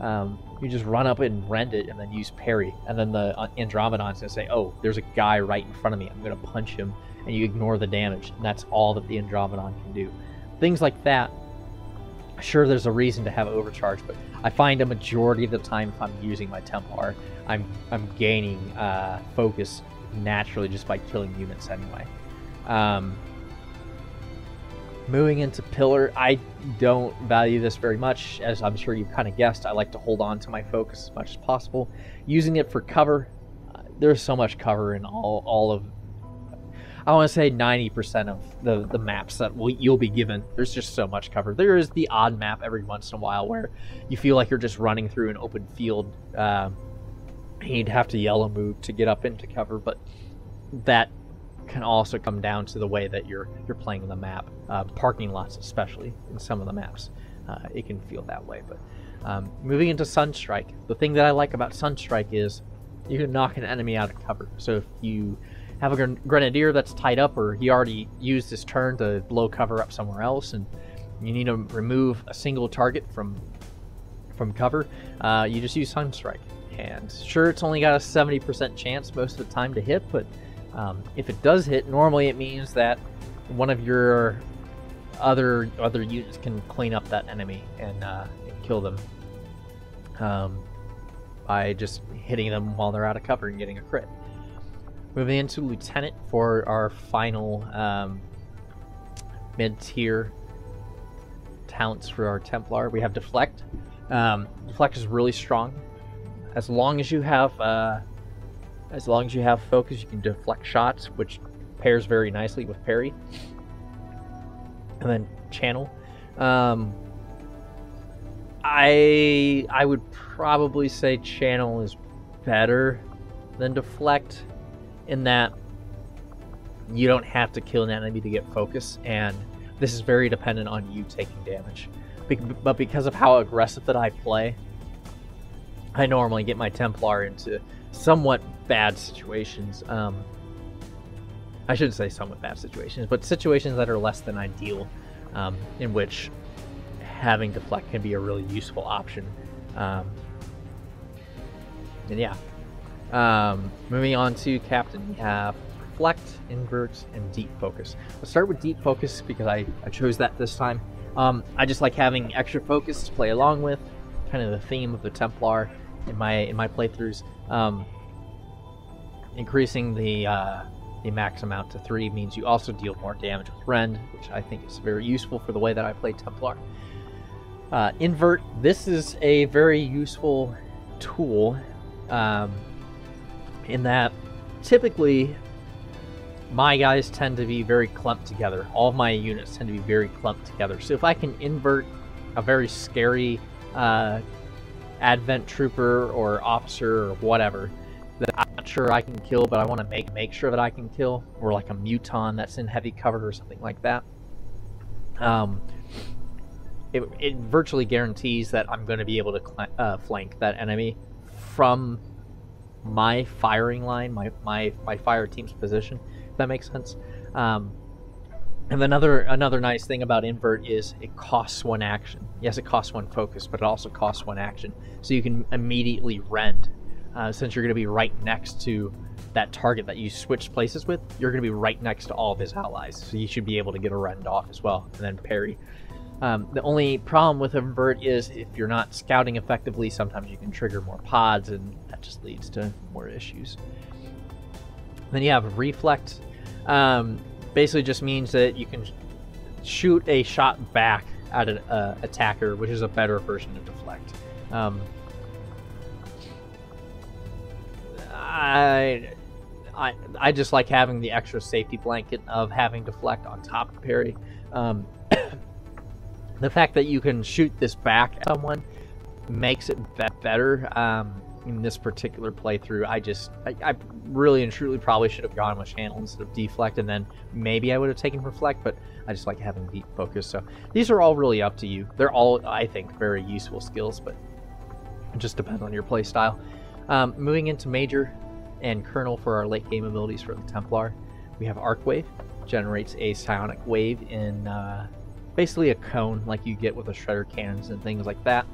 um, you just run up and rend it and then use parry and then the uh, Andromedon's gonna say oh there's a guy right in front of me. I'm gonna punch him and you ignore the damage and that's all that the Andromedon can do. Things like that sure there's a reason to have overcharge but I find a majority of the time if I'm using my Templar, I'm I'm gaining uh, focus naturally just by killing units anyway. Um, moving into Pillar, I don't value this very much, as I'm sure you've kind of guessed. I like to hold on to my focus as much as possible. Using it for cover, uh, there's so much cover in all all of I want to say 90% of the, the maps that will, you'll be given. There's just so much cover. There is the odd map every once in a while where you feel like you're just running through an open field. Uh, you'd have to yell a move to get up into cover, but that can also come down to the way that you're you're playing the map. Uh, parking lots, especially in some of the maps, uh, it can feel that way. But um, moving into Stunstrike, the thing that I like about Stunstrike is you can knock an enemy out of cover. So if you have a grenadier that's tied up or he already used his turn to blow cover up somewhere else and you need to remove a single target from from cover, uh, you just use Stunstrike. And sure, it's only got a 70% chance most of the time to hit, but um, if it does hit, normally it means that one of your other other units can clean up that enemy and, uh, and kill them um, by just hitting them while they're out of cover and getting a crit. Moving into Lieutenant for our final um, mid-tier talents for our Templar. We have Deflect. Um, Deflect is really strong. As long as you have, uh, as long as you have focus, you can deflect shots, which pairs very nicely with parry. And then Channel. Um, I I would probably say Channel is better than Deflect in that you don't have to kill an enemy to get focus, and this is very dependent on you taking damage. Be but because of how aggressive that I play, I normally get my Templar into somewhat bad situations. Um, I shouldn't say somewhat bad situations, but situations that are less than ideal, um, in which having deflect can be a really useful option. Um, and yeah, um, moving on to Captain, we have Reflect, Invert, and Deep Focus. Let's start with Deep Focus because I, I chose that this time. Um, I just like having extra focus to play along with, kind of the theme of the Templar in my in my playthroughs. Um, increasing the uh, the max amount to three means you also deal more damage with Rend, which I think is very useful for the way that I play Templar. Uh, invert. This is a very useful tool. Um, in that typically my guys tend to be very clumped together. All my units tend to be very clumped together. So if I can invert a very scary uh, advent trooper or officer or whatever that I'm not sure I can kill, but I want to make make sure that I can kill, or like a muton that's in heavy cover or something like that. Um, it, it virtually guarantees that I'm going to be able to uh, flank that enemy from my firing line, my my my fire team's position. If that makes sense. Um, and another another nice thing about invert is it costs one action. Yes, it costs one focus, but it also costs one action. So you can immediately rend. Uh, since you're going to be right next to that target that you switch places with, you're going to be right next to all of his allies. So you should be able to get a rend off as well, and then parry. Um, the only problem with invert is if you're not scouting effectively, sometimes you can trigger more pods, and that just leads to more issues. Then you have reflect. Um, basically just means that you can shoot a shot back at an uh, attacker, which is a better version of deflect. Um, I, I, I just like having the extra safety blanket of having deflect on top of parry. Um, the fact that you can shoot this back at someone makes it better. Um, in this particular playthrough, I just, I, I, really and truly probably should have gone with channel instead of deflect, and then maybe I would have taken reflect, but I just like having deep focus. So these are all really up to you. They're all, I think, very useful skills, but It just depends on your playstyle. Um, moving into Major and Colonel for our late game abilities for the Templar, we have Arc Wave, generates a psionic wave in uh, basically a cone like you get with the shredder cannons and things like that.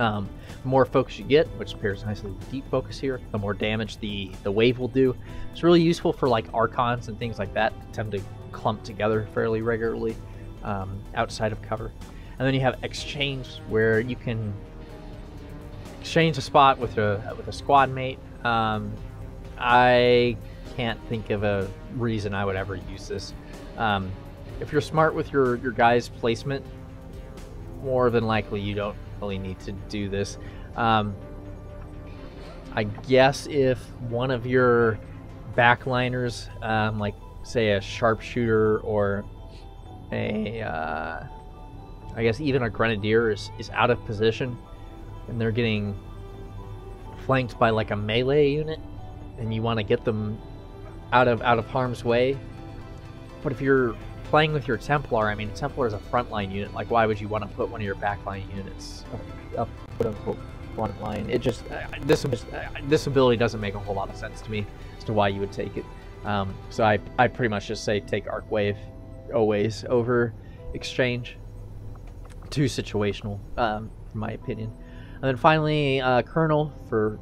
Um, the more focus you get, which pairs nicely with deep focus here, the more damage the, the wave will do. It's really useful for like archons and things like that. tend to clump together fairly regularly um, outside of cover. And then you have exchange, where you can exchange a spot with a with a squad mate. Um, I can't think of a reason I would ever use this. Um, if you're smart with your your guy's placement, more than likely you don't need to do this. Um, I guess if one of your backliners, um, like say a sharpshooter or a, uh, I guess even a grenadier is, is out of position and they're getting flanked by like a melee unit and you want to get them out of out of harm's way. But if you're playing with your Templar, I mean, Templar is a frontline unit. Like, why would you want to put one of your backline units up, quote unquote front line? It just uh, this uh, this ability doesn't make a whole lot of sense to me as to why you would take it. Um, so I I pretty much just say take Arc Wave always over Exchange. Too situational, um, in my opinion. And then finally, uh, Colonel for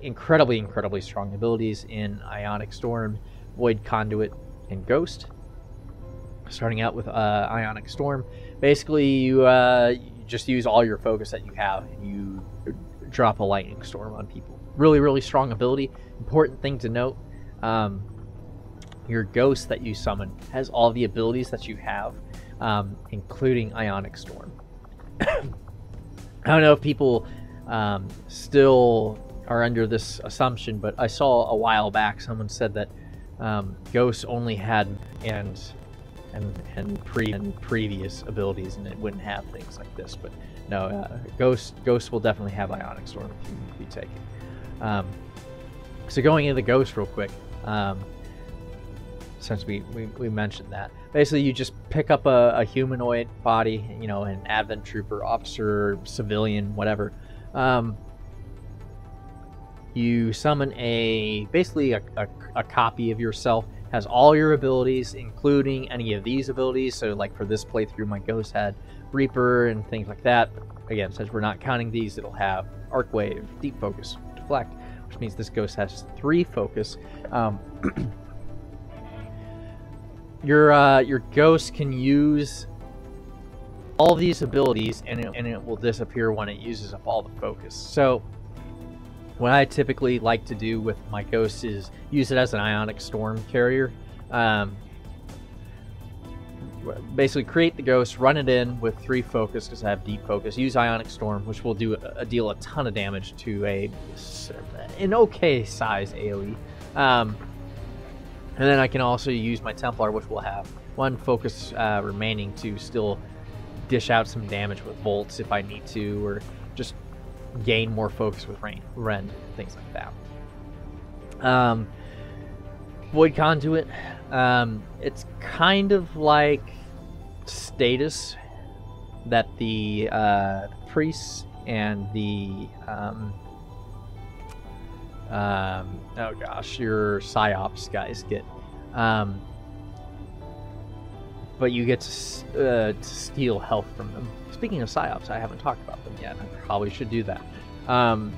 incredibly, incredibly strong abilities in Ionic Storm, Void Conduit, and Ghost starting out with uh, Ionic Storm. Basically, you, uh, you, just use all your focus that you have and you drop a Lightning Storm on people. Really, really strong ability. Important thing to note um, your Ghost that you summon has all the abilities that you have, um, including Ionic Storm. I don't know if people um, still are under this assumption, but I saw a while back someone said that um, Ghosts only had and and and pre and previous abilities, and it wouldn't have things like this. But no, uh, Ghost Ghost will definitely have Ionic Storm if you, if you take it. Um, so going into the Ghost real quick, um, since we, we, we mentioned that, basically you just pick up a, a, humanoid body, you know, an Advent trooper, officer, civilian, whatever. Um, you summon a basically a, a, a copy of yourself has all your abilities, including any of these abilities. So, like for this playthrough, my ghost had Reaper and things like that. Again, since we're not counting these, it'll have Arc Wave, Deep Focus, Deflect, which means this ghost has three focus. Um, your uh, your ghost can use all these abilities, and it, and it will disappear when it uses up all the focus. So what I typically like to do with my ghost is use it as an ionic storm carrier. Um, basically create the ghost, run it in with three focus because I have deep focus. Use ionic storm, which will do a, a deal a ton of damage to a an okay size AOE. Um, and then I can also use my Templar, which will have one focus uh, remaining to still dish out some damage with bolts if I need to, or just gain more focus with rain, Rend, things like that. Um, Void Conduit, um, it's kind of like stasis that the uh, priests and the um, um, oh gosh, your psyops guys get. Um, but you get to, uh, to steal health from them. Speaking of psyops, I haven't talked about them yet. I probably should do that. Um,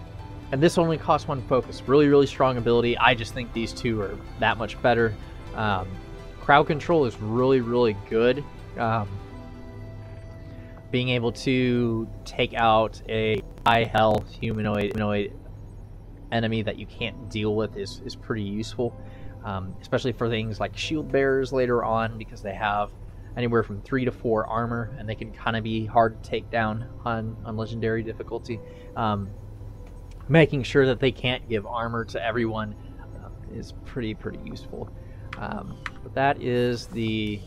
and this only costs one focus. Really, really strong ability. I just think these two are that much better. Um, crowd control is really, really good. Um, being able to take out a high health humanoid, humanoid enemy that you can't deal with is, is pretty useful. Um, especially for things like shield bearers later on because they have anywhere from three to four armor, and they can kind of be hard to take down on on legendary difficulty. Um, making sure that they can't give armor to everyone uh, is pretty pretty useful. Um, but that is the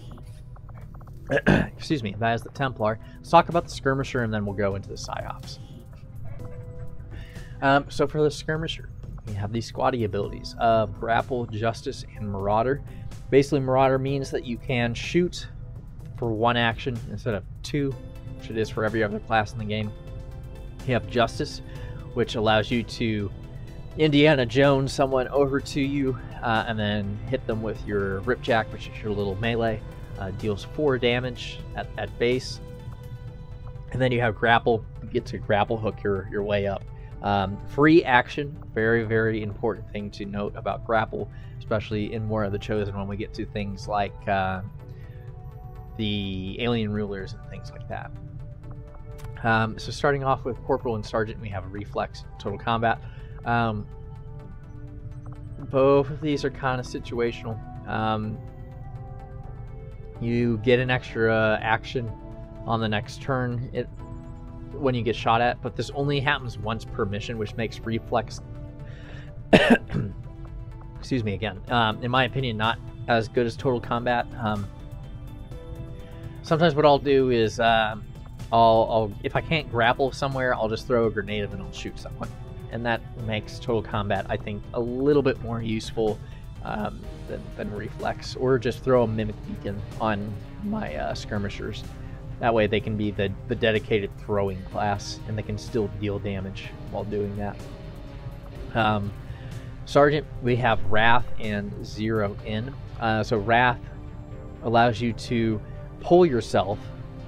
excuse me, that is the Templar. Let's talk about the Skirmisher, and then we'll go into the Psyops. Um, so for the Skirmisher, we have these squaddie abilities Grapple, Justice, and Marauder. Basically, Marauder means that you can shoot for one action instead of two, which it is for every other class in the game. You have Justice, which allows you to Indiana Jones someone over to you uh, and then hit them with your Ripjack, which is your little melee. Uh, deals 4 damage at, at base. And then you have Grapple. You get to grapple hook your, your way up. Um, free action, very, very important thing to note about Grapple, especially in War of the Chosen when we get to things like uh, the alien rulers and things like that. Um, so starting off with Corporal and Sergeant, we have a Reflex Total Combat. Um, both of these are kind of situational. Um, you get an extra action on the next turn it, when you get shot at, but this only happens once per mission, which makes Reflex, excuse me again, um, in my opinion, not as good as Total Combat. Sometimes what I'll do is um, I'll, I'll, if I can't grapple somewhere, I'll just throw a grenade and I'll shoot someone and that makes Total Combat, I think, a little bit more useful um, than, than, Reflex, or just throw a Mimic Beacon on my uh, skirmishers. That way they can be the, the dedicated throwing class, and they can still deal damage while doing that. Um, Sergeant, we have Wrath and Zero in. Uh, so Wrath allows you to pull yourself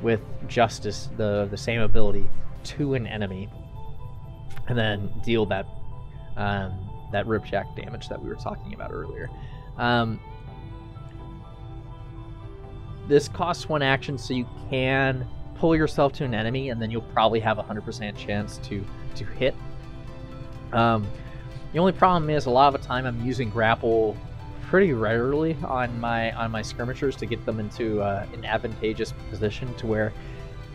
with Justice, the, the same ability, to an enemy and then deal that um, that ripjack damage that we were talking about earlier. Um, this costs one action, so you can pull yourself to an enemy, and then you'll probably have a hundred percent chance to to hit. Um, the only problem is a lot of the time I'm using grapple pretty rarely on my on my skirmishers to get them into uh, an advantageous position to where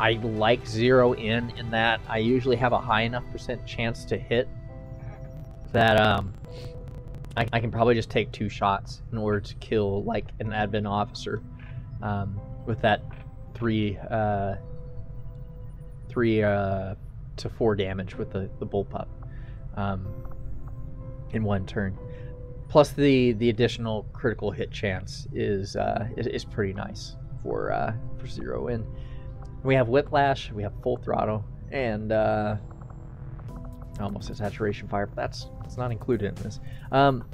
I like zero in in that I usually have a high enough percent chance to hit that um, I, I, can probably just take two shots in order to kill like an Advent officer um, with that three uh, three uh, to four damage with the the bullpup um, in one turn. Plus the the additional critical hit chance is uh, is, is pretty nice for uh, for zero in. We have Whiplash, we have Full Throttle, and uh, almost a Saturation Fire, but that's, that's not included in this. Um,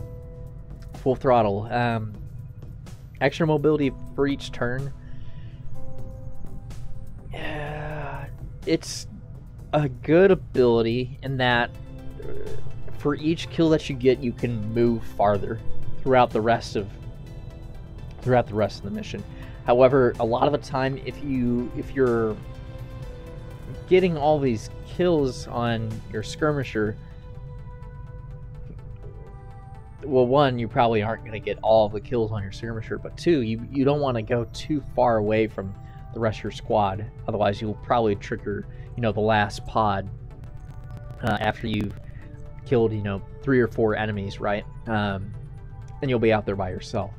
full Throttle. Um, extra mobility for each turn. Yeah, it's a good ability in that uh, for each kill that you get, you can move farther throughout the rest of throughout the rest of the mission. However, a lot of the time, if you if you're getting all these kills on your skirmisher, well, one, you probably aren't going to get all the kills on your skirmisher, but two, you you don't want to go too far away from the rest of your squad. Otherwise, you'll probably trigger, you know, the last pod uh, after you've killed, you know, three or four enemies, right? Um, and you'll be out there by yourself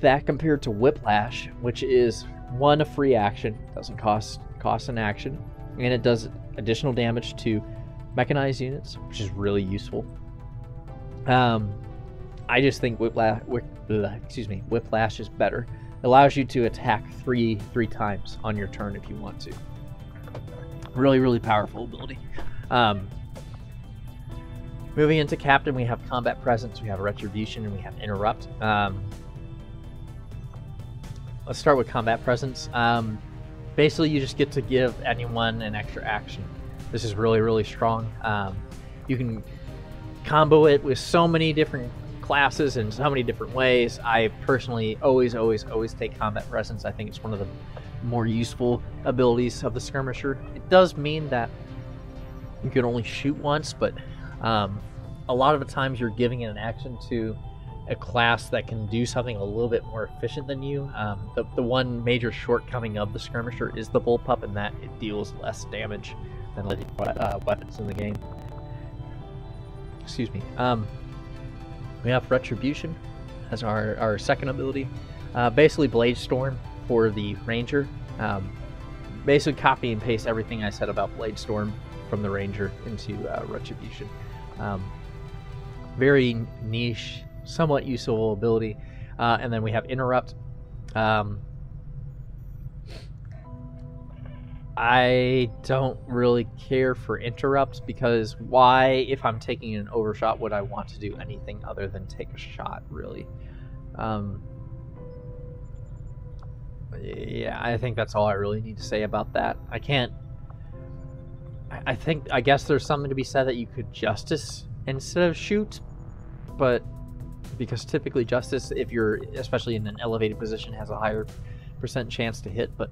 that compared to Whiplash, which is one a free action, doesn't cost cost an action, and it does additional damage to mechanized units, which is really useful. Um, I just think Whiplash, Whip, excuse me, Whiplash is better. It allows you to attack three three times on your turn if you want to. Really, really powerful ability. Um, moving into Captain, we have Combat Presence, we have Retribution, and we have Interrupt. Um, let's start with combat presence. Um, basically, you just get to give anyone an extra action. This is really, really strong. Um, you can combo it with so many different classes in so many different ways. I personally always, always, always take combat presence. I think it's one of the more useful abilities of the skirmisher. It does mean that you can only shoot once, but um, a lot of the times you're giving an action to a class that can do something a little bit more efficient than you. Um, the, the one major shortcoming of the skirmisher is the bullpup, and that it deals less damage than uh, weapons in the game. Excuse me. Um, we have Retribution as our, our second ability. Uh, basically, Blade Storm for the Ranger. Um, basically, copy and paste everything I said about Blade Storm from the Ranger into uh, Retribution. Um, very niche somewhat useful ability. Uh, and then we have Interrupt. Um, I don't really care for interrupts because why, if I'm taking an overshot, would I want to do anything other than take a shot, really? Um, yeah, I think that's all I really need to say about that. I can't. I think, I guess there's something to be said that you could justice instead of shoot, but because typically justice, if you're especially in an elevated position, has a higher percent chance to hit, but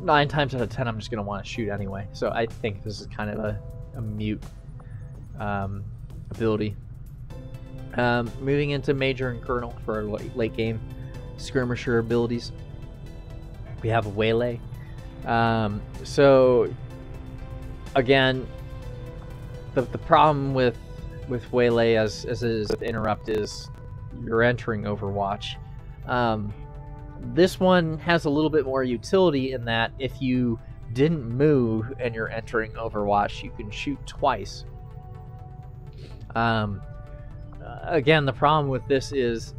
nine times out of ten, I'm just going to want to shoot anyway. So I think this is kind of a, a mute um, ability. Um, moving into Major and Colonel for late, late game skirmisher abilities. We have Waylay. Um, so again, the, the problem with with Waylay as as is with Interrupt is you're entering Overwatch. Um, this one has a little bit more utility in that if you didn't move and you're entering Overwatch, you can shoot twice. Um, again, the problem with this is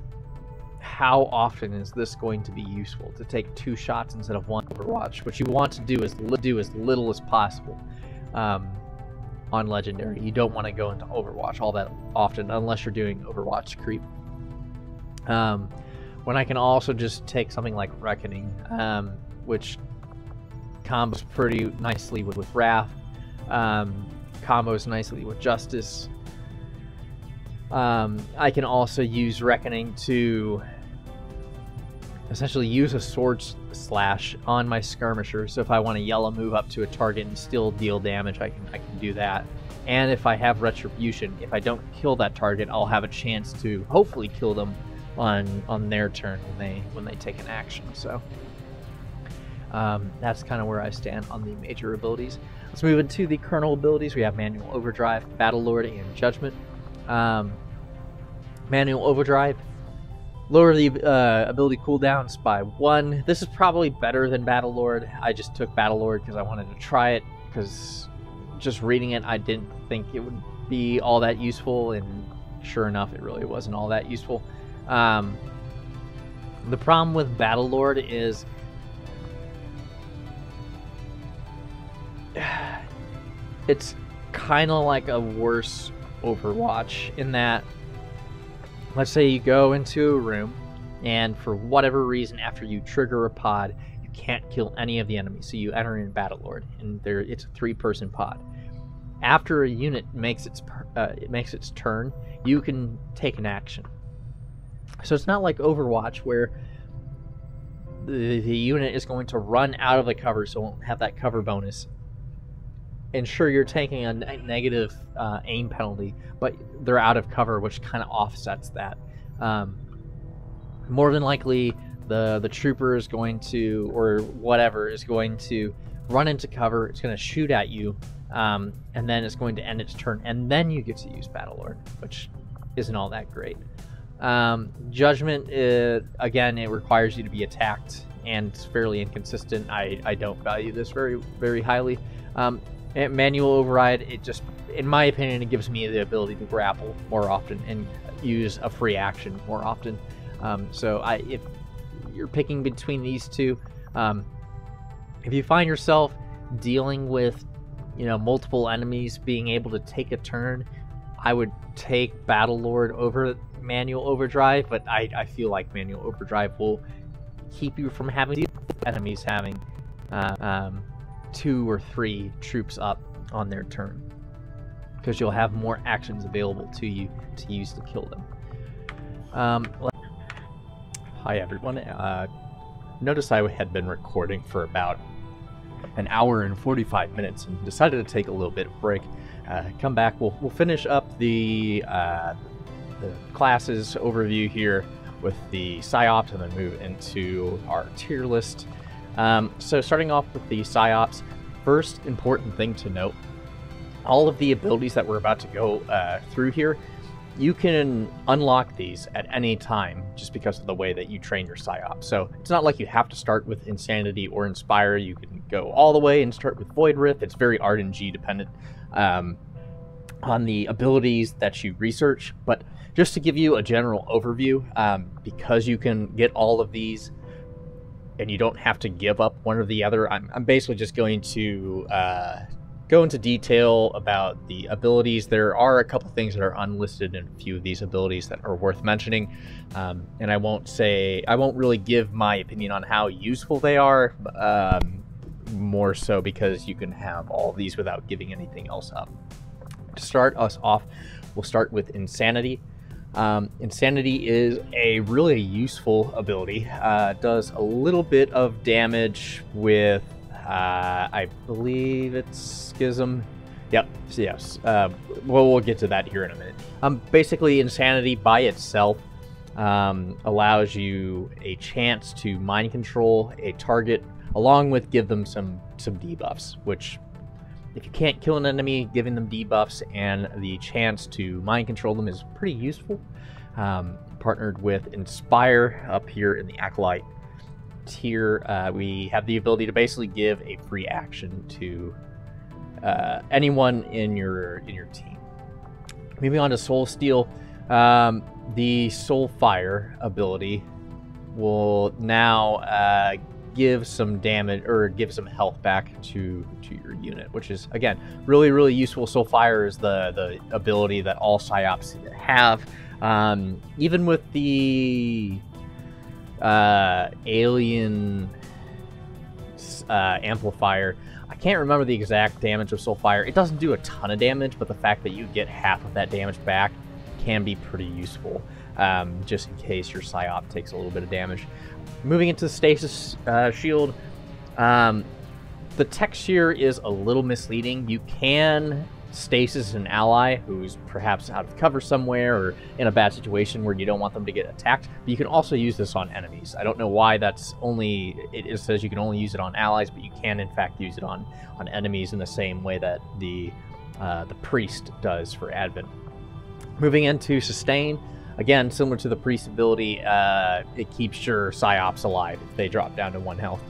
how often is this going to be useful to take two shots instead of one Overwatch? What you want to do is do as little as possible um, on Legendary. You don't want to go into Overwatch all that often unless you're doing Overwatch creep. Um, when I can also just take something like Reckoning, um, which combos pretty nicely with, with Wrath, um, combos nicely with Justice. Um, I can also use Reckoning to essentially use a sword slash on my skirmisher. So if I want to yell yellow move up to a target and still deal damage, I can I can do that. And if I have retribution, if I don't kill that target, I'll have a chance to hopefully kill them on on their turn when they when they take an action. So um, that's kind of where I stand on the major abilities. Let's move into the colonel abilities. We have Manual Overdrive, Battle Lord, and Judgment. Um, Manual Overdrive lower the uh, ability cooldowns by one. This is probably better than Battle Lord. I just took Battle Lord because I wanted to try it because just reading it, I didn't think it would be all that useful, and sure enough, it really wasn't all that useful. Um, the problem with Battle Lord is it's kind of like a worse Overwatch in that let's say you go into a room and for whatever reason after you trigger a pod you can't kill any of the enemies. So you enter in battle lord and there it's a three person pod. After a unit makes its uh, makes its turn you can take an action. So it's not like Overwatch where the, the unit is going to run out of the cover, so it won't have that cover bonus. And sure, you're taking a negative uh, aim penalty, but they're out of cover, which kind of offsets that. Um, more than likely, the the trooper is going to, or whatever, is going to run into cover. It's going to shoot at you, um, and then it's going to end its turn, and then you get to use Battle Lord, which isn't all that great. Um, judgment, it, again, it requires you to be attacked and it's fairly inconsistent. I, I don't value this very very highly. Um, manual override, it just, in my opinion, it gives me the ability to grapple more often and use a free action more often. Um, so I, if you're picking between these two, um, if you find yourself dealing with, you know, multiple enemies being able to take a turn, I would take Battle Lord over manual overdrive, but I, I feel like manual overdrive will keep you from having enemies having uh, um, two or three troops up on their turn because you'll have more actions available to you to use to kill them. Um, Hi everyone. Uh, notice I had been recording for about an hour and 45 minutes and decided to take a little bit of break. Uh, come back, we'll, we'll finish up the uh, the classes overview here with the PsyOps and then move into our tier list. Um, so starting off with the PsyOps, first important thing to note, all of the abilities that we're about to go uh, through here, you can unlock these at any time just because of the way that you train your PsyOps. So it's not like you have to start with Insanity or Inspire. You can go all the way and start with Void Rift. It's very RNG dependent um, on the abilities that you research, but just to give you a general overview, um, because you can get all of these and you don't have to give up one or the other. I'm, I'm basically just going to uh, go into detail about the abilities. There are a couple things that are unlisted in a few of these abilities that are worth mentioning, um, and I won't say I won't really give my opinion on how useful they are. Um, more so because you can have all these without giving anything else up. To start us off, we'll start with Insanity. Um, Insanity is a really useful ability. Uh, does a little bit of damage with, uh, I believe it's Schism. Yep, yes. Uh, well, we'll get to that here in a minute. Um, basically, Insanity by itself um, allows you a chance to mind control a target, along with give them some some debuffs, which if you can't kill an enemy, giving them debuffs and the chance to mind control them is pretty useful. Um, partnered with Inspire up here in the Acolyte tier, uh, we have the ability to basically give a free action to uh, anyone in your in your team. Moving on to Soul Steal, um, the Soul Fire ability will now uh, give some damage or give some health back to to your unit, which is again really really useful. Soul Fire is the the ability that all psyops have. Um, even with the uh, alien uh, amplifier, I can't remember the exact damage of Soul Fire. It doesn't do a ton of damage, but the fact that you get half of that damage back can be pretty useful, um, just in case your psyop takes a little bit of damage. Moving into the stasis uh, shield, um, the text here is a little misleading. You can stasis an ally who's perhaps out of cover somewhere or in a bad situation where you don't want them to get attacked. But you can also use this on enemies. I don't know why that's only it says you can only use it on allies, but you can in fact use it on on enemies in the same way that the uh, the priest does for Advent. Moving into sustain. Again, similar to the priest ability, uh, it keeps your psyops alive if they drop down to one health.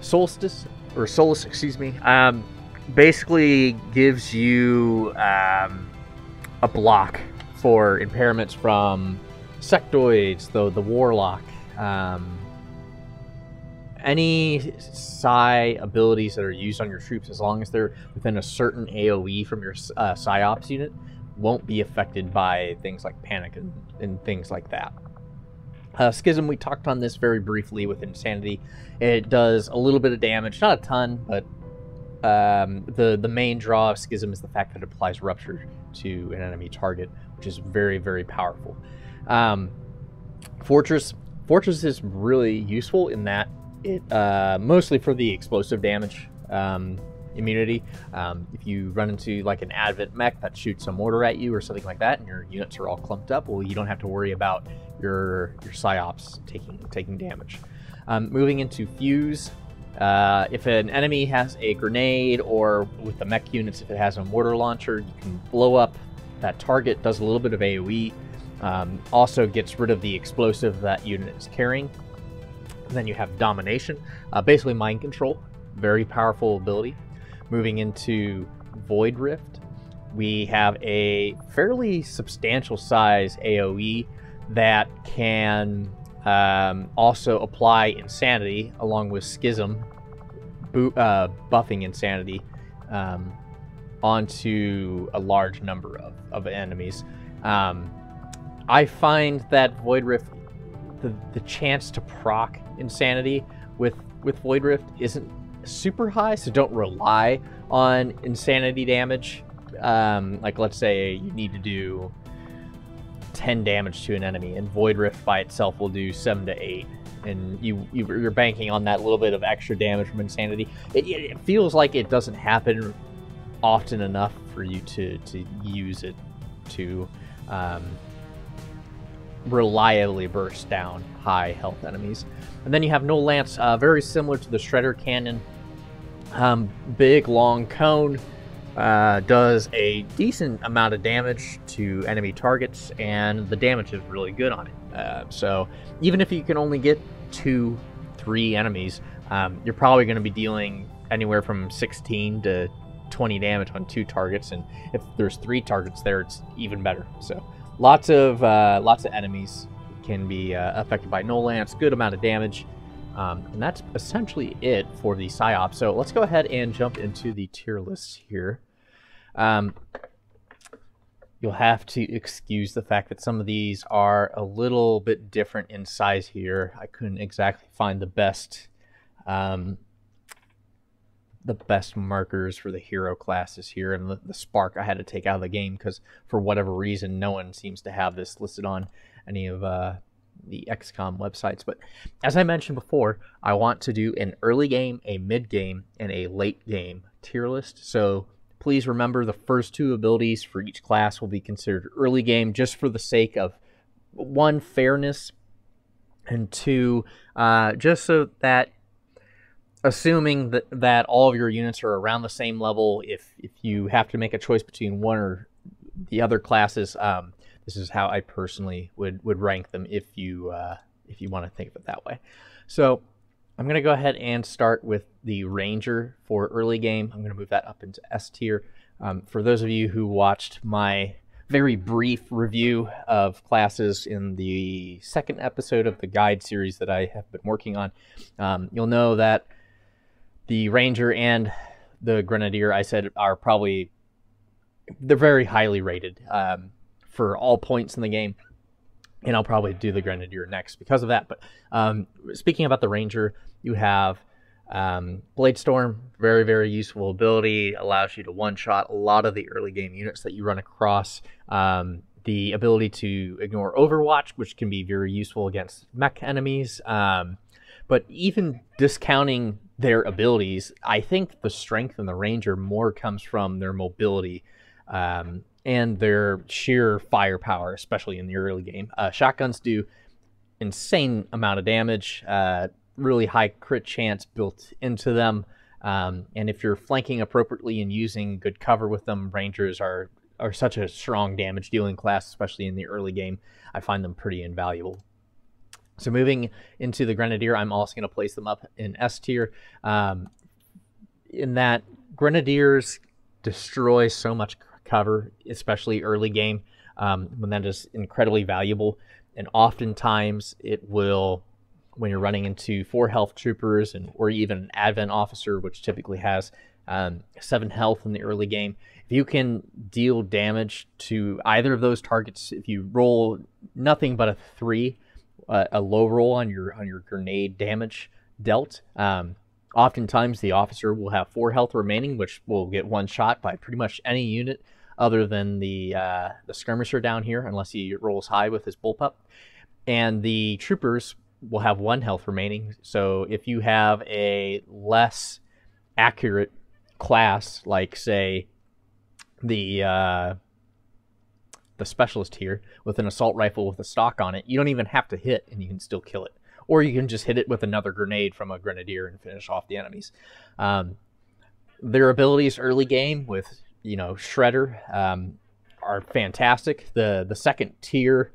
Solstice, or Solace, excuse me, um, basically gives you um, a block for impairments from sectoids, though the warlock. Um, any psi abilities that are used on your troops, as long as they're within a certain AoE from your uh, psyops unit, won't be affected by things like panic and, and things like that. Uh, Schism, we talked on this very briefly with Insanity. It does a little bit of damage, not a ton, but um, the the main draw of Schism is the fact that it applies Rupture to an enemy target, which is very very powerful. Um, Fortress Fortress is really useful in that it uh, mostly for the explosive damage. Um, immunity. Um, if you run into like an Advent mech that shoots a mortar at you or something like that, and your units are all clumped up, well, you don't have to worry about your your psyops taking taking damage. Um, moving into fuse. Uh, if an enemy has a grenade, or with the mech units, if it has a mortar launcher, you can blow up that target. Does a little bit of AOE. Um, also gets rid of the explosive that unit is carrying. And then you have domination, uh, basically mind control. Very powerful ability. Moving into Void Rift, we have a fairly substantial size AoE that can um, also apply Insanity along with Schism, bu- uh, buffing Insanity um, onto a large number of, of enemies. Um, I find that Void Rift, the, the chance to proc Insanity with, with Void Rift isn't super high, so don't rely on insanity damage. Um, like, let's say you need to do 10 damage to an enemy, and Void Rift by itself will do 7 to 8. And you, you are banking on that little bit of extra damage from insanity. It, it feels like it doesn't happen often enough for you to to use it to um, reliably burst down high health enemies. And then you have Null Lance, uh, very similar to the Shredder Cannon. Um, big, long cone. Uh, does a decent amount of damage to enemy targets, and the damage is really good on it. Uh, so even if you can only get two, three enemies, um, you're probably going to be dealing anywhere from 16 to 20 damage on two targets, and if there's three targets there, it's even better. So lots of uh, lots of enemies can be uh, affected by Null Lance. Good amount of damage. Um, and that's essentially it for the PSYOP. So let's go ahead and jump into the tier lists here. Um, you'll have to excuse the fact that some of these are a little bit different in size here. I couldn't exactly find the best um, the best markers for the hero classes here and the, the spark I had to take out of the game because for whatever reason no one seems to have this listed on any of uh, the XCOM websites. But as I mentioned before, I want to do an early game, a mid game, and a late game tier list. So please remember the first two abilities for each class will be considered early game just for the sake of one, fairness, and two, uh, just so that assuming that, that all of your units are around the same level, if, if you have to make a choice between one or the other classes, um, this is how I personally would, would rank them if you, uh, if you want to think of it that way. So I'm going to go ahead and start with the Ranger for early game. I'm going to move that up into S tier. Um, for those of you who watched my very brief review of classes in the second episode of the guide series that I have been working on, um, you'll know that the Ranger and the Grenadier, I said, are probably they're very highly rated um, for all points in the game. And I'll probably do the Grenadier next because of that. But um, speaking about the Ranger, you have um, Blade Storm, very, very useful ability, allows you to one shot a lot of the early game units that you run across. Um, the ability to ignore Overwatch, which can be very useful against mech enemies. Um, but even discounting their abilities, I think the strength in the Ranger more comes from their mobility um, and their sheer firepower, especially in the early game. Uh, shotguns do insane amount of damage, uh, really high crit chance built into them. Um, and if you're flanking appropriately and using good cover with them, Rangers are are such a strong damage dealing class, especially in the early game. I find them pretty invaluable. So moving into the Grenadier, I'm also going to place them up in S tier. Um, in that Grenadiers destroy so much cover, especially early game, um, when that is incredibly valuable. And oftentimes it will, when you're running into four health troopers and or even an Advent officer, which typically has um, seven health in the early game, if you can deal damage to either of those targets, if you roll nothing but a three, a, a low roll on your on your grenade damage dealt. Um, oftentimes, the officer will have four health remaining, which will get one shot by pretty much any unit other than the uh, the skirmisher down here, unless he rolls high with his bullpup. And the troopers will have one health remaining. So if you have a less accurate class, like say the uh, the specialist here with an assault rifle with a stock on it, you don't even have to hit and you can still kill it. Or you can just hit it with another grenade from a grenadier and finish off the enemies. Um, their abilities early game with you know Shredder um, are fantastic. The the second tier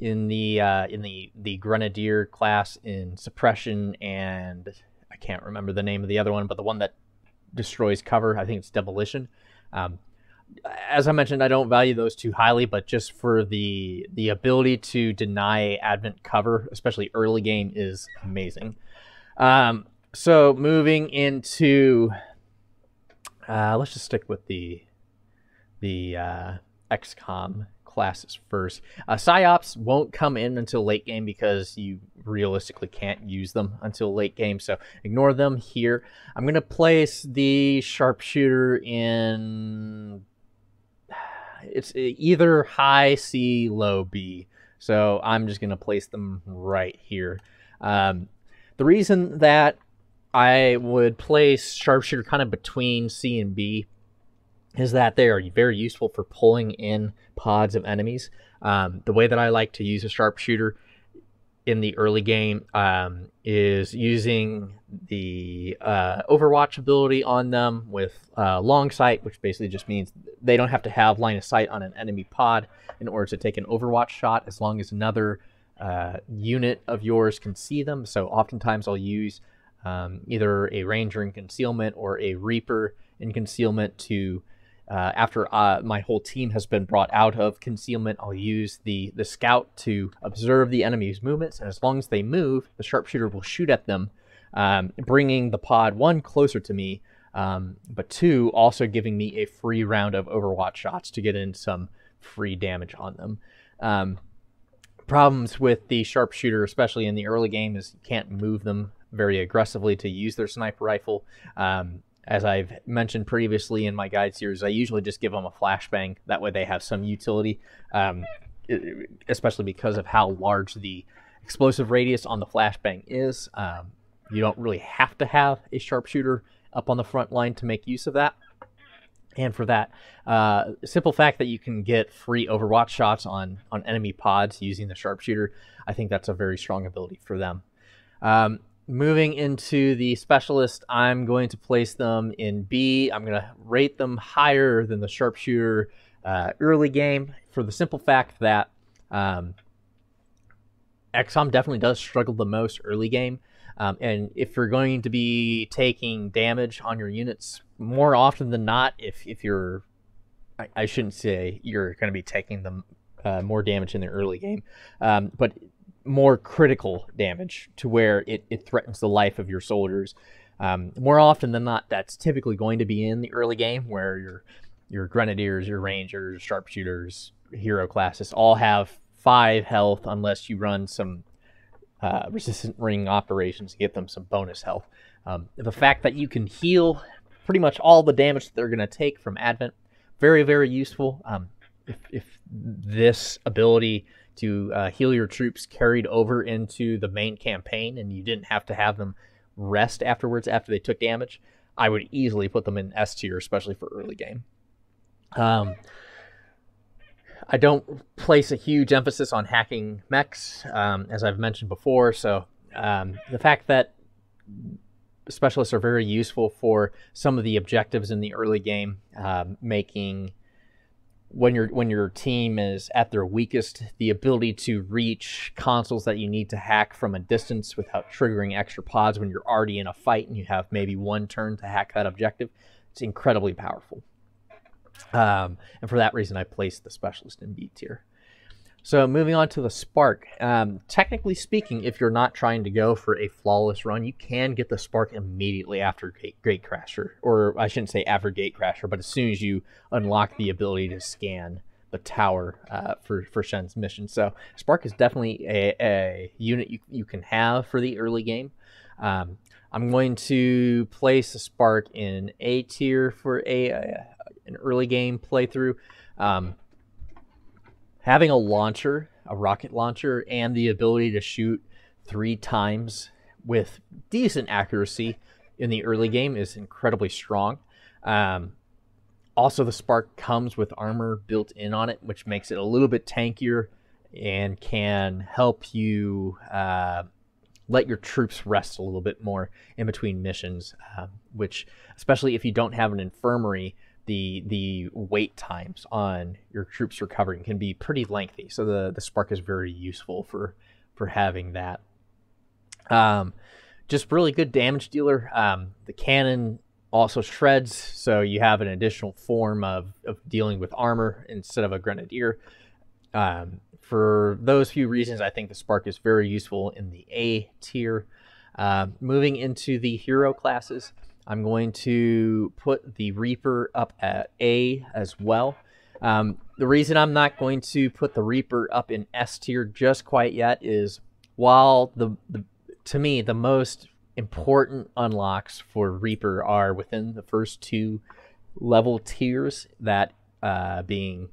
in the uh, in the the grenadier class in suppression and I can't remember the name of the other one, but the one that destroys cover, I think it's demolition. Um, as I mentioned, I don't value those too highly, but just for the the ability to deny Advent cover, especially early game, is amazing. Um, so moving into, uh, let's just stick with the the uh, XCOM classes first. Uh, psyops won't come in until late game because you realistically can't use them until late game, so ignore them here. I'm gonna place the sharpshooter in it's either high C, low B. So I'm just going to place them right here. Um, the reason that I would place sharpshooter kind of between C and B is that they are very useful for pulling in pods of enemies. Um, the way that I like to use a sharpshooter in the early game um, is using the uh, Overwatch ability on them with uh, long sight, which basically just means they don't have to have line of sight on an enemy pod in order to take an Overwatch shot as long as another uh, unit of yours can see them. So oftentimes I'll use um, either a Ranger in concealment or a Reaper in concealment to uh, after uh, my whole team has been brought out of concealment, I'll use the, the scout to observe the enemy's movements. And as long as they move, the sharpshooter will shoot at them, um, bringing the pod one closer to me, um, but two also giving me a free round of Overwatch shots to get in some free damage on them. Um, problems with the sharpshooter, especially in the early game, is you can't move them very aggressively to use their sniper rifle. Um, as I've mentioned previously in my guide series, I usually just give them a flashbang. That way they have some utility, um, especially because of how large the explosive radius on the flashbang is. Um, you don't really have to have a sharpshooter up on the front line to make use of that. And for that, uh, simple fact that you can get free Overwatch shots on on enemy pods using the sharpshooter, I think that's a very strong ability for them. Um, moving into the specialist, I'm going to place them in B. I'm going to rate them higher than the sharpshooter uh, early game for the simple fact that um, XCOM definitely does struggle the most early game. Um, and if you're going to be taking damage on your units more often than not, if, if you're, I, I shouldn't say you're going to be taking them uh, more damage in the early game, um, but more critical damage to where it, it threatens the life of your soldiers. Um, more often than not, that's typically going to be in the early game where your your grenadiers, your rangers, sharpshooters, hero classes all have five health unless you run some uh, resistant ring operations to get them some bonus health. Um, the fact that you can heal pretty much all the damage that they're going to take from Advent, very, very useful. Um, if, if this ability to uh, heal your troops carried over into the main campaign and you didn't have to have them rest afterwards after they took damage, I would easily put them in S tier, especially for early game. Um, I don't place a huge emphasis on hacking mechs, um, as I've mentioned before. So um, the fact that specialists are very useful for some of the objectives in the early game, uh, making when your when your team is at their weakest, the ability to reach consoles that you need to hack from a distance without triggering extra pods when you're already in a fight and you have maybe one turn to hack that objective, it's incredibly powerful. Um, and for that reason, I placed the specialist in B tier. So moving on to the Spark. Um, technically speaking, if you're not trying to go for a flawless run, you can get the Spark immediately after Gate, Gatecrasher, or I shouldn't say after Gatecrasher, but as soon as you unlock the ability to scan the tower uh, for for Shen's mission. So Spark is definitely a, a unit you, you can have for the early game. Um, I'm going to place a Spark in A tier for a, a an early game playthrough. Um, having a launcher, a rocket launcher, and the ability to shoot three times with decent accuracy in the early game is incredibly strong. Um, also, the Spark comes with armor built in on it, which makes it a little bit tankier and can help you uh, let your troops rest a little bit more in between missions. Uh, which, especially if you don't have an infirmary, the the wait times on your troops recovering can be pretty lengthy. So the the spark is very useful for for having that. Um, just really good damage dealer. Um, the cannon also shreds, so you have an additional form of, of dealing with armor instead of a grenadier. Um, for those few reasons, I think the spark is very useful in the A tier. Uh, moving into the hero classes, I'm going to put the Reaper up at A as well. Um, the reason I'm not going to put the Reaper up in S tier just quite yet is while the, the to me the most important unlocks for Reaper are within the first two level tiers, that uh, being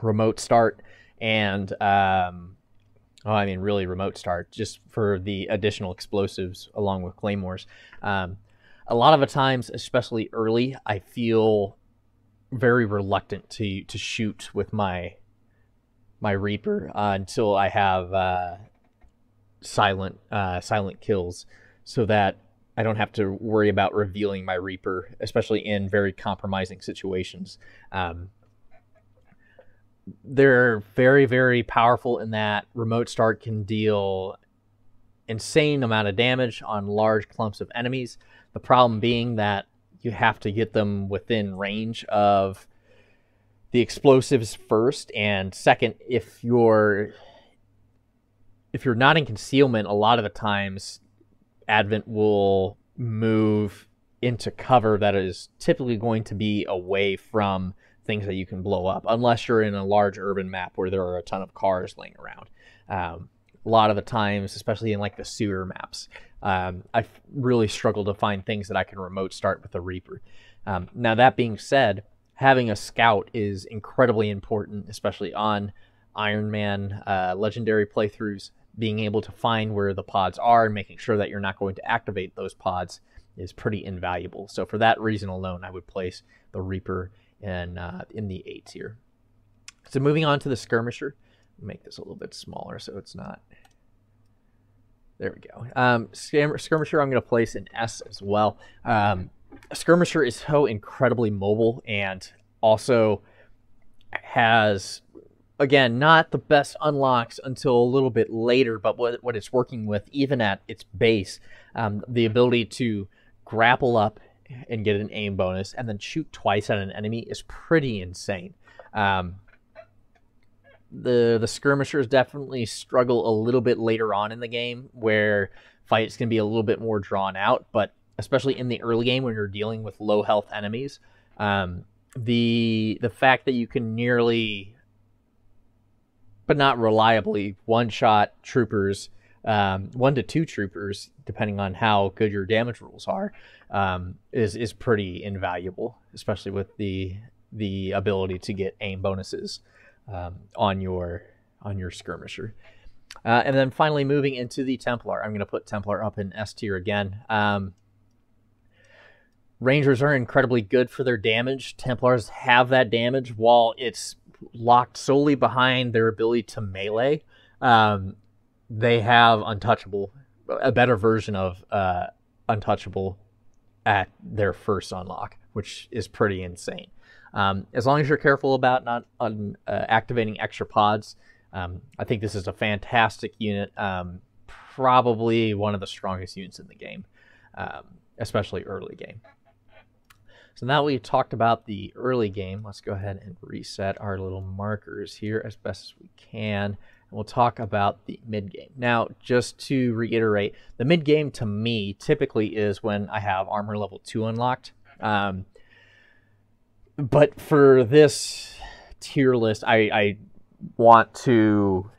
remote start and um, oh, I mean really remote start, just for the additional explosives along with claymores. Um, a lot of the times, especially early, I feel very reluctant to to shoot with my my Reaper uh, until I have uh, silent uh, silent kills, so that I don't have to worry about revealing my Reaper, especially in very compromising situations. Um, they're very very powerful in that remote start can deal insane amount of damage on large clumps of enemies the problem being that you have to get them within range of the explosives first, and second, if you're if you're not in concealment, a lot of the times Advent will move into cover that is typically going to be away from things that you can blow up, unless you're in a large urban map where there are a ton of cars laying around. Um, a lot of the times, especially in like the sewer maps, um, I really struggle to find things that I can remote start with a Reaper. Um, now, that being said, having a scout is incredibly important, especially on Iron Man uh, legendary playthroughs. Being able to find where the pods are and making sure that you're not going to activate those pods is pretty invaluable. So, for that reason alone, I would place the Reaper in, uh, in the A tier. So, moving on to the Skirmisher make this a little bit smaller so it's not. There we go. Um, Skirmisher, I'm going to place an S as well. Um, Skirmisher is so incredibly mobile and also has, again, not the best unlocks until a little bit later, but what, what it's working with, even at its base, um, the ability to grapple up and get an aim bonus and then shoot twice at an enemy is pretty insane. Um, the the skirmishers definitely struggle a little bit later on in the game where fights can be a little bit more drawn out but especially in the early game when you're dealing with low health enemies um, the the fact that you can nearly but not reliably one shot troopers um, one to two troopers depending on how good your damage rules are um, is is pretty invaluable especially with the the ability to get aim bonuses um, on your on your skirmisher. Uh, and then finally moving into the Templar. I'm going to put Templar up in S tier again. Um, Rangers are incredibly good for their damage. Templars have that damage while it's locked solely behind their ability to melee. Um, they have untouchable, a better version of uh, untouchable at their first unlock, which is pretty insane. Um, as long as you're careful about not un, uh, activating extra pods, um, I think this is a fantastic unit. Um, probably one of the strongest units in the game, um, especially early game. So now we've talked about the early game, let's go ahead and reset our little markers here as best as we can. And we'll talk about the mid game. Now, just to reiterate, the mid game to me typically is when I have armor level 2 unlocked. Um, but for this tier list, I, I want to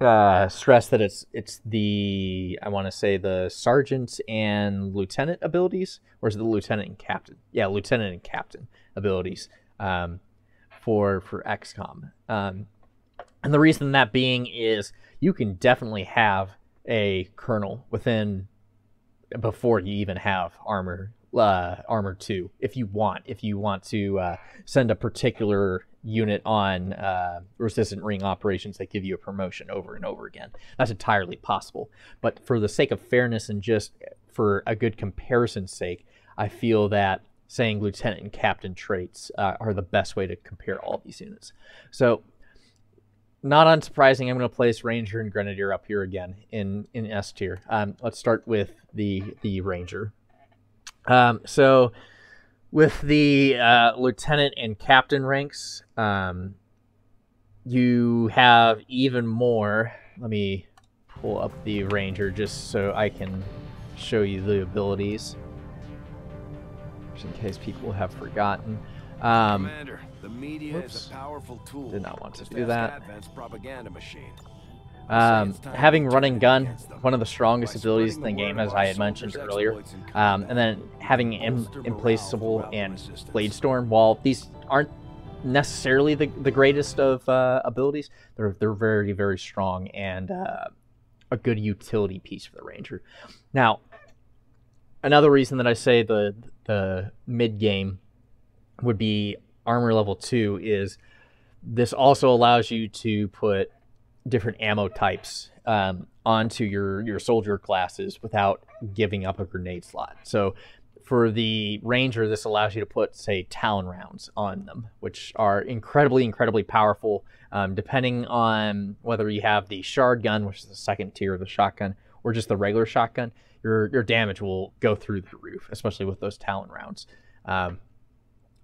uh, stress that it's it's the I want to say the sergeant and lieutenant abilities, or is it the lieutenant and captain? Yeah, lieutenant and captain abilities um, for for XCOM. Um, and the reason that being is you can definitely have a colonel within before you even have armor uh, armor two if you want. If you want to uh, send a particular unit on uh, resistant ring operations that give you a promotion over and over again, that's entirely possible. But for the sake of fairness and just for a good comparison's sake, I feel that saying lieutenant and captain traits uh, are the best way to compare all these units. So not unsurprising, I'm going to place Ranger and Grenadier up here again in, in S tier. Um, let's start with the the Ranger. Um, so with the uh, lieutenant and captain ranks, um, you have even more. Let me pull up the ranger just so I can show you the abilities, just in case people have forgotten. Um, Commander, the media whoops, is a powerful tool. Did not want to do that. Propaganda machine. Um, having run and gun, one of the strongest abilities in the game, as I had mentioned earlier, um, and then having Im- implacable and blade storm. While these aren't necessarily the, the greatest of uh, abilities, they're they're very very strong and uh, a good utility piece for the ranger. Now, another reason that I say the the mid game would be armor level two is this also allows you to put different ammo types um, onto your your soldier classes without giving up a grenade slot. So for the ranger, this allows you to put say talon rounds on them, which are incredibly incredibly powerful. Um, depending on whether you have the shard gun, which is the second tier of the shotgun, or just the regular shotgun, your your damage will go through the roof, especially with those talon rounds. Um,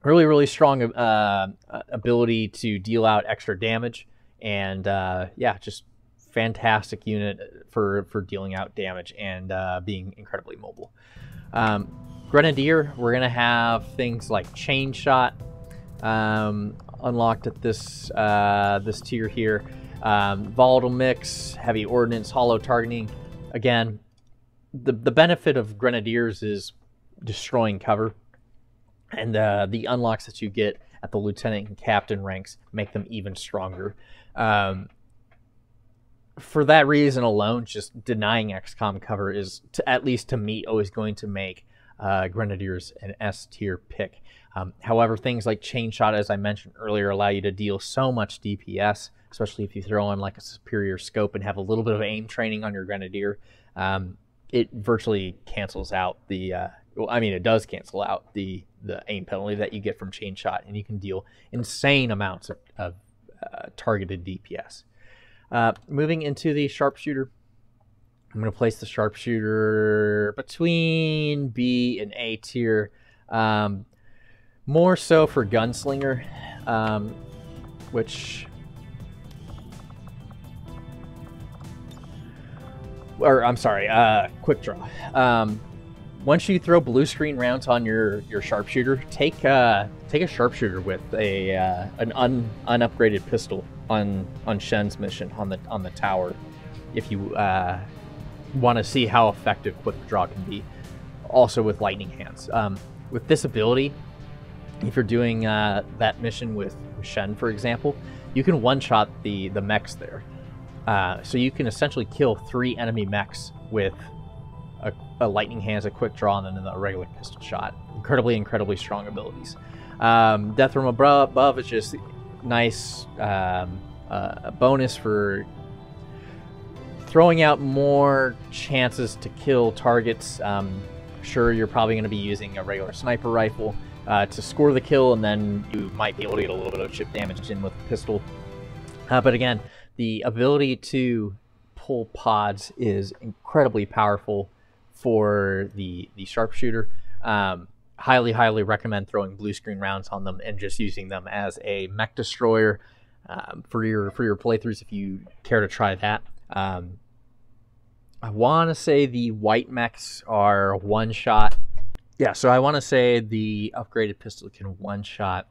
really, really strong uh, ability to deal out extra damage, and uh, yeah, just fantastic unit for for dealing out damage and uh, being incredibly mobile. Um, Grenadier, we're gonna have things like chain shot um, unlocked at this uh, this tier here. Um, volatile mix, heavy ordnance, holo targeting. Again, the the benefit of grenadiers is destroying cover, and uh, the unlocks that you get at the lieutenant and captain ranks make them even stronger. Um, for that reason alone, just denying XCOM cover is, to, at least to me, always going to make uh, Grenadiers an S tier pick. Um, however, things like Chain Shot, as I mentioned earlier, allow you to deal so much DPS, especially if you throw in like a superior scope and have a little bit of aim training on your Grenadier. Um, it virtually cancels out the. Uh, well, I mean, it does cancel out the the aim penalty that you get from Chain Shot, and you can deal insane amounts of, of uh, targeted DPS. Uh, moving into the sharpshooter, I'm going to place the sharpshooter between B and A tier. Um, more so for gunslinger, um, which. Or I'm sorry, uh, quick draw. Um, once you throw blue screen rounds on your your sharpshooter, take uh, take a sharpshooter with a uh, an un, unupgraded pistol on on Shen's mission on the on the tower. If you uh, want to see how effective quick draw can be, also with lightning hands. Um, with this ability, if you're doing uh, that mission with Shen, for example, you can one-shot the the mechs there. Uh, so you can essentially kill three enemy mechs with a, a, lightning hands, a quick draw, and then a regular pistol shot. Incredibly, incredibly strong abilities. Um, Death from above is just nice um, uh, bonus for throwing out more chances to kill targets. Um, sure, you're probably going to be using a regular sniper rifle uh, to score the kill, and then you might be able to get a little bit of chip damage in with a pistol. Uh, but again, the ability to pull pods is incredibly powerful for the the sharpshooter. Um, highly, highly recommend throwing blue screen rounds on them and just using them as a mech destroyer um, for your for your playthroughs if you care to try that. Um, I want to say the white mechs are one shot. Yeah, so I want to say the upgraded pistol can one shot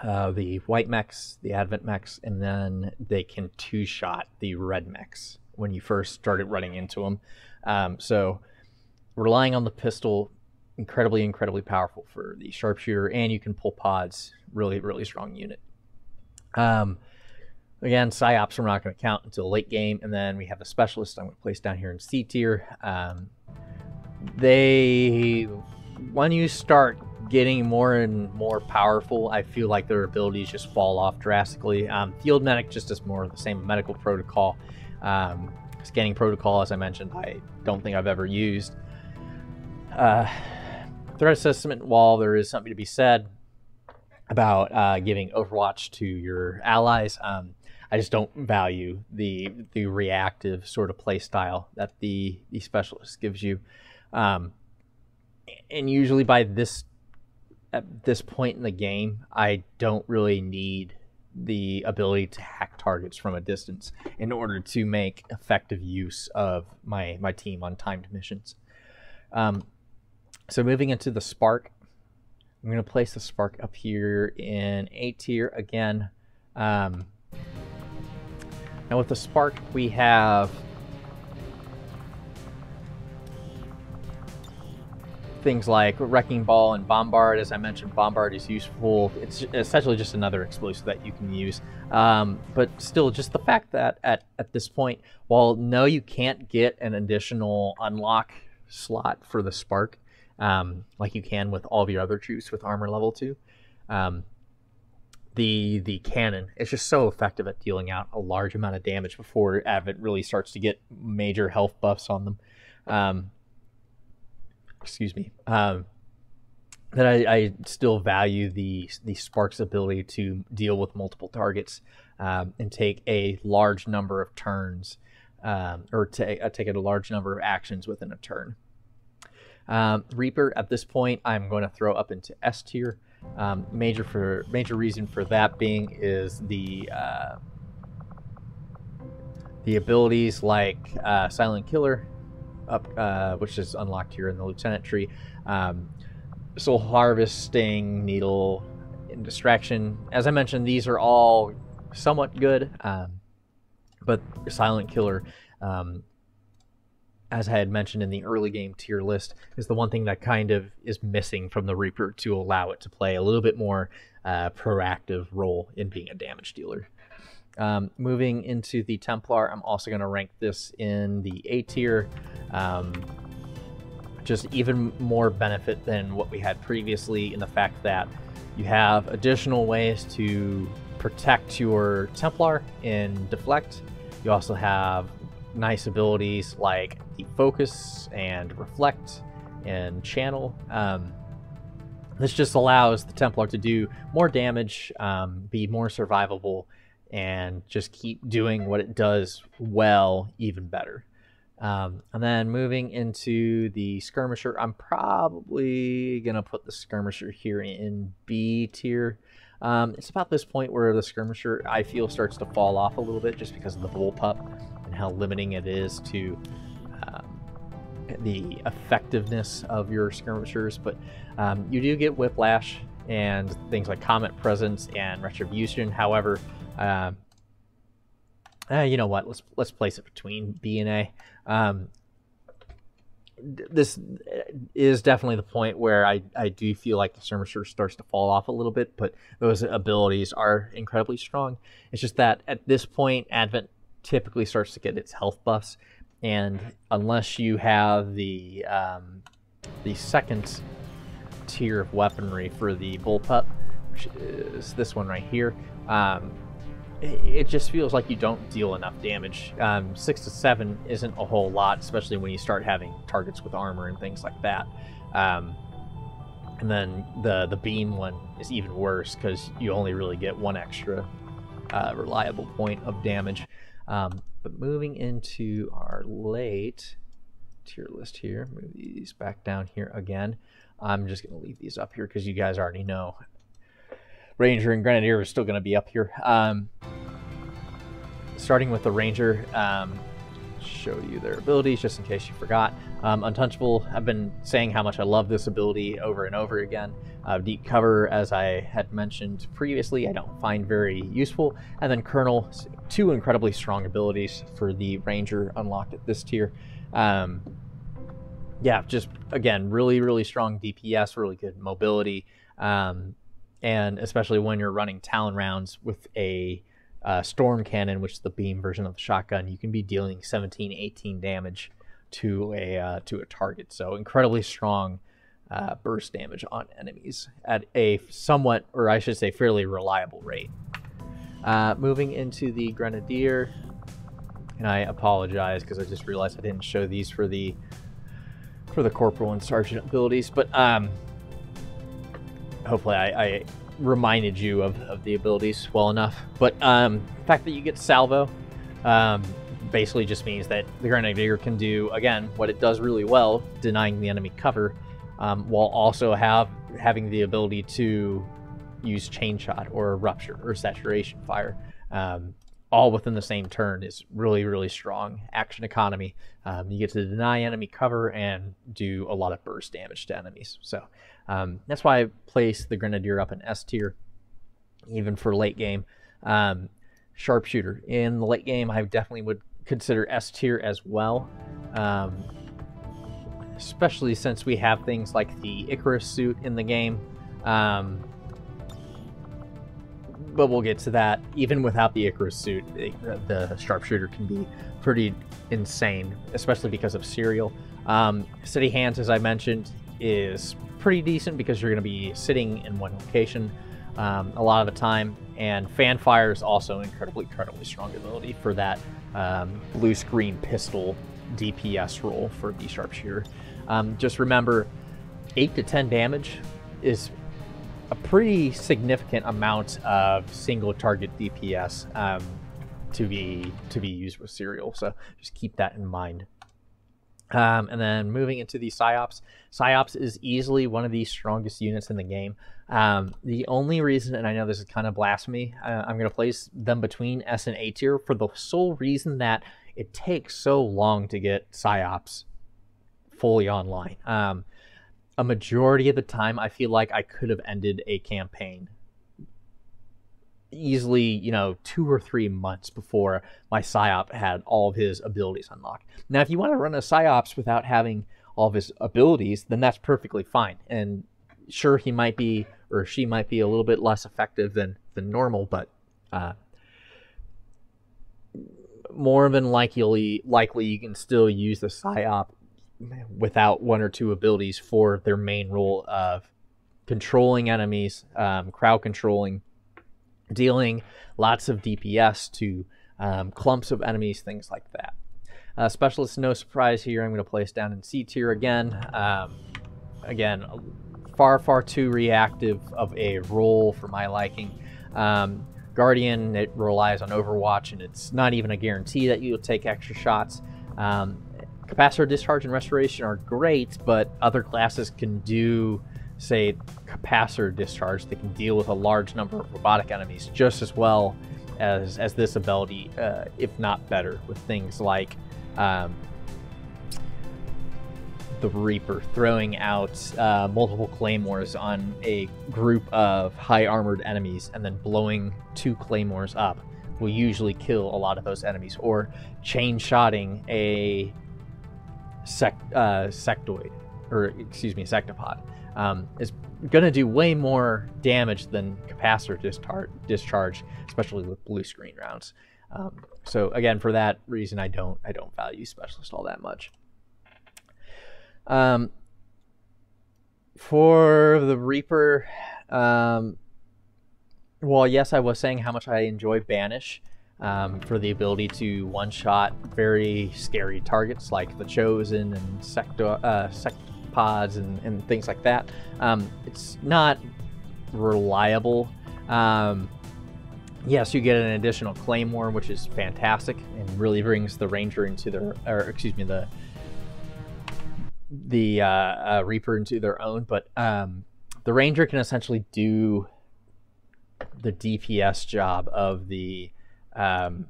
uh, the white mechs, the advent mechs, and then they can two shot the red mechs when you first started running into them. Um, so relying on the pistol incredibly, incredibly powerful for the sharpshooter, and you can pull pods. Really, really strong unit. Um, again, psyops we're not going to count until late game, and then we have a specialist I'm going to place down here in C tier. Um, they, when you start getting more and more powerful, I feel like their abilities just fall off drastically. Um, Field Medic just does more of the same medical protocol. Um, scanning protocol, as I mentioned, I don't think I've ever used. Uh, threat assessment, while there is something to be said about uh, giving Overwatch to your allies, um, I just don't value the the reactive sort of play style that the the specialist gives you. Um, and usually by this at this point in the game, I don't really need the ability to hack targets from a distance in order to make effective use of my my team on timed missions. Um, so moving into the Spark, I'm going to place the Spark up here in A tier again. Um, now with the Spark, we have things like Wrecking Ball and Bombard. As I mentioned, Bombard is useful. It's essentially just another explosive that you can use. Um, but still, just the fact that at, at this point, while no, you can't get an additional unlock slot for the Spark, um, like you can with all of your other troops with armor level two. Um, the the cannon is just so effective at dealing out a large amount of damage before Advent really starts to get major health buffs on them. Um, excuse me. Um, that I, I, still value the the Spark's ability to deal with multiple targets um, and take a large number of turns um, or ta- uh, take a large number of actions within a turn. Um, Reaper at this point, I'm going to throw up into S tier. Um, major for major reason for that being is the uh, the abilities like uh, Silent Killer, up uh, which is unlocked here in the Lieutenant tree, um, Soul Harvesting, Needle, and Distraction. As I mentioned, these are all somewhat good, um, but Silent Killer um, as I had mentioned in the early game tier list, is the one thing that kind of is missing from the Reaper to allow it to play a little bit more uh, proactive role in being a damage dealer. Um, moving into the Templar, I'm also going to rank this in the A tier. Um, just even more benefit than what we had previously in the fact that you have additional ways to protect your Templar in Deflect. You also have nice abilities like the focus and reflect and channel. Um, this just allows the Templar to do more damage, um, be more survivable, and just keep doing what it does well, even better. Um, and then moving into the skirmisher, I'm probably gonna put the skirmisher here in B tier. Um, it's about this point where the skirmisher I feel starts to fall off a little bit just because of the bullpup and how limiting it is to um, the effectiveness of your skirmishers. But um, you do get whiplash and things like combat presence and retribution. However, uh, uh, you know what? Let's let's place it between B and A. This is definitely the point where I, I do feel like the skirmisher starts to fall off a little bit, but those abilities are incredibly strong. It's just that at this point, Advent typically starts to get its health buffs, and unless you have the um, the second tier of weaponry for the bullpup, which is this one right here, um, it, just feels like you don't deal enough damage. Um, six to seven isn't a whole lot, especially when you start having targets with armor and things like that. Um, and then the the beam one is even worse because you only really get one extra uh, reliable point of damage. Um, but moving into our late tier list here, move these back down here again. I'm just going to leave these up here because you guys already know Ranger and Grenadier are still going to be up here. Um, starting with the Ranger, um, show you their abilities just in case you forgot. Um, Untouchable, I've been saying how much I love this ability over and over again. Uh, deep Cover, as I had mentioned previously, I don't find very useful. And then Colonel, two incredibly strong abilities for the Ranger unlocked at this tier. Um, yeah, just again, really, really strong DPS, really good mobility. Um, and especially when you're running Talon rounds with a uh, storm cannon, which is the beam version of the shotgun, you can be dealing 17, 18 damage to a uh, to a target. So incredibly strong uh, burst damage on enemies at a somewhat, or I should say, fairly reliable rate. Uh, moving into the grenadier, and I apologize because I just realized I didn't show these for the for the corporal and sergeant abilities, but um, hopefully I, I reminded you of, of the abilities well enough. But um, the fact that you get salvo um, basically just means that the Grenadier can do, again, what it does really well, denying the enemy cover, um, while also have having the ability to use chain shot or rupture or saturation fire. Um, all within the same turn is really, really strong action economy. Um, you get to deny enemy cover and do a lot of burst damage to enemies. So um, that's why I place the Grenadier up in S tier, even for late game. Um, sharpshooter in the late game, I definitely would consider S tier as well. Um, especially since we have things like the Icarus suit in the game. Um, but we'll get to that. Even without the Icarus suit, the sharpshooter can be pretty insane, especially because of serial. Um, Steady Hands, as I mentioned, is pretty decent because you're going to be sitting in one location um, a lot of the time. And Fanfire is also an incredibly, incredibly strong ability for that um, blue screen pistol DPS role for the sharpshooter. Um, just remember, 8 to 10 damage is a pretty significant amount of single target DPS. Um, to be to be used with serial. So just keep that in mind. Um, and then moving into the psyops, psyops is easily one of the strongest units in the game. Um, the only reason, and I know this is kind of blasphemy, uh, I'm going to place them between S and A tier for the sole reason that it takes so long to get psyops fully online. Um, a majority of the time, I feel like I could have ended a campaign easily, you know, two or three months before my psyop had all of his abilities unlocked. Now, if you want to run a psyops without having all of his abilities, then that's perfectly fine. And sure, he might be or she might be a little bit less effective than than normal, but uh, more than likely, likely you can still use the psyop without one or two abilities for their main role of controlling enemies, um, crowd controlling, dealing lots of DPS to um, clumps of enemies, things like that. Uh, specialist, no surprise here. I'm going to place down in C tier again. Um, again, far, far too reactive of a role for my liking. Um, Guardian, it relies on Overwatch, and it's not even a guarantee that you'll take extra shots. Um, capacitor discharge and restoration are great, but other classes can do say, capacitor discharge that can deal with a large number of robotic enemies just as well as, as this ability, uh, if not better, with things like um, the Reaper throwing out uh, multiple claymores on a group of high armored enemies and then blowing two claymores up will usually kill a lot of those enemies, or chain shotting a sec- uh, sectoid, or excuse me, sectopod um, is going to do way more damage than capacitor discharge, discharge especially with blue screen rounds. Um, so again, for that reason, I don't I don't value specialist all that much. Um, for the Reaper, um, well, yes, I was saying how much I enjoy Banish um, for the ability to one-shot very scary targets like the Chosen and Sector, uh, Sect pods and, and things like that. Um, it's not reliable. Um, yes, you get an additional claymore, which is fantastic and really brings the ranger into their, or excuse me, the the uh, uh, reaper into their own. But um, the ranger can essentially do the DPS job of the um,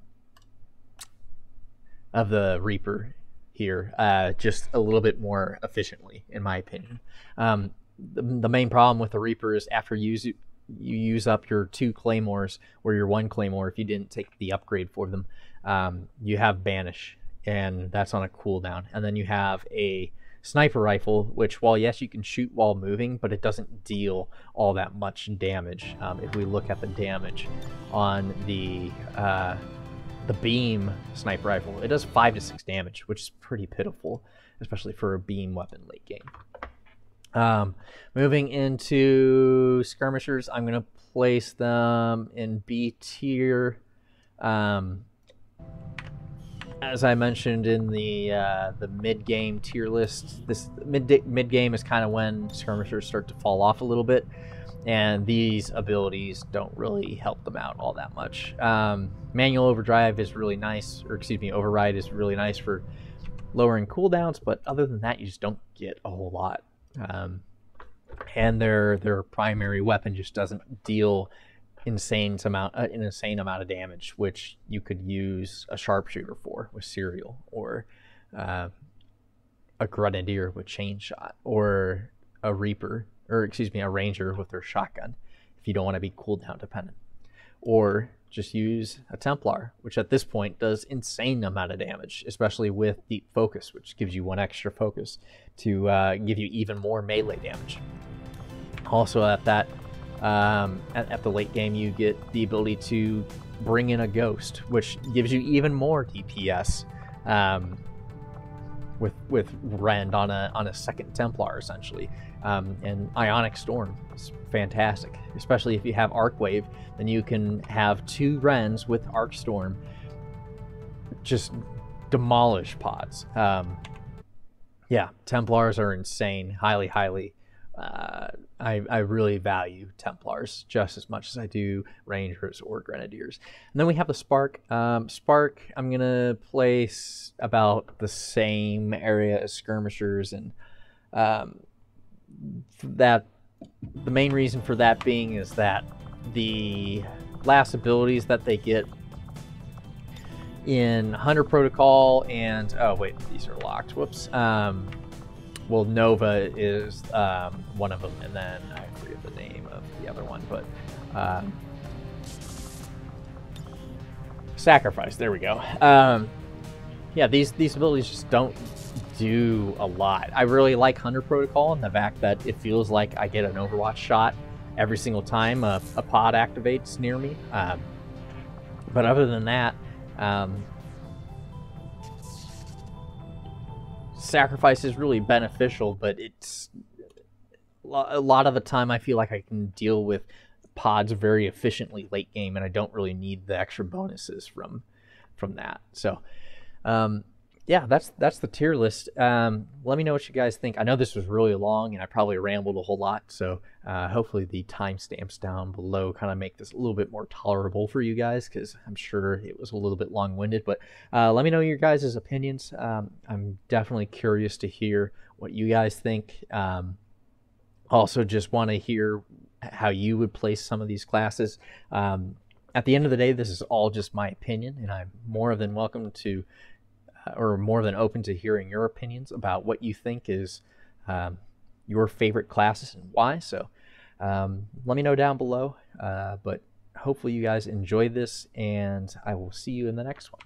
of the reaper here, uh, just a little bit more efficiently, in my opinion. Um, the, the, main problem with the Reaper is after you use, you use up your two claymores or your one claymore, if you didn't take the upgrade for them, um, you have banish, and that's on a cooldown. And then you have a sniper rifle, which while yes you can shoot while moving, but it doesn't deal all that much damage. Um, if we look at the damage on the uh, the beam sniper rifle, it does 5 to 6 damage, which is pretty pitiful, especially for a beam weapon late game. Um, moving into skirmishers, I'm going to place them in B tier. Um, as I mentioned in the uh, the mid game tier list, this mid mid game is kind of when skirmishers start to fall off a little bit and these abilities don't really help them out all that much. Um, manual overdrive is really nice, or excuse me, override is really nice for lowering cooldowns, but other than that, you just don't get a whole lot. Um, and their their primary weapon just doesn't deal insane amount uh, an insane amount of damage, which you could use a sharpshooter for with serial or uh, a grenadier with chain shot or a reaper or excuse me, a ranger with their shotgun if you don't want to be cooldown dependent. Or just use a Templar, which at this point does insane amount of damage, especially with deep focus, which gives you one extra focus to uh, give you even more melee damage. Also, at that um, at, at, the late game, you get the ability to bring in a ghost, which gives you even more DPS um, with with Rend on a on a second Templar essentially. Um, and Ionic Storm is fantastic, especially if you have Arc Wave. Then you can have two Rens with Arc Storm just demolish pods. Um, yeah, Templars are insane, highly, highly uh, I, I really value Templars just as much as I do Rangers or Grenadiers. And then we have the Spark. Um, Spark, I'm going to place about the same area as Skirmishers. And um, that the main reason for that being is that the last abilities that they get in Hunter Protocol and oh wait, these are locked. Whoops. Um, well, Nova is um, one of them, and then I forget the name of the other one, but um, Sacrifice. There we go. Um, yeah, these these abilities just don't do a lot. I really like Hunter Protocol and the fact that it feels like I get an Overwatch shot every single time a, a pod activates near me. Um, but other than that, um, sacrifice is really beneficial, but it's a lot of the time I feel like I can deal with pods very efficiently late game, and I don't really need the extra bonuses from from that. So, um, yeah, that's that's the tier list. Um, let me know what you guys think. I know this was really long, and I probably rambled a whole lot. So uh, hopefully the timestamps down below kind of make this a little bit more tolerable for you guys, because I'm sure it was a little bit long-winded. But uh, let me know your guys' opinions. Um, I'm definitely curious to hear what you guys think. Um, also, just want to hear how you would place some of these classes. Um, at the end of the day, this is all just my opinion, and I'm more than welcome to or more than open to hearing your opinions about what you think is um, your favorite classes and why. So um, let me know down below. Uh, but hopefully, you guys enjoyed this, and I will see you in the next one.